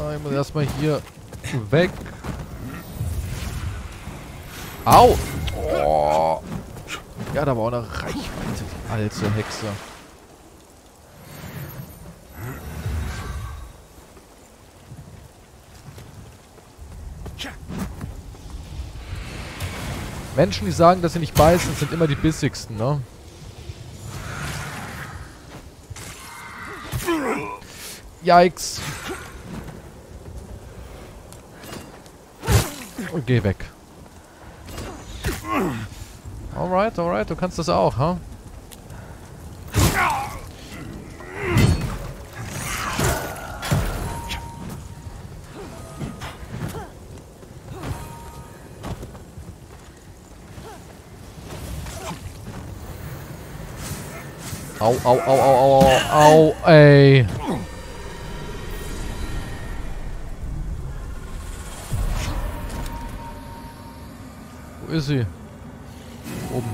Ah, ich muss erstmal hier weg. Au! Oh. Ja, da war auch eine Reichweite, die alte Hexe. Menschen, die sagen, dass sie nicht beißen, sind immer die bissigsten, ne? Yikes. Und geh weg. Alright, alright, du kannst das auch, ha? Huh? Au, au, au, au, au, au, ey. Ist sie? Oben.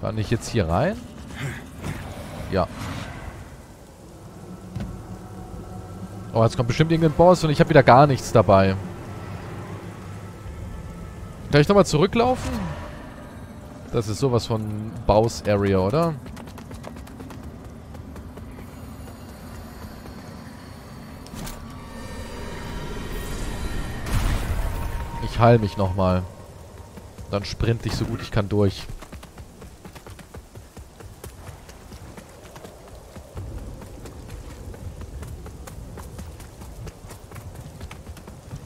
Kann ich jetzt hier rein? Ja. Oh, jetzt kommt bestimmt irgendein Boss und ich habe wieder gar nichts dabei. Kann ich nochmal zurücklaufen? Das ist sowas von Baus Area, oder? Heil mich nochmal. Dann sprint ich so gut ich kann durch.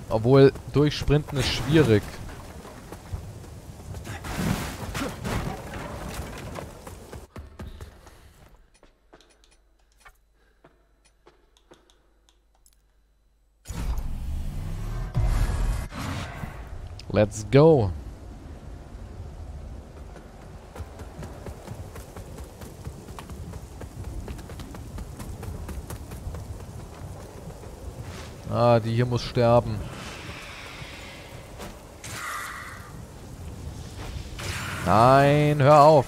Obwohl, durchsprinten ist schwierig. Let's go. Ah, die hier muss sterben. Nein, hör auf.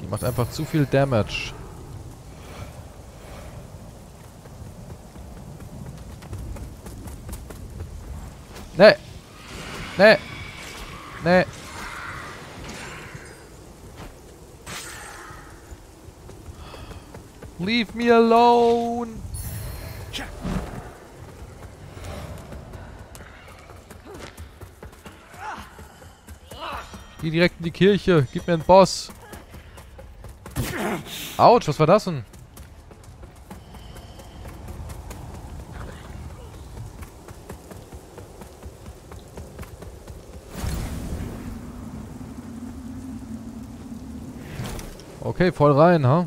Die macht einfach zu viel Damage. Nee. Nee. Nee. Leave me alone. Geh direkt in die Kirche. Gib mir einen Boss. Autsch, was war das denn? Okay, voll rein, ha?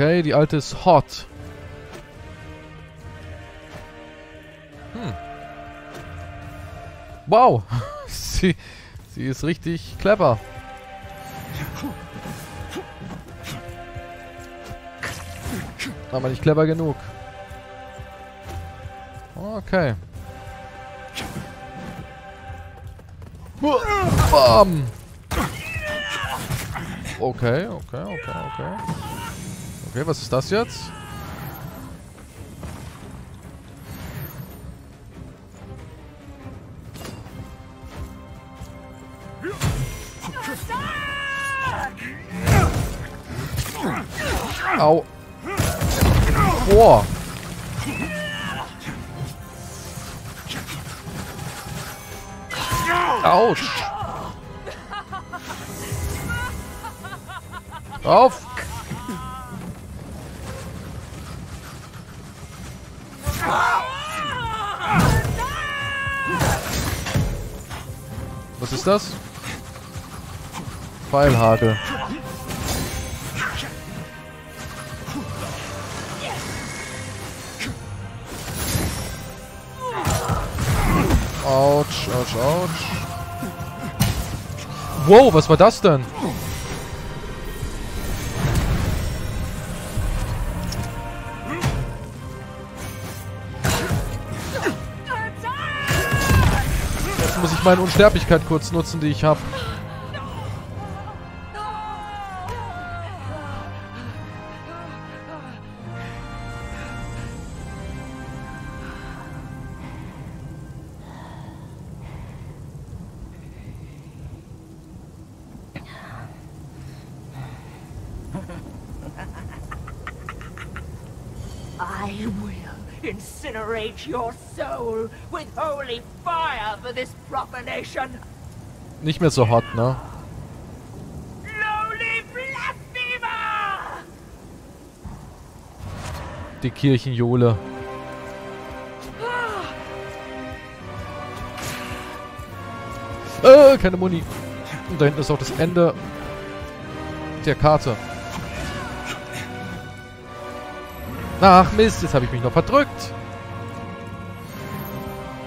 Okay, die alte ist hot. Hm. Wow. *laughs* sie, sie ist richtig clever. Aber nicht clever genug. Okay. Bam! Okay, okay, okay, okay. Okay, was ist das jetzt? Au. Boah. Autsch. Auf. Ist das? Pfeilhagel. Autsch, Autsch, Autsch. Wow, was war das denn? Meine Unsterblichkeit kurz nutzen, die ich habe. I will incinerate your soul with holy fire for this profanation. Nicht mehr so hot, ne? Die Kirchenjole. Äh, keine Muni. Und da hinten ist auch das Ende der Karte. Ach Mist, jetzt habe ich mich noch verdrückt.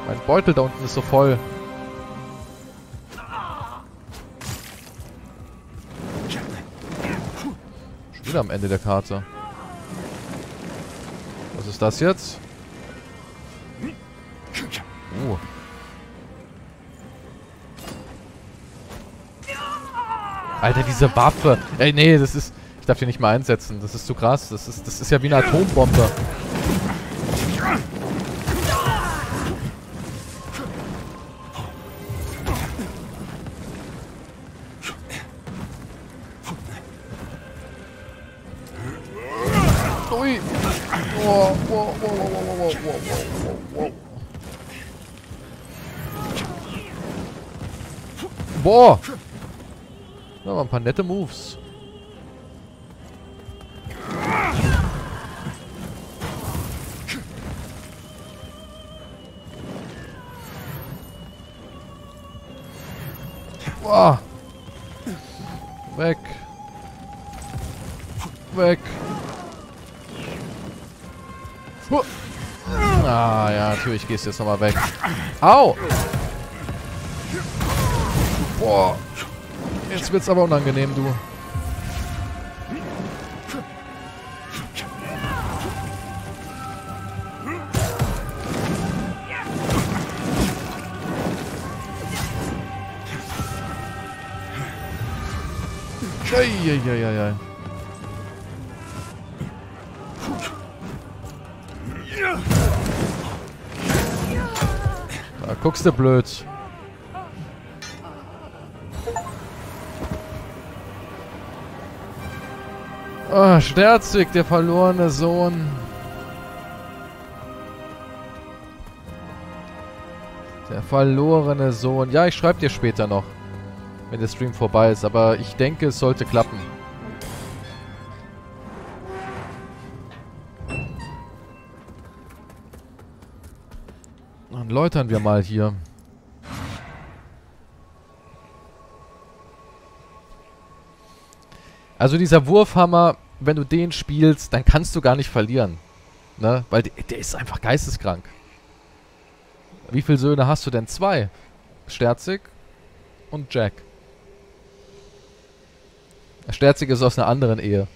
Mein Beutel da unten ist so voll. Wieder am Ende der Karte. Was ist das jetzt? Oh. Alter, diese Waffe. Ey, nee, das ist... Ich darf die nicht mal einsetzen. Das ist zu krass. Das ist, das ist ja wie eine Atombombe. Paar nette Moves. Boah. Weg. Weg. Huh. Ah, ja, natürlich gehst du jetzt nochmal weg. Au! Boah. Wird's aber unangenehm, du. Eieieiei. Da guckst du blöd. Oh, Sterzig, der verlorene Sohn. Der verlorene Sohn. Ja, ich schreibe dir später noch wenn der Stream vorbei ist. Aber ich denke, es sollte klappen. Dann läutern wir mal hier. Also dieser Wurfhammer, wenn du den spielst, dann kannst du gar nicht verlieren. Ne? Weil der, der ist einfach geisteskrank. Wie viele Söhne hast du denn? Zwei. Sterzig und Jack. Sterzig ist aus einer anderen Ehe.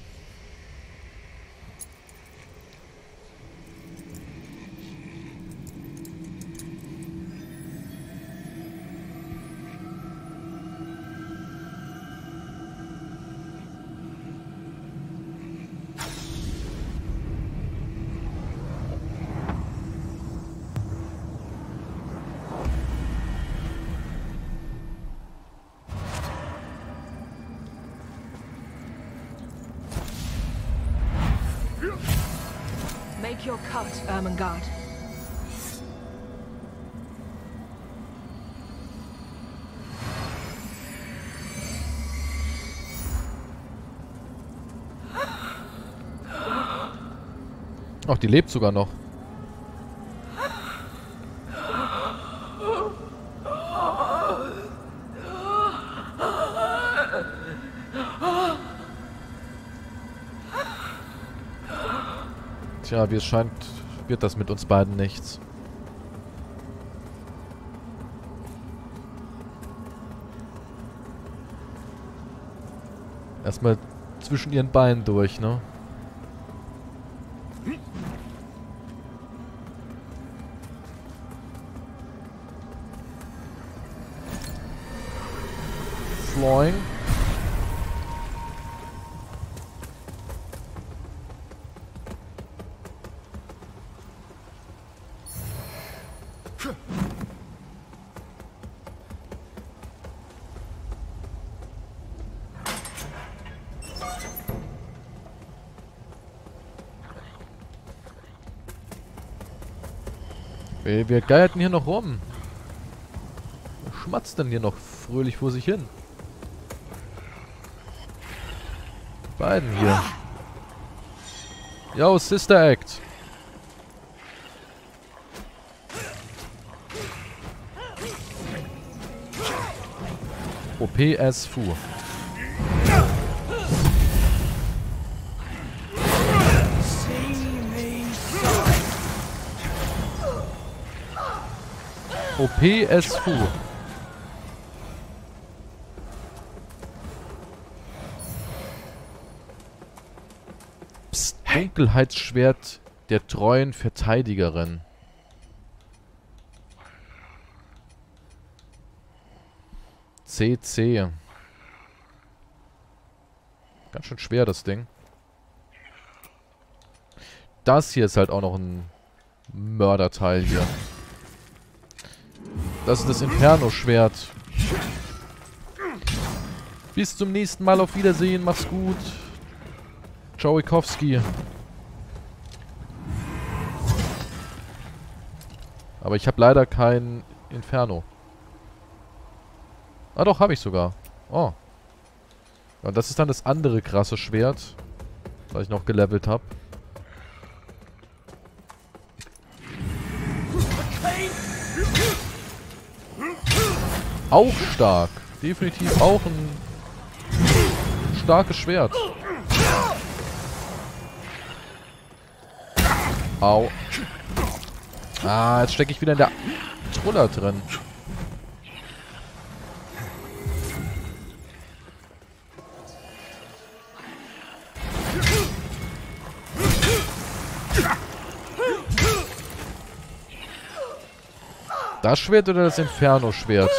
Ach, die lebt sogar noch. Tja, wie es scheint, wird das mit uns beiden nichts. Erstmal zwischen ihren Beinen durch, ne? Flying. Wer, wer geiert denn hier noch rum? Schmatzt denn hier noch fröhlich vor sich hin? Beiden hier. Yo, Sister Act. OP as Fu. OP as Fu. Psst, Dunkelheitsschwert der treuen Verteidigerin. CC. Ganz schön schwer, das Ding. Das hier ist halt auch noch ein Mörderteil hier. Das ist das Inferno-Schwert. Bis zum nächsten Mal. Auf Wiedersehen. Mach's gut. Joikowski. Aber ich habe leider kein Inferno. Ah doch, habe ich sogar. Oh. Und das ist dann das andere krasse Schwert, das ich noch gelevelt habe. Auch stark. Definitiv auch ein starkes Schwert. Au. Ah, jetzt stecke ich wieder in der Truller drin. Das Schwert oder das Inferno-Schwert?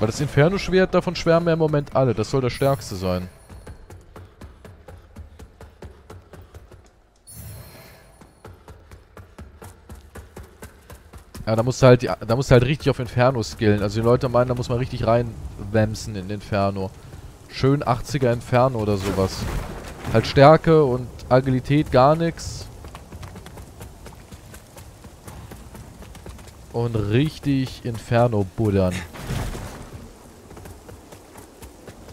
Weil das Inferno-Schwert, davon schwärmen ja im Moment alle. Das soll das stärkste sein. Ja, da musst du halt, da musst du halt richtig auf Inferno skillen. Also die Leute meinen, da muss man richtig reinwämsen in Inferno. Schön 80er Inferno oder sowas. Halt Stärke und Agilität gar nichts. Und richtig Inferno buddern.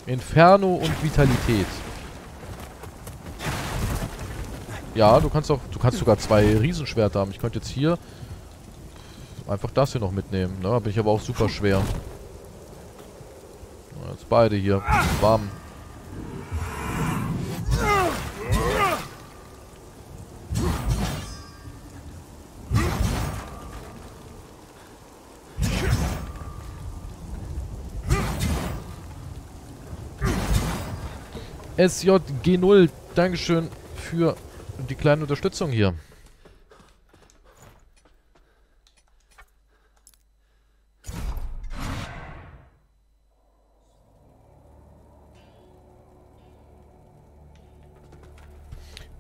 Inferno und Vitalität. Ja, du kannst auch, du kannst sogar zwei Riesenschwerter haben. Ich könnte jetzt hier einfach das hier noch mitnehmen. Ne? Bin ich aber auch super schwer. Jetzt beide hier. Bam. SJG0, Dankeschön für die kleine Unterstützung hier.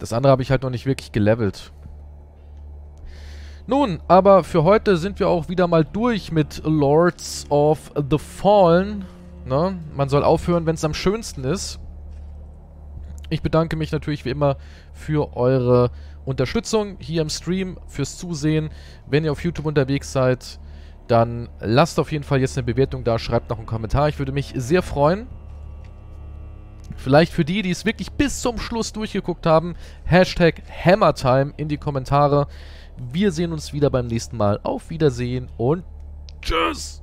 Das andere habe ich halt noch nicht wirklich gelevelt. Nun, aber für heute sind wir auch wieder mal durch mit Lords of the Fallen. Ne? Man soll aufhören, wenn es am schönsten ist. Ich bedanke mich natürlich wie immer für eure Unterstützung hier im Stream, fürs Zusehen. Wenn ihr auf YouTube unterwegs seid, dann lasst auf jeden Fall jetzt eine Bewertung da, schreibt noch einen Kommentar. Ich würde mich sehr freuen. Vielleicht für die, die es wirklich bis zum Schluss durchgeguckt haben, Hashtag Hammertime in die Kommentare. Wir sehen uns wieder beim nächsten Mal. Auf Wiedersehen und tschüss!